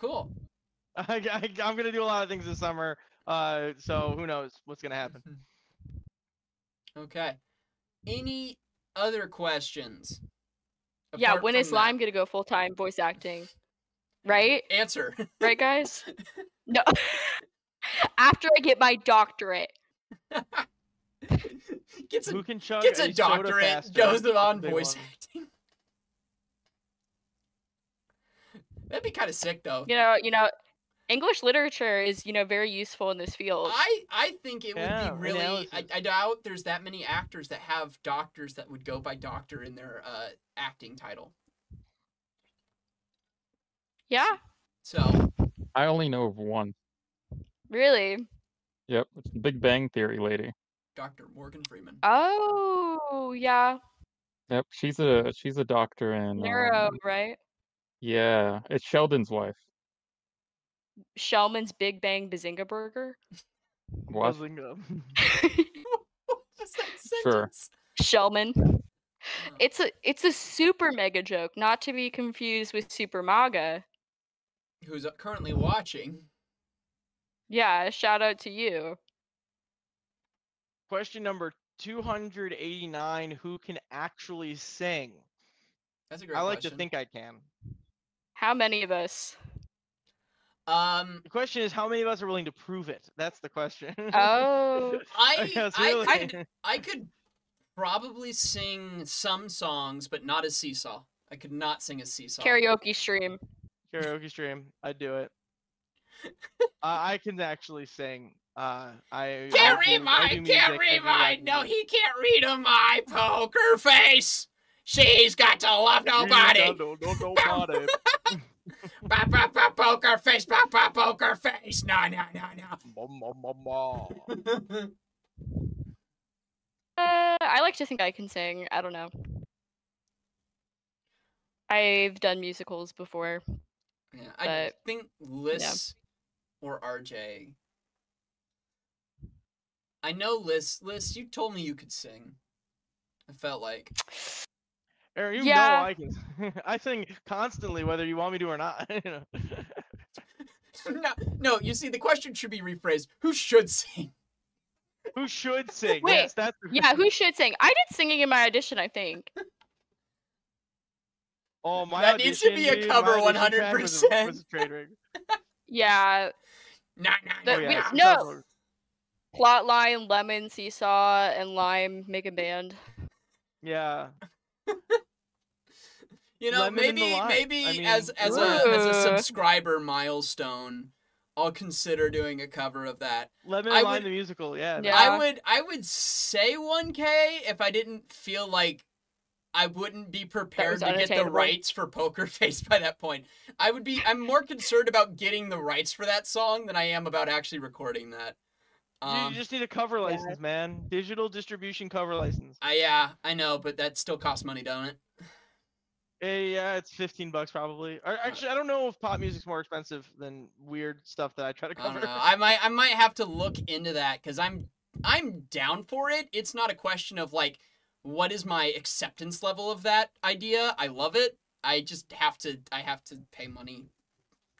Cool. I, I, I'm gonna do a lot of things this summer, uh, so who knows what's gonna happen. Okay. Any other questions? yeah, when is from that? Lime gonna go full time voice acting? Right? Answer. Right, guys? No. After I get my doctorate. gets a, Who can chug gets a a doctorate, goes on voice one. acting. That'd be kind of sick, though. You know, you know, English literature is, you know, very useful in this field. I I think it Yeah, would be really. I. I doubt there's that many actors that have doctors that would go by doctor in their uh, acting title. Yeah, So I only know of one. really. Yep, it's the Big Bang Theory lady. Dr. Morgan Freeman. Oh, yeah. Yep, she's a she's a doctor in. Neuro, um, right? yeah, it's Sheldon's wife. Shellman's Big Bang Bazinga Burger. What? Buzzing up. What's that Sure. sentence? Shellman. It's a it's a super mega joke, not to be confused with Super Maga. Who's uh, currently watching? Yeah, shout out to you. Question number 289: Who can actually sing? That's a great I like question. to think I can. How many of us? Um, The question is, how many of us are willing to prove it? That's the question. Oh, I Yes, I, really. could, I could probably sing some songs, but not a Seesaw. I could not sing a Seesaw. karaoke stream. karaoke stream. I'd do it. uh, I can actually sing. Uh, I Can't I do- read my, do can't I read my, no, he can't read on my poker face. She's got to love nobody. No, no, no, nobody. Ba, ba, ba, poker face, ba, ba, poker face. No, no, Ma, ma, ma, ma. no, no. Uh, I like to think I can sing. I don't know. I've done musicals before. yeah, I But- think Lyss or RJ. I know Lyss. Lyss, you told me you could sing. I felt like. Aaron, you Yeah. know I can. I sing constantly, whether you want me to or not. you know. no, no. You see, the question should be rephrased. Who should sing? Who should sing? Wait, yes, that's the Yeah, who should sing? I did singing in my audition, I think. Oh, my That needs to be a cover my audition track was a- 100%. was a trade rig. Yeah, Nah, nah, The- Oh, yeah. nah. no. Plotline, Lemon, Seasaw, and Lime make a band. Yeah. You know, Lemon maybe maybe I mean, as as a as a subscriber milestone, I'll consider doing a cover of that. Lemon I and would- the musical. Yeah. Yeah. I would I would say 1K if I didn't feel like I wouldn't be prepared to get the rights for Poker Face by that point. I would be I'm more concerned about getting the rights for that song than I am about actually recording that. You- Um, you just need a cover license, man. Digital distribution cover license. I, yeah, I know, but that still costs money, don't it? Eh, yeah, it's 15 bucks probably. Or actually, I don't know if pop music's more expensive than weird stuff that I try to I don't cover. know. I might I might have to look into that because I'm I'm down for it. It's not a question of like what is my acceptance level of that idea. I love it. I just have to I have to pay money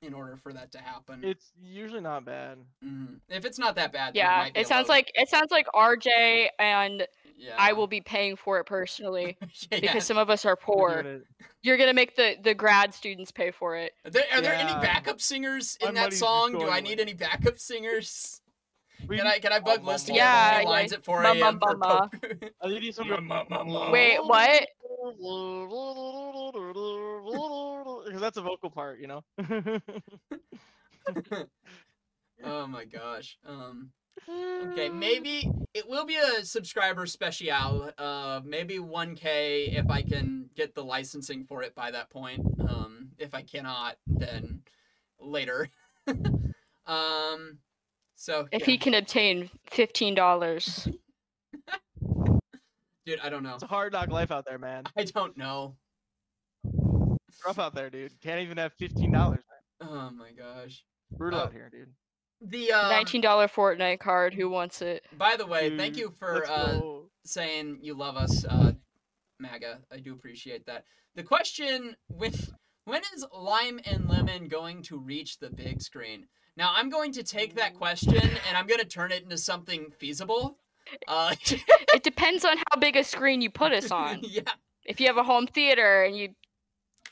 in order for that to happen. It's usually not bad. Mhm. If it's not that bad, then Yeah, might be it sounds low- like it sounds like RJ and yeah. I will be paying for it personally yeah. because some of us are poor. doing it. You're gonna make the the grad students pay for it. Are there, are there any backup singers in My that song? Do going I away. need any backup singers? Can I can I bug Bum, Lyss to Yeah, yeah, yeah. lines at 4 Bum, a.m. for bum, poke? Wait, what? Because that's a vocal part, you know. oh my gosh. Um. Okay, maybe it will be a subscriber special. Uh, maybe 1K if I can get the licensing for it by that point. Um, if I cannot, then later. um, so If yeah. he can obtain fifteen dollars. dude, I don't know. It's a hard knock life out there, man. I don't know. It's Rough out there, dude. Can't even have fifteen dollars. Oh my gosh. Brutal Oh. out here, dude. The um, Nineteen dollar Fortnite card. Who wants it? By the way, thank you for uh, saying you love us, uh, MAGA. I do appreciate that. The question when when is Lime and Lemon going to reach the big screen? Now I'm going to take that question and I'm going to turn it into something feasible. Uh, It depends on how big a screen you put us on. yeah, If you have a home theater and you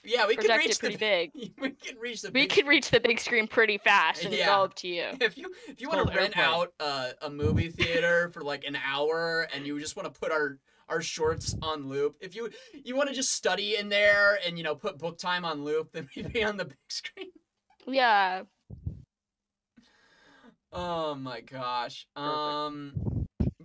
yeah, we could project reach it pretty the big, we can reach the we big could reach the big screen pretty fast, and it's all up to you. if you if you want to rent airplay. out uh, a movie theater for like an hour and you just want to put our our shorts on loop if you you want to just study in there and you know put book time on loop then we'd be on the big screen Yeah, oh my gosh Perfect. um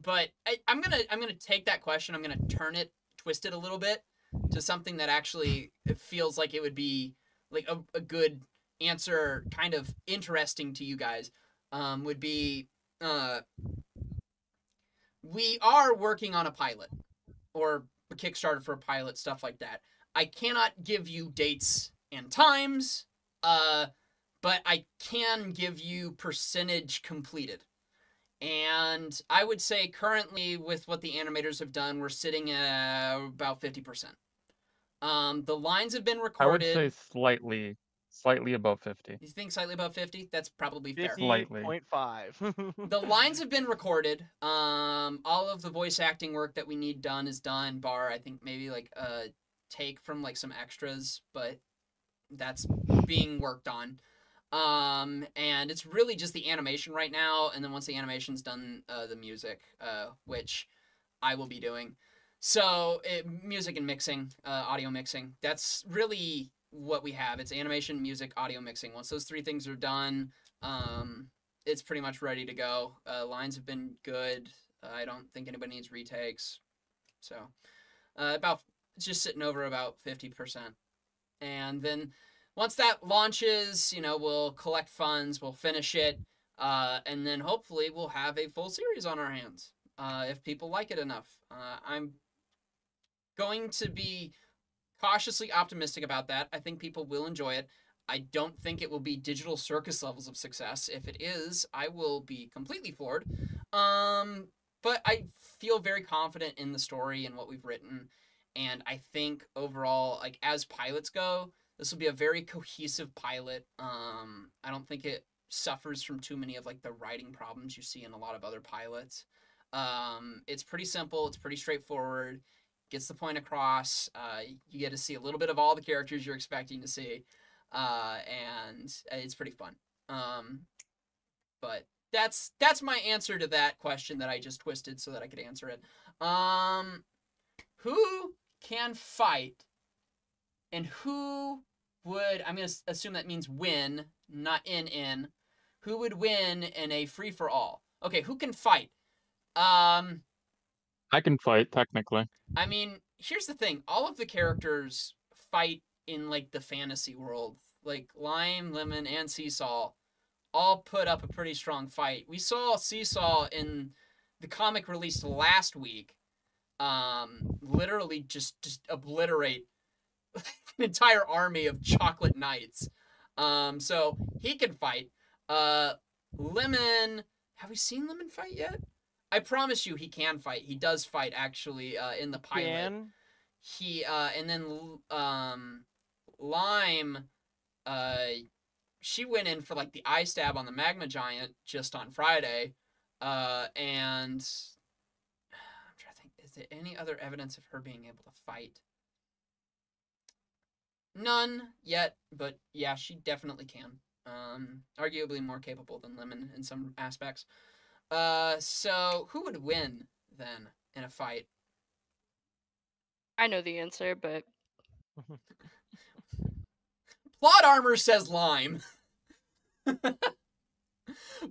but I, i'm gonna i'm gonna take that question i'm gonna turn it twist it a little bit to something that actually feels like it would be like a, a good answer kind of interesting to you guys um, would be uh, we are working on a pilot or a kickstarter for a pilot stuff like that. I cannot give you dates and times uh, but i can give you percentage completed and i would say currently with what the animators have done we're sitting at about 50% um, the lines have been recorded. I would say slightly, slightly above 50. you think slightly above 50 that's probably fair Fifty Slightly. point five. the lines have been recorded. Um, all of the voice acting work that we need done is done. Bar, I think maybe like a take from like some extras, but that's being worked on. Um, and it's really just the animation right now. And then once the animation's done, uh, the music, uh, which I will be doing. So it, music and mixing, uh, audio mixing. That's really what we have. It's animation, music, audio mixing. Once those three things are done, um, it's pretty much ready to go. Uh, lines have been good. Uh, I don't think anybody needs retakes. So uh, about just sitting over about fifty percent, and then once that launches, you know, we'll collect funds, we'll finish it, uh, and then hopefully we'll have a full series on our hands uh, if people like it enough. Uh, I'm going to be cautiously optimistic about that. I think people will enjoy it. I don't think it will be digital circus levels of success. If it is, I will be completely floored. Um, but I feel very confident in the story and what we've written, and I think overall, like as pilots go, this will be a very cohesive pilot. Um, I don't think it suffers from too many of like the writing problems you see in a lot of other pilots. Um, it's pretty simple. It's pretty straightforward. Gets the point across. Uh, you get to see a little bit of all the characters you're expecting to see uh, and it's pretty fun. Um, but that's that's my answer to that question that I just twisted so that I could answer it. Um, who can fight, and who would? I'm gonna assume that means win, not in in. Who would win in a free for all? Okay, who can fight? Um, I can fight technically. I mean, here's the thing: all of the characters fight in like the fantasy world. Like Lime, Lemon, and Seasaw all put up a pretty strong fight. We saw Seasaw in the comic released last week, um, literally just just obliterate an entire army of chocolate knights. Um, so he can fight. Uh, Lemon, have we seen Lemon fight yet? I promise you, he can fight. He does fight actually uh, in the pilot Can he uh and then um lime uh she went in for like the eye stab on the magma giant just on Friday, uh, and I'm trying to think, is there any other evidence of her being able to fight? None yet, but yeah, she definitely can. Um, arguably more capable than Lemon in some aspects. Uh, so who would win then in a fight? I know the answer, but Plot armor says Lime.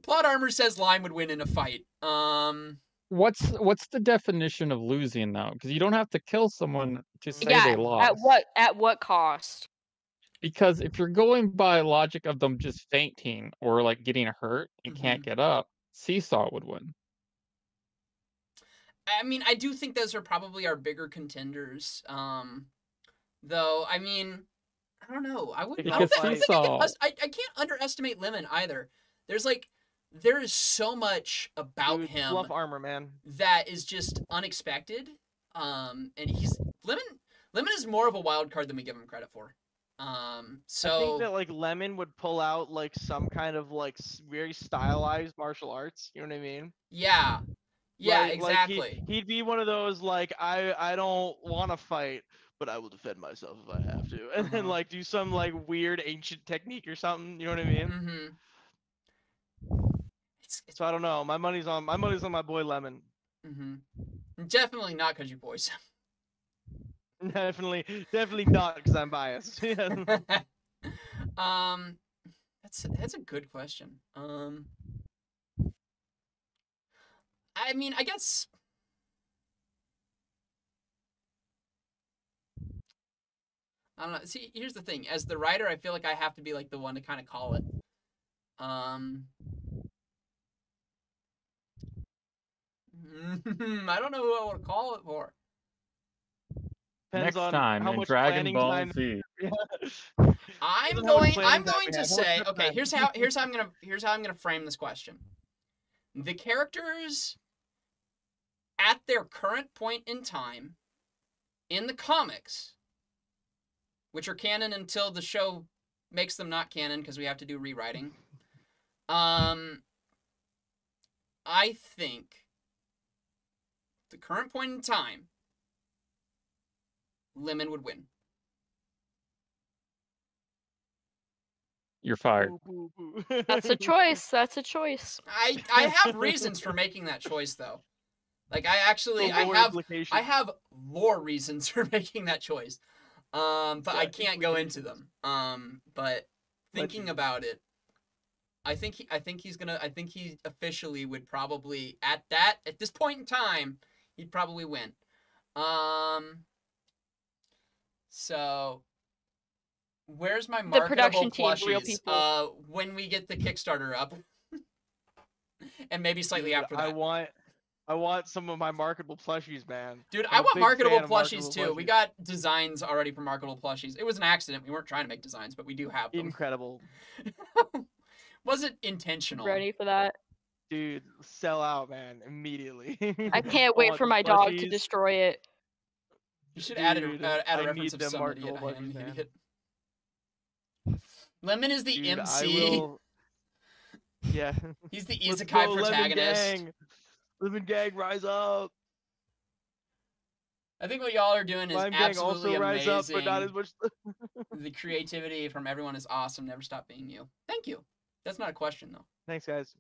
Plot armor says Lime would win in a fight. Um, What's what's the definition of losing though? Because you don't have to kill someone to say yeah, they lost. at what at what cost? Because if you're going by logic of them just fainting or like getting hurt and can't get up, Seasaw would win. I mean, I do think those are probably our bigger contenders. Um, though, I mean, I don't know. I would. I, don't Because think, I, don't think I, can, Seasaw- us- I, I can't underestimate Lemon either. There's like, there is so much about Dude, him fluff armor, man. that is just unexpected. Um, and he's Lemon. Lemon is more of a wild card than we give him credit for. Um, so I think that like Lemon would pull out like some kind of like very stylized martial arts. You know what I mean? yeah, yeah, Like- like, he- exactly. he'd be one of those like I I don't want to fight, but I will defend myself if I have to, and then Uh-huh. like do some like weird ancient technique or something. You know what I mean? Mm-hmm. It's, it's So I don't know. My money's on my money's on my boy Lemon. Mm-hmm. Definitely not because you boys. definitely, definitely not because I'm biased. um, that's that's a good question. Um, I mean, I guess. I don't know. See, here's the thing. As the writer, I feel like I have to be like the one to kind of call it. Um. I don't know who I want to call it for. Depends Next on time how in much Dragon Ball time- Z. Yeah. I'm Depends how much going. I'm going to say. Okay, here's how. Here's how I'm gonna. Here's how I'm gonna frame this question. The characters, at their current point in time, in the comics, which are canon until the show makes them not canon because we have to do rewriting. Um, I think the current point in time, Lemon would win. You're fired. Boo, boo, boo. That's a choice. That's a choice. I I have reasons for making that choice though. Like I actually I have implications. I have lore reasons for making that choice. Um but I can't go into them. Um but thinking Legend. about it I think he, I think he's going to I think he officially would probably at that at this point in time he'd probably win. Um so where's my marketable production team, plushies? real people. Uh when we get the Kickstarter up. and maybe slightly Dude, after that. I want, I want some of my marketable plushies, man. Dude, I'm I a want marketable plushies marketable too. We got designs already for marketable plushies. It was an accident. We weren't trying to make designs, but we do have them. Incredible, Wasn't intentional. Ready for that? dude. Sell out, man, immediately. I can't wait want for the my dog to destroy it. You should add a, uh, add a I reference of them some idiot. I am idiot. Lemon is the Dude, MC. Will... Yeah. He's the Let's isekai Lemon protagonist. Gang. Lemon Gang, rise up. I think what y'all are doing is Lime Gang absolutely also rise amazing. up, but not as much. the creativity from everyone is awesome. Never stop being you. Thank you. That's not a question though. Thanks, guys.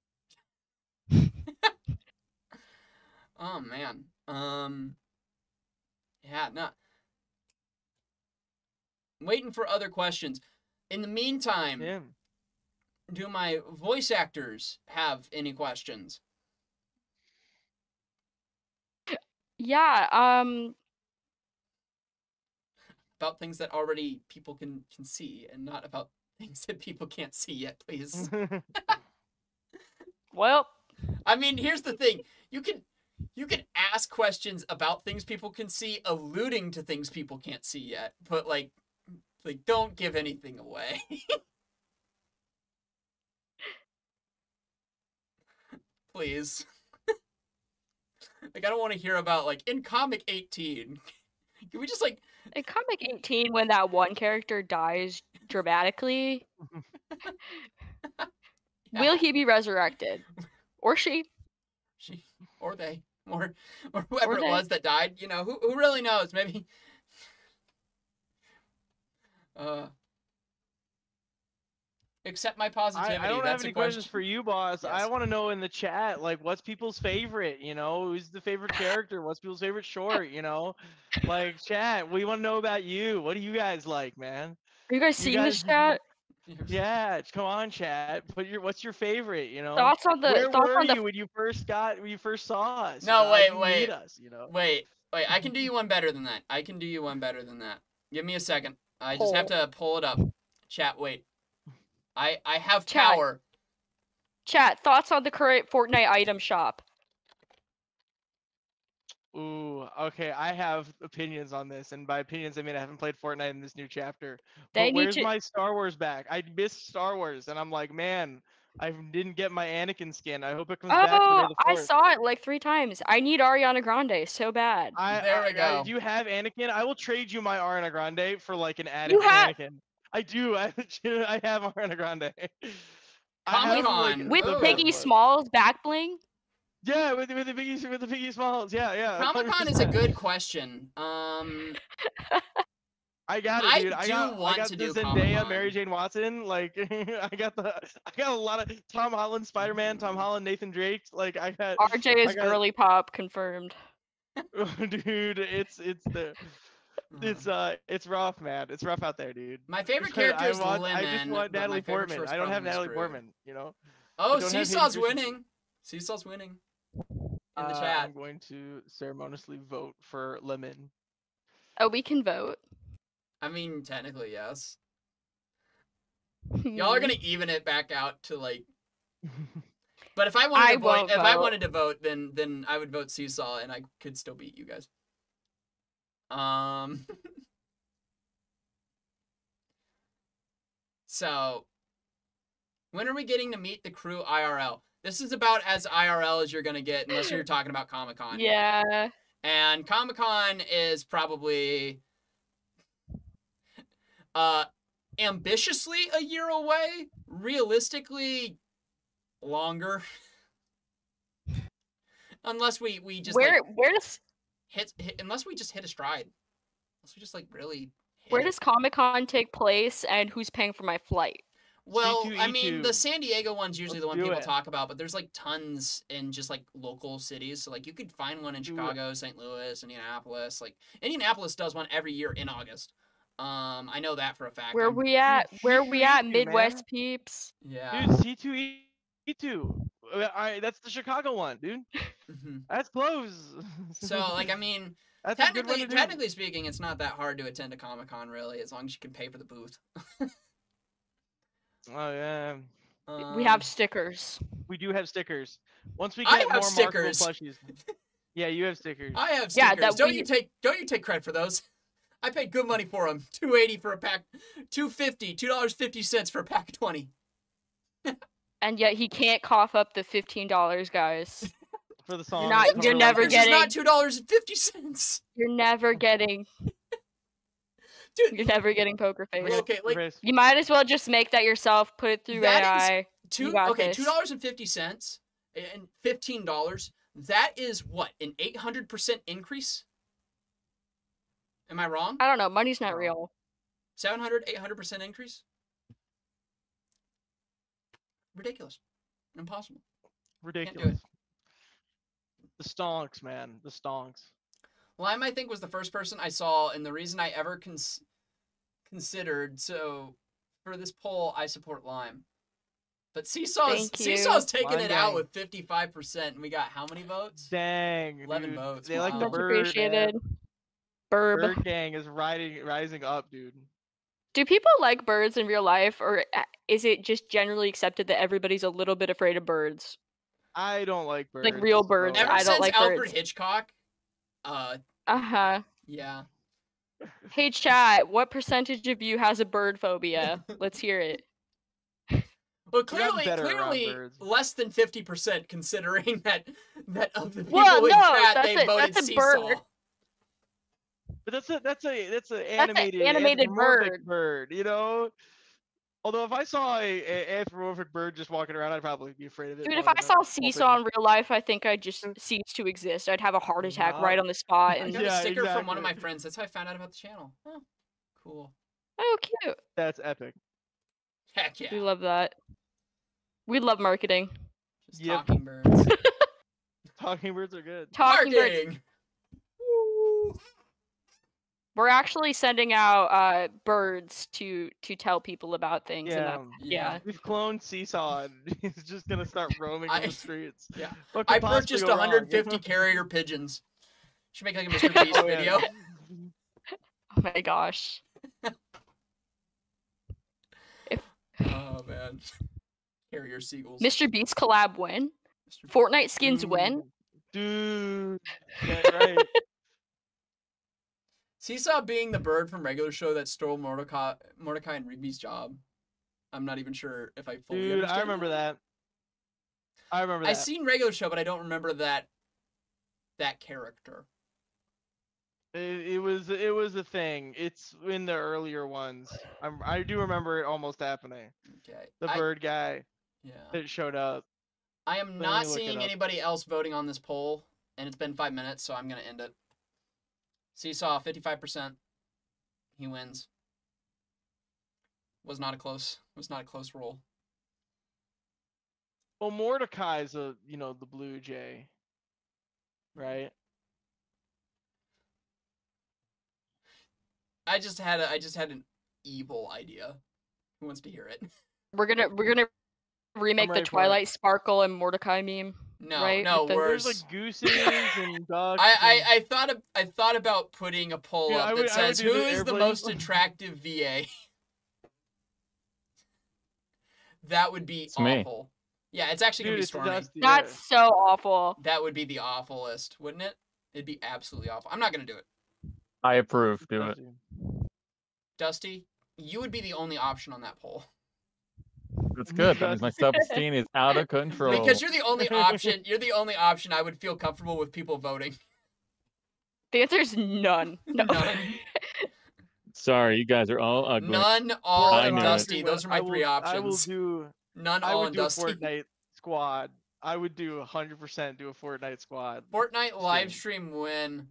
Oh man. Um Yeah, not I'm waiting for other questions. In the meantime, Yeah. do my voice actors have any questions? Yeah. Um. About things that already people can can see and not about things that people can't see yet, please. Well, I mean, here's the thing. You can you can ask questions about things people can see, alluding to things people can't see yet, but like like don't give anything away. Please. like I don't want to hear about like in comic 18. Can we just like in comic 18, when that one character dies dramatically, Will he be resurrected? Or she? She or they or or whoever it was that died. You know, who who really knows? Maybe. Uh. Accept my positivity. I don't That's have any a questions for you, boss. I want to know in the chat, like, what's people's favorite? You know, who's the favorite character? What's people's favorite short? You know, like, chat. We want to know about you. What do you guys like, man? Are you guys You seeing this guys- chat? Yeah, come on, chat. Put your what's your favorite? You know, Thoughts on the where thoughts were on the you when you first got when you first saw us? No, How'd wait, you meet wait. us, you know. Wait, wait. I can do you one better than that. I can do you one better than that. Give me a second. I just have to pull it up. Chat. Wait. I I have Chat. power. chat thoughts on the current Fortnite item shop? Ooh, okay. I have opinions on this, and by opinions I mean I haven't played Fortnite in this new chapter. They but where's to- my Star Wars back? I missed Star Wars, and I'm like, man, I didn't get my Anakin skin. I hope it comes back. Oh, I saw it like three times. I need Ariana Grande so bad. I, There we go. I- do you have Anakin? I will trade you my Ariana Grande for like an Anakin. You have- Anakin. I do. I, I have Ariana Grande. I have, Comic-Con. With Ugh. Piggy Smalls back bling. Yeah, with, with the biggie with the biggie smalls. Yeah, yeah. Comic Con is a good question. Um, I got it, I dude. I do got, want I got to the do Zendaya, Mary Jane Watson. Like, I got the, I got a lot of Tom Holland, Spider Man, Tom Holland, Nathan Drake. Like, I got, RJ is got- girly pop confirmed. dude. It's it's the, it's uh, it's rough, man. It's rough out there, dude. my favorite character is I want, Lemon. I just want Natalie Portman. I don't have Natalie Portman. You know. Oh, don't have Hayden Seasaw's winning. Seasaw's winning. In the Uh, chat. I'm going to ceremoniously vote for Lemon. Oh, we can vote. I mean, technically, yes. Y'all are gonna even it back out to like. But if I wanted I to vote, won't if I wanted to vote, then then I would vote Seasaw, and I could still beat you guys. Um. so, when are we getting to meet the crew IRL? This is about as IRL as you're gonna get, unless you're talking about Comic Con. Yeah. And Comic Con is probably uh ambitiously a year away, realistically longer. unless we we just Where like, where does hit, hit unless we just hit a stride. Unless we just like really where it. does Comic Con take place and who's paying for my flight? Well, I C2E2. mean, the San Diego one's usually Let's the one people it. talk about, but there's like tons in just like local cities. So like you could find one in Do it. Chicago, St. Louis, Indianapolis. Like Indianapolis does one every year in August. Um, I know that for a fact. Where I'm- we at? Where we at? C2E2, man. Midwest peeps. Yeah. Dude, C two E two. All right, that's the Chicago one, dude. mhm. That's close. So like I mean, that's good one technically, to technically speaking, it's not that hard to attend a Comic Con really, as long as you can pay for the booth. Oh yeah, we Um, have stickers. we do have stickers. Once we I get have more stickers. markable plushies. Yeah, you have stickers. I have stickers. Yeah, that don't we- you take don't you take credit for those? I paid good money for them. Two eighty for a pack. Two fifty. Two dollars fifty cents for a pack of twenty. And yet he can't cough up the fifteen dollars, guys. for the song. not- you're never This record. is not two dollars and fifty cents, You're never getting dude. you're never getting poker face. Okay, like Chris, You might as well just make that yourself, put it through That is- AI. two. Okay, this. two dollars and fifty cents and fifteen dollars. That is what an eight hundred percent increase. Am I wrong? I don't know, money's not real. 700, 800 percent increase. Ridiculous. Impossible. ridiculous. The stonks, man. The stonks. Lime, I think, was the first person I saw, and the reason I ever cons- considered. So, for this poll, I support Lime. But Seasaw's Seasaw's taking Lime it out with fifty five percent, and we got how many votes? Dang. 11 dude. votes, They like wow. the Much bird. man. appreciated. Burb. Bird gang is riding, rising up, dude. Do people like birds in real life, or is it just generally accepted that everybody's a little bit afraid of birds? I don't like birds. Like real birds, Ever I don't since like Alfred birds. Hitchcock, uh, Uh huh. yeah. Hey chat, what percentage of you has a bird phobia? Let's hear it. Well, clearly, clearly less than fifty percent, considering that that of the people Well, in no, chat that's they a- voted that's a Seasaw. bird. But that's a that's a that's an an animated animated anthropomorphic bird. bird. You know, Although if I saw a, a anthropomorphic bird just walking around, I'd probably be afraid of it. Dude, if I than a saw Seasaw in real life, I think I'd just mm. cease to exist. I'd have a heart attack Not- right on the spot. And... I And got a Yeah, sticker from one of my friends. That's how I found out about the channel. Oh, cool. oh, cute. That's epic. Heck yeah. We love that. We love marketing. Just Yep. talking birds. Talking birds are good. Talking birds. Marketing. We're actually sending out uh, birds to to tell people about things. and Yeah, that, yeah. We've cloned Seasaw and he's just gonna start roaming I- the streets. yeah. I purchased go wrong, 150 carrier pigeons. Should make like a Mr. Beast Oh, yeah. video. Oh my gosh. if... Oh man. Carrier seagulls. Mr. Beast collab win. Mr. Fortnite skins win. Dude, that's right. Seasaw being the bird from regular show that stole Mordecai, Mordecai and Rigby's job. I'm not even sure if I fully Dude, understand I remember that. I remember that. I've seen regular show, but I don't remember that that character. It, it was it was a thing. It's in the earlier ones. I'm, I do remember it almost happening. Okay. The I, bird guy Yeah. that showed up. I am me not seeing anybody else voting on this poll, and it's been five minutes, so I'm gonna end it. Seasaw, 55%. He wins. Mm-hmm. Was not a close. Was not a close roll. Well, Mordecai's a you know the blue jay, right? I just had a, I just had an evil idea. Who wants to hear it? We're gonna we're gonna remake the ready for it. Twilight Sparkle and Mordecai meme. No, Right, no, with the- worse. There's like gooses and ducks. I, and- I, I thought of, I thought about putting a poll Yeah, up I that would- says do who the is the most attractive VA. that would be It's me. awful. Yeah, it's actually Dude, gonna be it's Stormy. Dusty. That's so awful. That would be the awfulest, wouldn't it? It'd be absolutely awful. I'm not gonna do it. I approve. Do it. Dusty. Dusty, you would be the only option on that poll That's good. That means my self-esteem is out of control. because you're the only option. You're the only option I would feel comfortable with people voting. The answer is none. No. None. Sorry, you guys are all ugly. None, all, I and knew it. Dusty. Those are my I will- three I will options. do. None, I all, would and do a Dusty. Fortnite squad. I would do 100% do a Fortnite squad. Fortnite live stream win.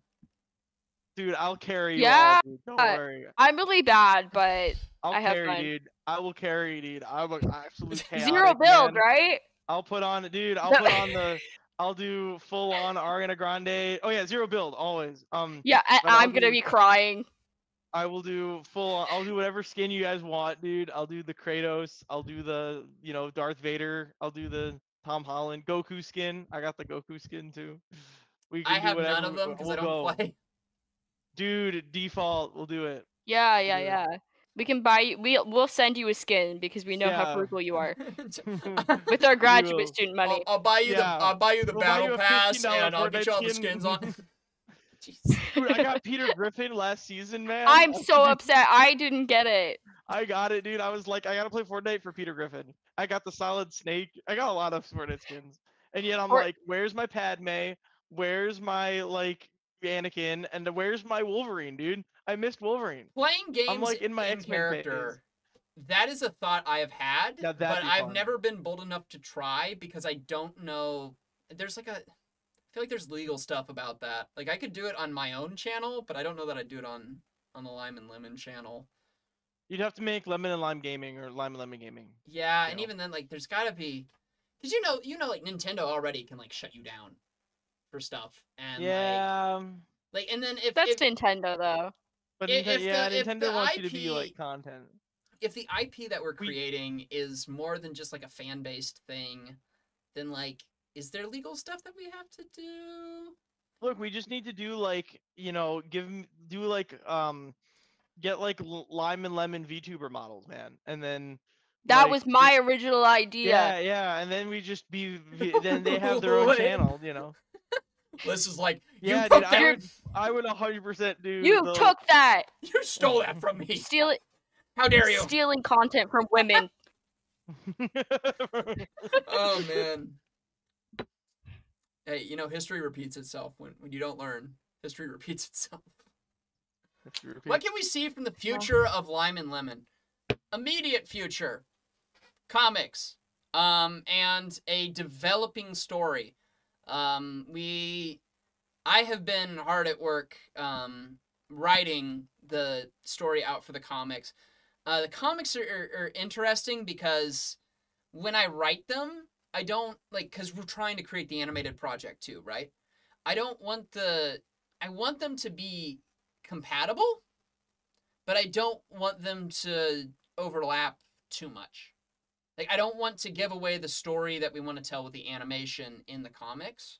Dude, I'll carry you Yeah, all, dude. Don't uh, worry. I'm really bad, but I'll I have carry, fun. dude. I will carry, dude. I'm a absolute zero build, right? I'll put on, dude. I'll put on the. I'll do full on Ariana Grande. Oh yeah, zero build always. Um, Yeah, I, But I'll I'm gonna do- be crying. I will do full. On, I'll do whatever skin you guys want, dude. I'll do the Kratos. I'll do the you know Darth Vader. I'll do the Tom Holland Goku skin. I got the Goku skin too. We can I do have whatever none of we- them because we'll I don't go. play. Dude, default. We'll do it. Yeah, yeah, Yeah. yeah. We can buy you. We we'll send you a skin because we know how frugal you are with with our graduate will. student I'll, money. I'll buy you Yeah. the I'll buy you the We'll buy you battle pass and I'll get you all the skin. skins on. Jeez. Dude, I got Peter Griffin last season, man. I'm so upset. I didn't get it. I got it, dude. I was like, I gotta play Fortnite for Peter Griffin. I got the solid snake. I got a lot of Fortnite skins. And yet I'm Or- like, where's my Padme? Where's my like Anakin? And where's my Wolverine, dude? I missed Wolverine. Playing games I'm like, in my X-Men character. That is a thought I have had, Yeah, but I've fun. never been bold enough to try because I don't know. There's like a, I feel like there's legal stuff about that. Like I could do it on my own channel, but I don't know that I'd do it on on the Lime and Lemon channel. You'd have to make Lemon and Lime Gaming or Lime and Lemon Gaming. Yeah, and even then, like, there's gotta be, cause you know, you know, like Nintendo already can like shut you down for stuff, and like, yeah, um, like, and then if That's if, Nintendo though. but i- Ninte- if yeah, the- Nintendo the wants you to be like content. if the IP that we're We- creating is more than just like a fan based thing, then like, is there legal stuff that we have to do? Look, we just need to do like you know, give 'em- do like um, get like l- Lime and Lemon VTuber models, man, and then That like, was my original idea. Yeah, yeah, and then we just be then they have their own channel, you know. This is like, you Yeah, took dude, that, I You're- would I would 100% do You the- took that. you stole that from me. Steal it. How dare you? Stealing content from women. Oh man. Hey, you know, history repeats itself when when you don't learn. History repeats itself. If you What can we see from the future of Lime and Lemon? immediate future, comics, um, and a developing story. Um, we, I have been hard at work um, writing the story out for the comics. Uh, the comics are, are, are interesting because when I write them, I don't like because we're trying to create the animated project too, right? I don't want the I want them to be compatible, but I don't want them to overlap too much. Like I don't want to give away the story that we want to tell with the animation in the comics.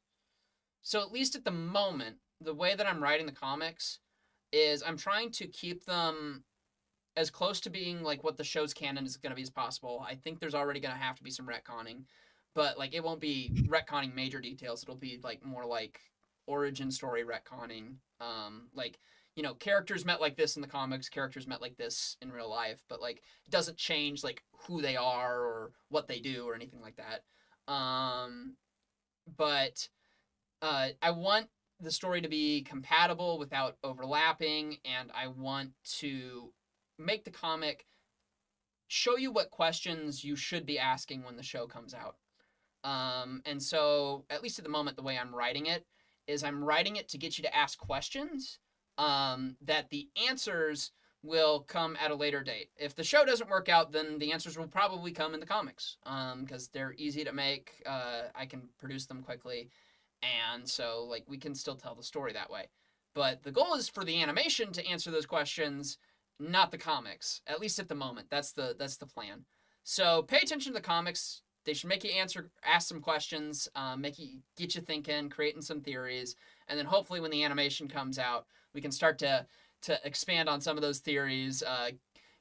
So at least at the moment, the way that I'm writing the comics is I'm trying to keep them as close to being like what the show's canon is going to be as possible. I think there's already going to have to be some retconning, but like it won't be retconning major details. It'll be like more like origin story retconning. Um, like you know, characters met like this in the comics, characters met like this in real life, but like it doesn't change like who they are or what they do or anything like that. Um, but uh, I want the story to be compatible without overlapping, and I want to make the comic show you what questions you should be asking when the show comes out. Um, and so, at least at the moment, the way I'm writing it is I'm writing it to get you to ask questions um, that the answers will come at a later date. If the show doesn't work out, then the answers will probably come in the comics because um, they're easy to make. Uh, I can produce them quickly, and so like we can still tell the story that way. But the goal is for the animation to answer those questions not the comics. At least at the moment, that's the that's the plan. So pay attention to the comics. They should make you answer, ask some questions, um, make you get you thinking, creating some theories, and then hopefully when the animation comes out, we can start to to expand on some of those theories, uh,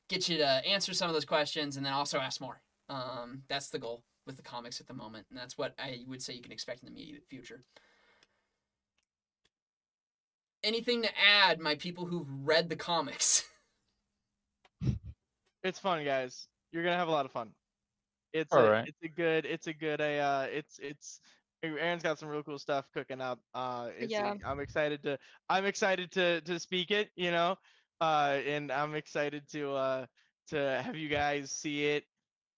get you to answer some of those questions, and then also ask more. Um, that's the goal with the comics at the moment, and that's what I would say you can expect in the immediate future. Anything to add, my people who've read the comics? It's fun, guys. You're gonna have a lot of fun. It's All a, right. it's a good, it's a good, a, uh, it's it's. Aaron's got some real cool stuff cooking up. Uh, it's, Yeah. I'm excited to, I'm excited to to speak it. You know, uh, and I'm excited to uh to have you guys see it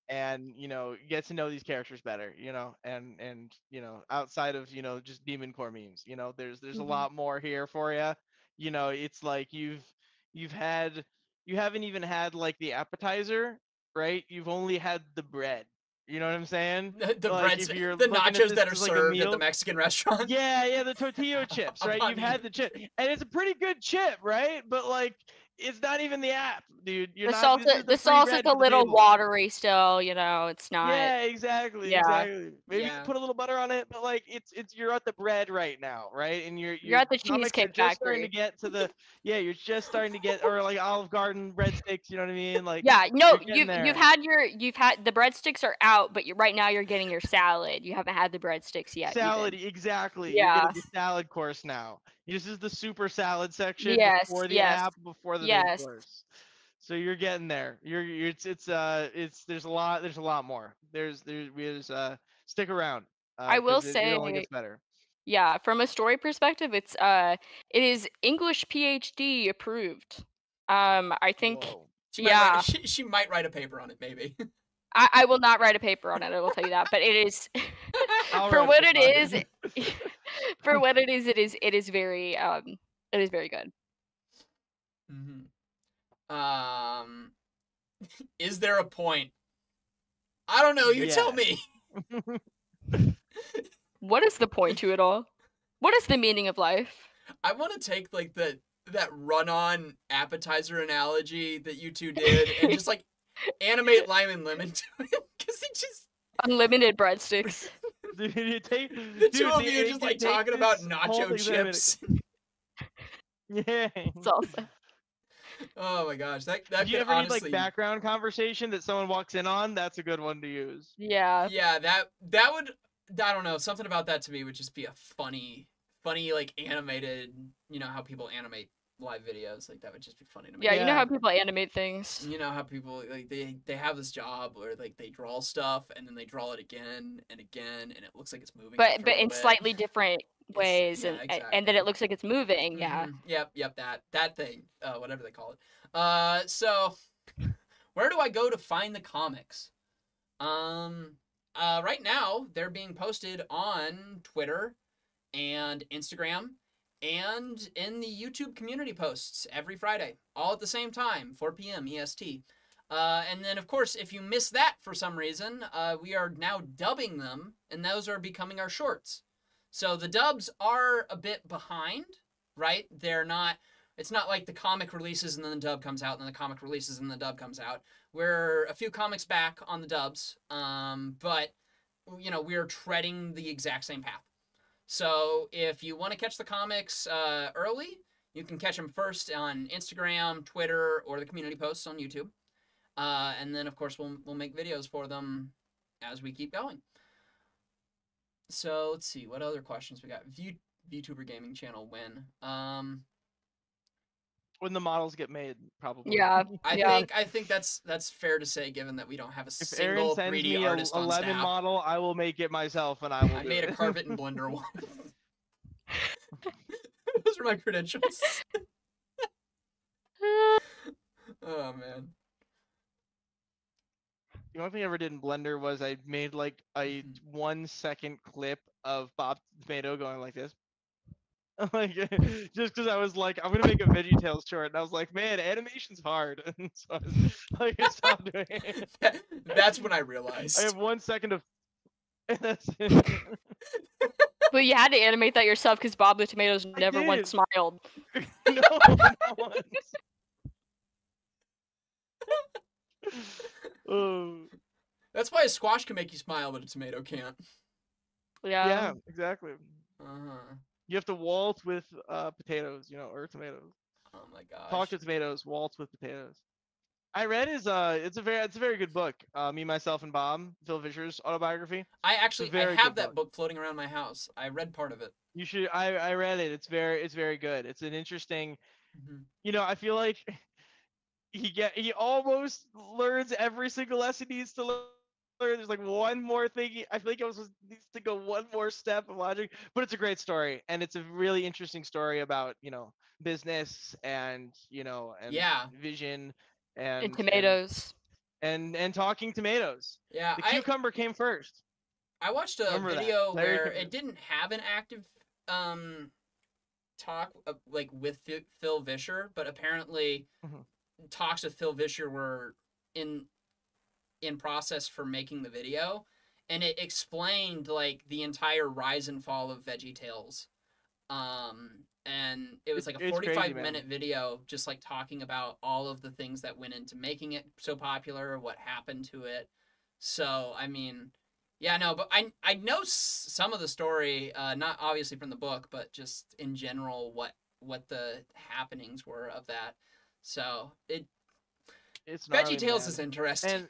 and you know get to know these characters better you know and and you know outside of you know just demon core memes you know there's there's Mhm. a lot more here for you you know it's like you've you've had you haven't even had like the appetizer right you've only had the bread you know what i'm saying? The, the Like, breads, the nachos that are as, like, served at the Mexican restaurant. yeah yeah the tortilla chips right? you've had the chip and it's a pretty good chip right? But like it's not even the app dude you're the not this salsa, is the free sauce is a little table. watery still. You know, it's not. Yeah, exactly, Yeah. exactly. Maybe Yeah. can put a little butter on it, but like it's it's you're at the bread right now, right? And you're You're at the comics are Cheesecake just starting to get to the yeah, you're just starting to get or like Olive Garden breadsticks, you know what I mean? Like Yeah, no, you're getting you've there. you've had your you've had the breadsticks are out, but you right now you're getting your salad. You haven't had the breadsticks yet. even. salad, exactly. Yeah. You're salad course now. This is the super salad section Yes, before the yes, app, before the yes. main course. So you're getting there. You're, you're it's it's uh it's there's a lot there's a lot more. There's there's there's uh stick around. Uh, I will it, it only say- gets better. Yeah, from a story perspective, it's uh it is English PhD approved. Um, I think Whoa. She Yeah. write, she, she might write a paper on it, maybe. I, I will not write a paper on it. I will tell you that, but it is for what it is it paper on is. For what it is, it is it is very um it is very good. Mm-hmm. Um, is there a point? I don't know. You tell me. What is the point to it all? What is the meaning of life? I want to take like the that run-on appetizer analogy that you two did and just like animate lime and lemon to it because it just Unlimited breadsticks. Dude, you take, the dude, two of the- you just like talking about this whole nacho chips. Yeah. Salsa. Oh my gosh, that that If you ever honestly, need like background conversation that someone walks in on, that's a good one to use. Yeah. yeah, that that would I don't know something about that to me would just be a funny, funny like animated. You know how people animate live videos like that would just be funny to me. Yeah, you know how people animate things. You know how people like they they have this job where like they draw stuff and then they draw it again and again and it looks like it's moving. But but in little bit. slightly different ways yeah, and, and exactly. and then it looks like it's moving. Yeah. Mhm. Yep, yep, that that thing, uh, whatever they call it. Uh, so where do I go to find the comics? Um, uh, right now they're being posted on Twitter and Instagram and in the YouTube community posts every Friday, all at the same time, 4 p.m. EST. Uh, and then, of course, if you miss that for some reason, uh, we are now dubbing them, and those are becoming our shorts. So the dubs are a bit behind, right? They're not. It's not like the comic releases and then the dub comes out, and then the comic releases and the dub comes out. We're a few comics back on the dubs, um, but you know we're treading the exact same path. So if you want to catch the comics uh, early, you can catch them first on Instagram, Twitter, or the community posts on YouTube. Uh, and then, of course, we'll we'll make videos for them as we keep going. So let's see what other questions we got. View VTuber gaming channel when. Um, when the models get made, probably. Yeah. I yeah. think I think that's that's fair to say, given that we don't have a If single 3D artist a on lemon staff. model, I will make it myself, and I will. I do made a it. carpet and blender one. Those are my credentials. oh man. The only thing I ever did in Blender was I made like a Mm-hmm. one second clip of Bob Tomato going like this. like just because I was like, I'm gonna make a Veggie VeggieTales short, and I was like, man, animation's hard, and so I, was, like, I stopped doing it. That- that's when I realized. I have one second of. that's it. But you had to animate that yourself because Bob the Tomatoes I never did. once smiled. no, not once. oh, That's why a squash can make you smile, but a tomato can't. Yeah. yeah, exactly. Uh-huh. You have to waltz with uh, potatoes, you know, or tomatoes. Oh my gosh. Talk to tomatoes, waltz with potatoes. I read his uh it's a very it's a very good book. Uh Me, Myself and Bob, Phil Vischer's autobiography. I actually I have that book floating around my house. I read part of it. You should I I read it. It's very it's very good. It's an interesting Mhm. you know, I feel like he get he almost learns every single lesson he needs to learn. There's like one more thing. I feel like he also needs to go one more step of logic, but it's a great story, and it's a really interesting story about you know business and you know and Yeah. vision and And tomatoes. and and talking tomatoes. Yeah, The I, cucumber came first. I watched a Remember video Larry where it didn't have an active um talk uh, like with Phil Vischer, but apparently Mhm. talks with Phil Vischer were in in process for making the video, and it explained like the entire rise and fall of Veggie Tales. Um, and it was like a it's crazy, 45 minute video just like talking about all of the things that went into making it so popular, what happened to it. So, I mean, yeah, no, but I I know some of the story, uh, not obviously from the book, but just in general what what the happenings were of that. So it It's Veggie Tales is interesting. and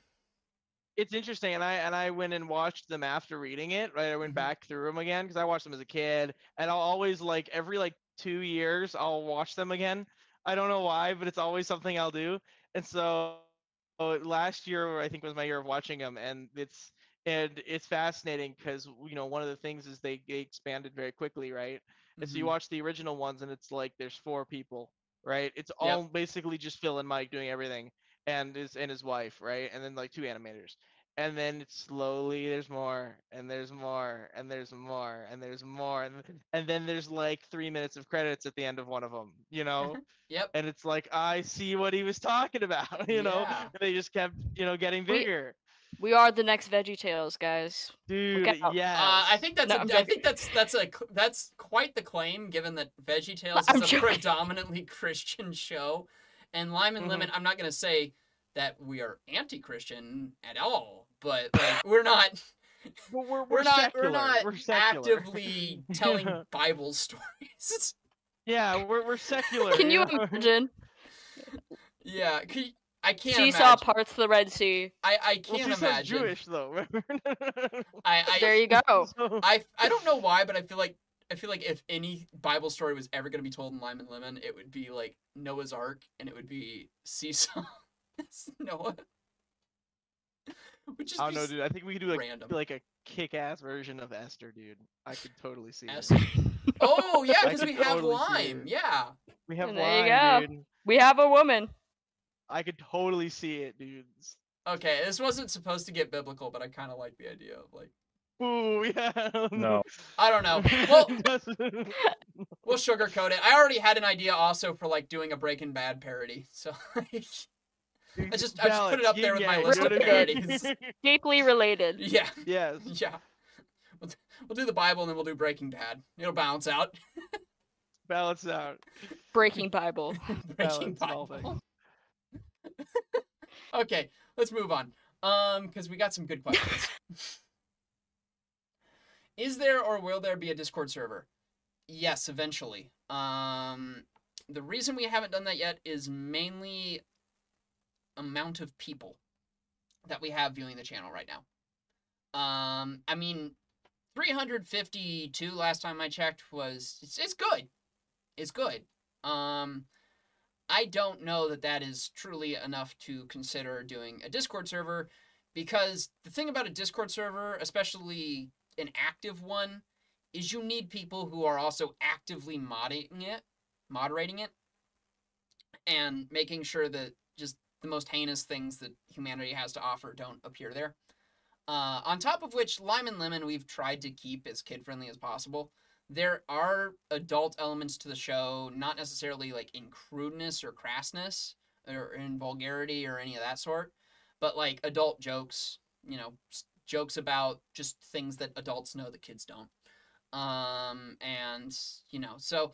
it's interesting and i and i went and watched them after reading it right? I went Mhm. back through them again because i watched them as a kid and i'll always like every like two years i'll watch them again. I don't know why but it's always something i'll do and so oh, last year i think was my year of watching them and it's and it's fascinating because you know one of the things is they, they expanded very quickly right? And so you Mhm. watch the original ones and it's like there's four people right? It's all basically just phil and mike doing everything and his and his wife, right? And then like two animators. And then slowly there's more and there's more and there's more and there's more and and then there's like 3 minutes of credits at the end of one of them, you know? Yep. and it's like I see what he was talking about, you know? Yeah. And they just kept, you know, getting bigger. We are the next Veggie Tales, guys. Dude, out. yes. Uh, I think that's No, a, I'm I joking. think that's that's a that's quite the claim given that Veggie Tales I'm is a joking. predominantly Christian show, and Lime and Mhm. Lemon. I'm not gonna say that we are anti-Christian at all, but like we're not But we're, we're, not secular. we're not we're secular. actively telling Yeah. Bible stories. Yeah, we're we're secular. Can you know? imagine? yeah, c- I can't Seasaw imagine. parts of the Red Sea. I I can't Seasaw's imagine. Jewish though. I I, There you go. I I don't know why, but I feel like I feel like if any Bible story was ever gonna be told in Lime and Lemon, it would be like Noah's Ark, and it would be Seasaw as Noah. Which is I don't know, dude. I think we could do like random. like a kick-ass version of Esther, dude. I could totally see it. Esther. Oh yeah, because we have totally lime. Yeah. We have There you lime, go. dude. We have a woman. I could totally see it, dudes. Okay, this wasn't supposed to get biblical, but I kind of like the idea of like, Ooh, yeah. No. I don't know. Well, we'll sugarcoat it. I already had an idea also for like doing a Breaking Bad parody, so like, I just I just put it up there with my list of parodies. Deeply related. Yeah, yes. yeah. We'll, we'll do the Bible and then we'll do Breaking Bad. It'll balance out. Balance out. Breaking Bible. Breaking Balance Bible. okay, let's move on. Um, because we got some good questions. Is there or will there be a Discord server? Yes, eventually. Um, the reason we haven't done that yet is mainly amount of people that we have viewing the channel right now. Um, I mean, 352 last time I checked was it's, it's good. It's good. Um, I don't know that that is truly enough to consider doing a Discord server because the thing about a Discord server, especially an active one, is you need people who are also actively modding it, moderating it, and making sure that just the most heinous things that humanity has to offer don't appear there. Uh, on top of which, Lime and Lemon we've tried to keep as kid friendly as possible. There are adult elements to the show, not necessarily like in crudeness or crassness or in vulgarity or any of that sort, but like adult jokes, you know, jokes about just things that adults know that kids don't. Um, and, you know, so,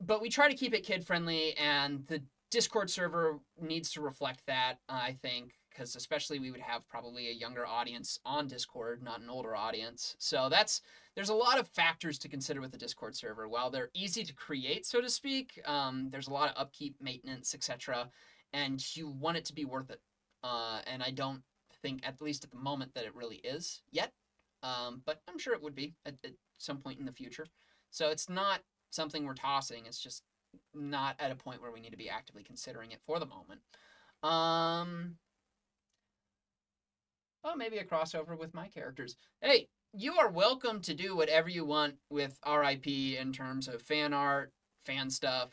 but we try to keep it kid friendly, and the Discord server needs to reflect that, I think, because especially we would have probably a younger audience on Discord, not an older audience. So that's there's a lot of factors to consider with the Discord server. While they're easy to create, so to speak, um, there's a lot of upkeep, maintenance, etc., and you want it to be worth it. Uh, and I don't think, at least at the moment, that it really is yet. Um, but I'm sure it would be at, at some point in the future. So it's not something we're tossing. It's just not at a point where we need to be actively considering it for the moment. Um, oh, maybe a crossover with my characters. Hey, you are welcome to do whatever you want with RIP in terms of fan art, fan stuff.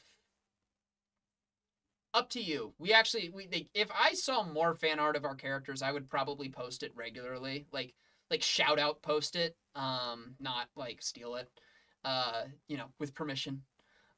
Up to you. We actually, we if I saw more fan art of our characters, I would probably post it regularly, like like shout out post it, um, not like steal it, uh, you know, with permission.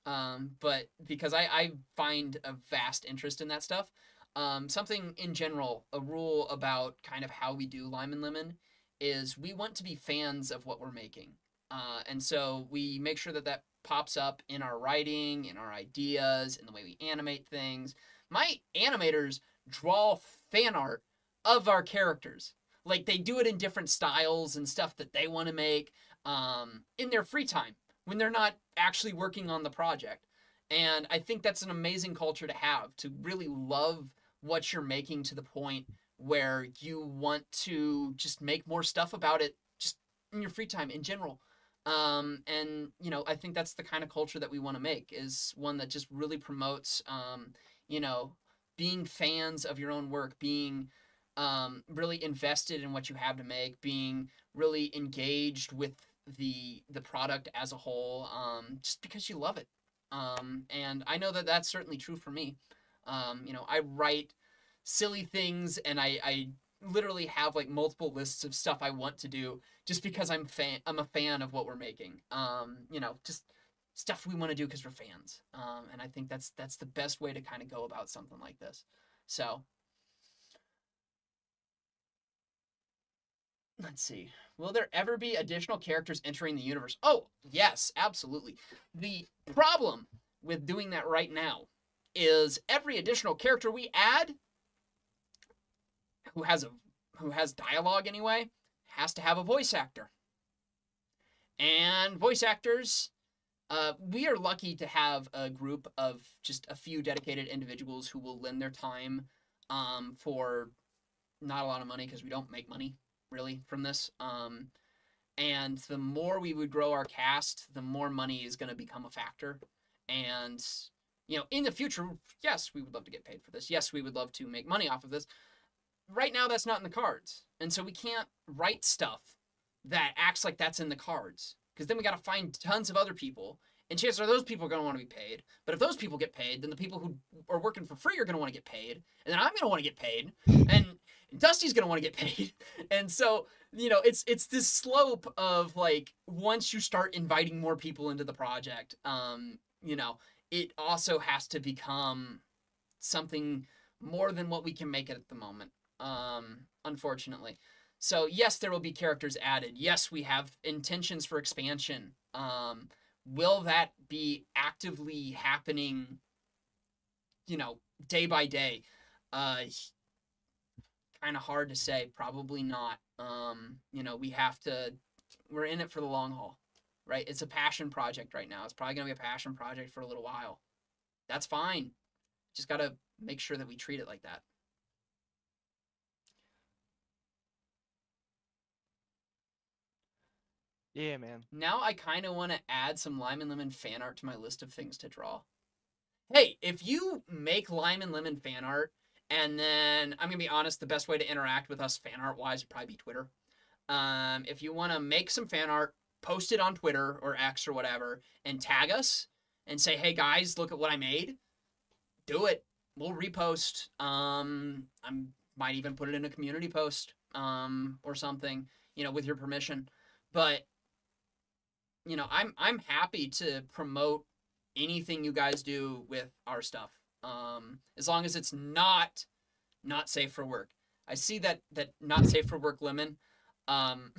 Um, but because I I find a vast interest in that stuff. Um, something in general, a rule about kind of how we do Lime and Lemon is we want to be fans of what we're making. Uh, and so we make sure that that pops up in our writing, in our ideas, in the way we animate things. My animators draw fan art of our characters. Like they do it in different styles and stuff that they want to make um, in their free time when they're not actually working on the project. And I think that's an amazing culture to have to really love what you're making to the point where you want to just make more stuff about it just in your free time in general. Um, and you know, I think that's the kind of culture that we want to make is one that just really promotes, um, you know, being fans of your own work, being um, really invested in what you have to make, being really engaged with the the product as a whole, um, just because you love it. Um, and I know that that's certainly true for me. Um, you know, I write silly things and I, I literally have like multiple lists of stuff I want to do just because I'm fan I'm a fan of what we're making. Um, you know, just stuff we want to do because we're fans. Um, and I think that's that's the best way to kind of go about something like this. So let's see. Will there ever be additional characters entering the universe? Oh, yes, absolutely. The problem with doing that right now is every additional character we add who has a who has dialogue anyway has to have a voice actor. And voice actors uh, we are lucky to have a group of just a few dedicated individuals who will lend their time um, for not a lot of money because we don't make money really from this. Um, and the more we would grow our cast, the more money is going to become a factor. And you know, in the future, yes, we would love to get paid for this. Yes, we would love to make money off of this. Right now, that's not in the cards, and so we can't write stuff that acts like that's in the cards because then we got to find tons of other people, And chances are those people are going to want to be paid. But if those people get paid, then the people who are working for free are going to want to get paid. And then I'm going to want to get paid. And Dusty's going to want to get paid. And so, you know, it's it's this slope of like once you start inviting more people into the project, um, you know, it also has to become something more than what we can make it at the moment. Um, unfortunately. So yes, there will be characters added. Yes, we have intentions for expansion. Um, will that be actively happening? You know, day by day. Uh, kind of hard to say. Probably not. Um, you know, we have to. We're in it for the long haul, right? It's a passion project right now. It's probably gonna be a passion project for a little while. That's fine. Just gotta make sure that we treat it like that. Yeah, man. Now I kind of want to add some Lime and Lemon fan art to my list of things to draw. Hey, if you make Lime and Lemon fan art, and then I'm gonna be honest, the best way to interact with us fan art wise would probably be Twitter. Um, if you want to make some fan art, post it on Twitter or X or whatever, and tag us and say, "Hey guys, look at what I made." Do it. We'll repost. Um, I might even put it in a community post, um, or something, you know, with your permission. But you know, I'm I'm happy to promote anything you guys do with our stuff. Um, as long as it's not not safe for work. I see that that not safe for work lemon. Um,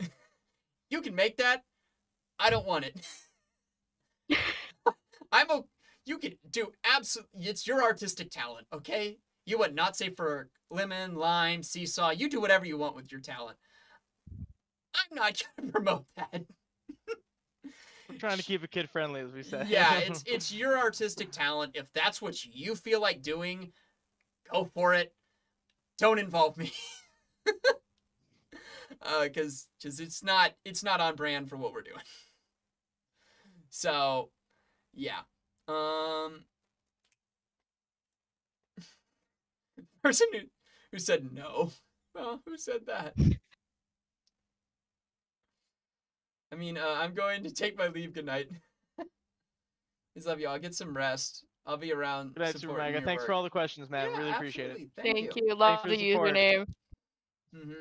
you can make that. I don't want it. I'm a. You can do absolutely. It's your artistic talent, okay? You want not safe for lemon, lime, seasaw. You do whatever you want with your talent. I'm not gonna promote that. Trying to keep it kid friendly, as we said. yeah, it's it's your artistic talent. If that's what you feel like doing, go for it. Don't involve me. uh, cause, cause it's not it's not on brand for what we're doing. So, yeah. Um, person who who said no. Well, who said that? I mean, uh, I'm going to take my leave. Good night. Please love you all. Get some rest. I'll be around. Good night, Super Mega. your Thanks for all the questions, man. Yeah, really appreciate it. Thank, Thank you. you. Love the the support. username. hmm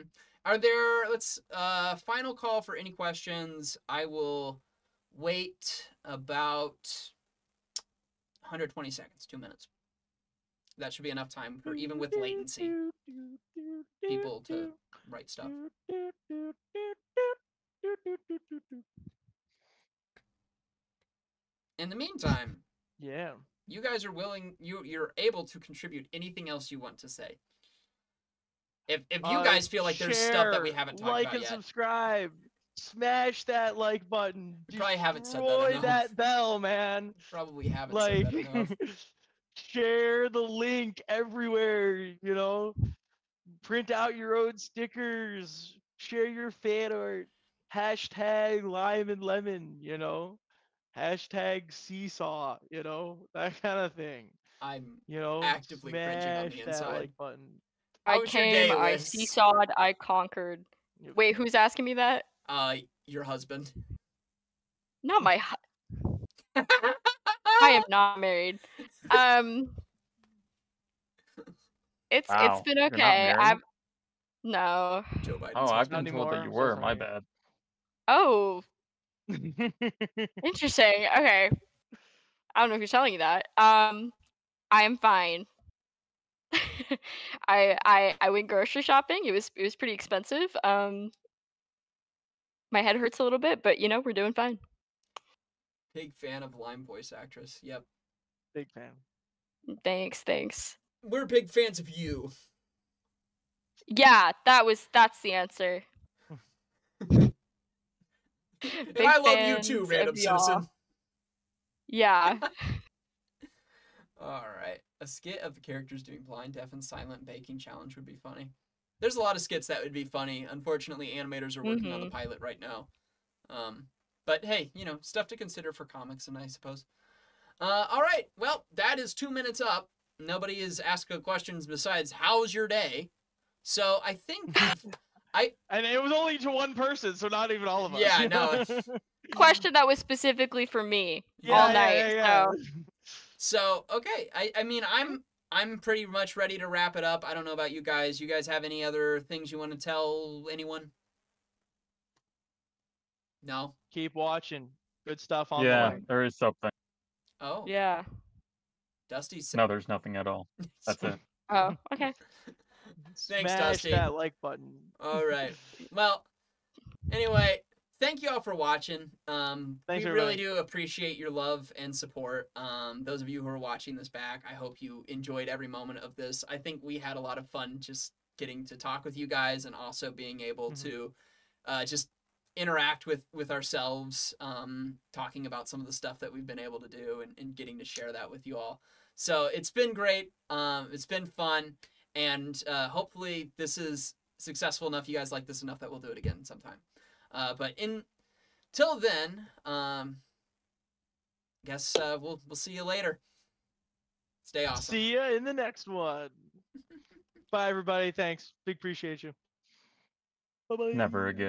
Are there? Let's. Uh, final call for any questions. I will wait about 120 seconds, two minutes. That should be enough time for even with latency, people to write stuff. In the meantime, Yeah. you guys are willing. You you're able to contribute anything else you want to say. If if you Uh, guys feel like there's stuff that we haven't talked about. yet, like and subscribe. Smash that like button. Probably haven't said that enough. that bell, man. probably haven't Like, said that enough. share the link everywhere. You know, print out your own stickers. Share your fan art. Hashtag lime and lemon. You know, hashtag seasaw. You know, that kind of thing. I'm You know, Actively cringing on the inside. That like button. I came, I Lyss? seesawed, I conquered. Yep. Wait, who's asking me that? uh your husband. Not my. hu- I am not married. Um, it's Wow, it's been okay. I've no. Joe Biden's Oh, I've husband. been told that anymore, you so were. My bad. Oh, interesting. Okay. I don't know if you're telling you that. Um, I am fine. I I I went grocery shopping. It was it was pretty expensive. Um, my head hurts a little bit, but you know we're doing fine. Big fan of Lime voice actress. Yep. Big fan. Thanks, thanks. We're big fans of you. Yeah, that was that's the answer. And Big I love you too, random of citizen. Yeah. All right. A skit of the characters doing blind, deaf, and silent baking challenge would be funny. There's a lot of skits that would be funny. Unfortunately, animators are working on the Mhm. pilot right now. Um, but hey, you know, stuff to consider for comics, and I suppose. Uh, all right. Well, that is two minutes up. Nobody is asking questions besides "How's your day?" So I think And it was only to one person, so not even all of us. Yeah, no, know? question that was specifically for me Yeah, all yeah, night. yeah, yeah. So So okay, I I mean I'm I'm pretty much ready to wrap it up. I don't know about you guys. You guys have any other things you want to tell anyone? No. Keep watching. Good stuff on yeah, the there is something. Oh. yeah. Dusty. Said... No, there's nothing at all. That's it. Oh, okay. Thanks, Smash Dusty. that like button. All right. Well, anyway, thank you all for watching. Um, Thanks, we really everybody. do appreciate your love and support. Um, those of you who are watching this back, I hope you enjoyed every moment of this. I think we had a lot of fun just getting to talk with you guys and also being able Mhm. to uh, just interact with with ourselves, um, talking about some of the stuff that we've been able to do and, and getting to share that with you all. So it's been great. Um, it's been fun, and uh, hopefully this is successful enough. You guys like this enough that we'll do it again sometime. Uh, but in till then, um, guess uh, we'll we'll see you later. Stay awesome. See ya in the next one. Bye, everybody. Thanks. Big appreciate you. Bye bye. Never again.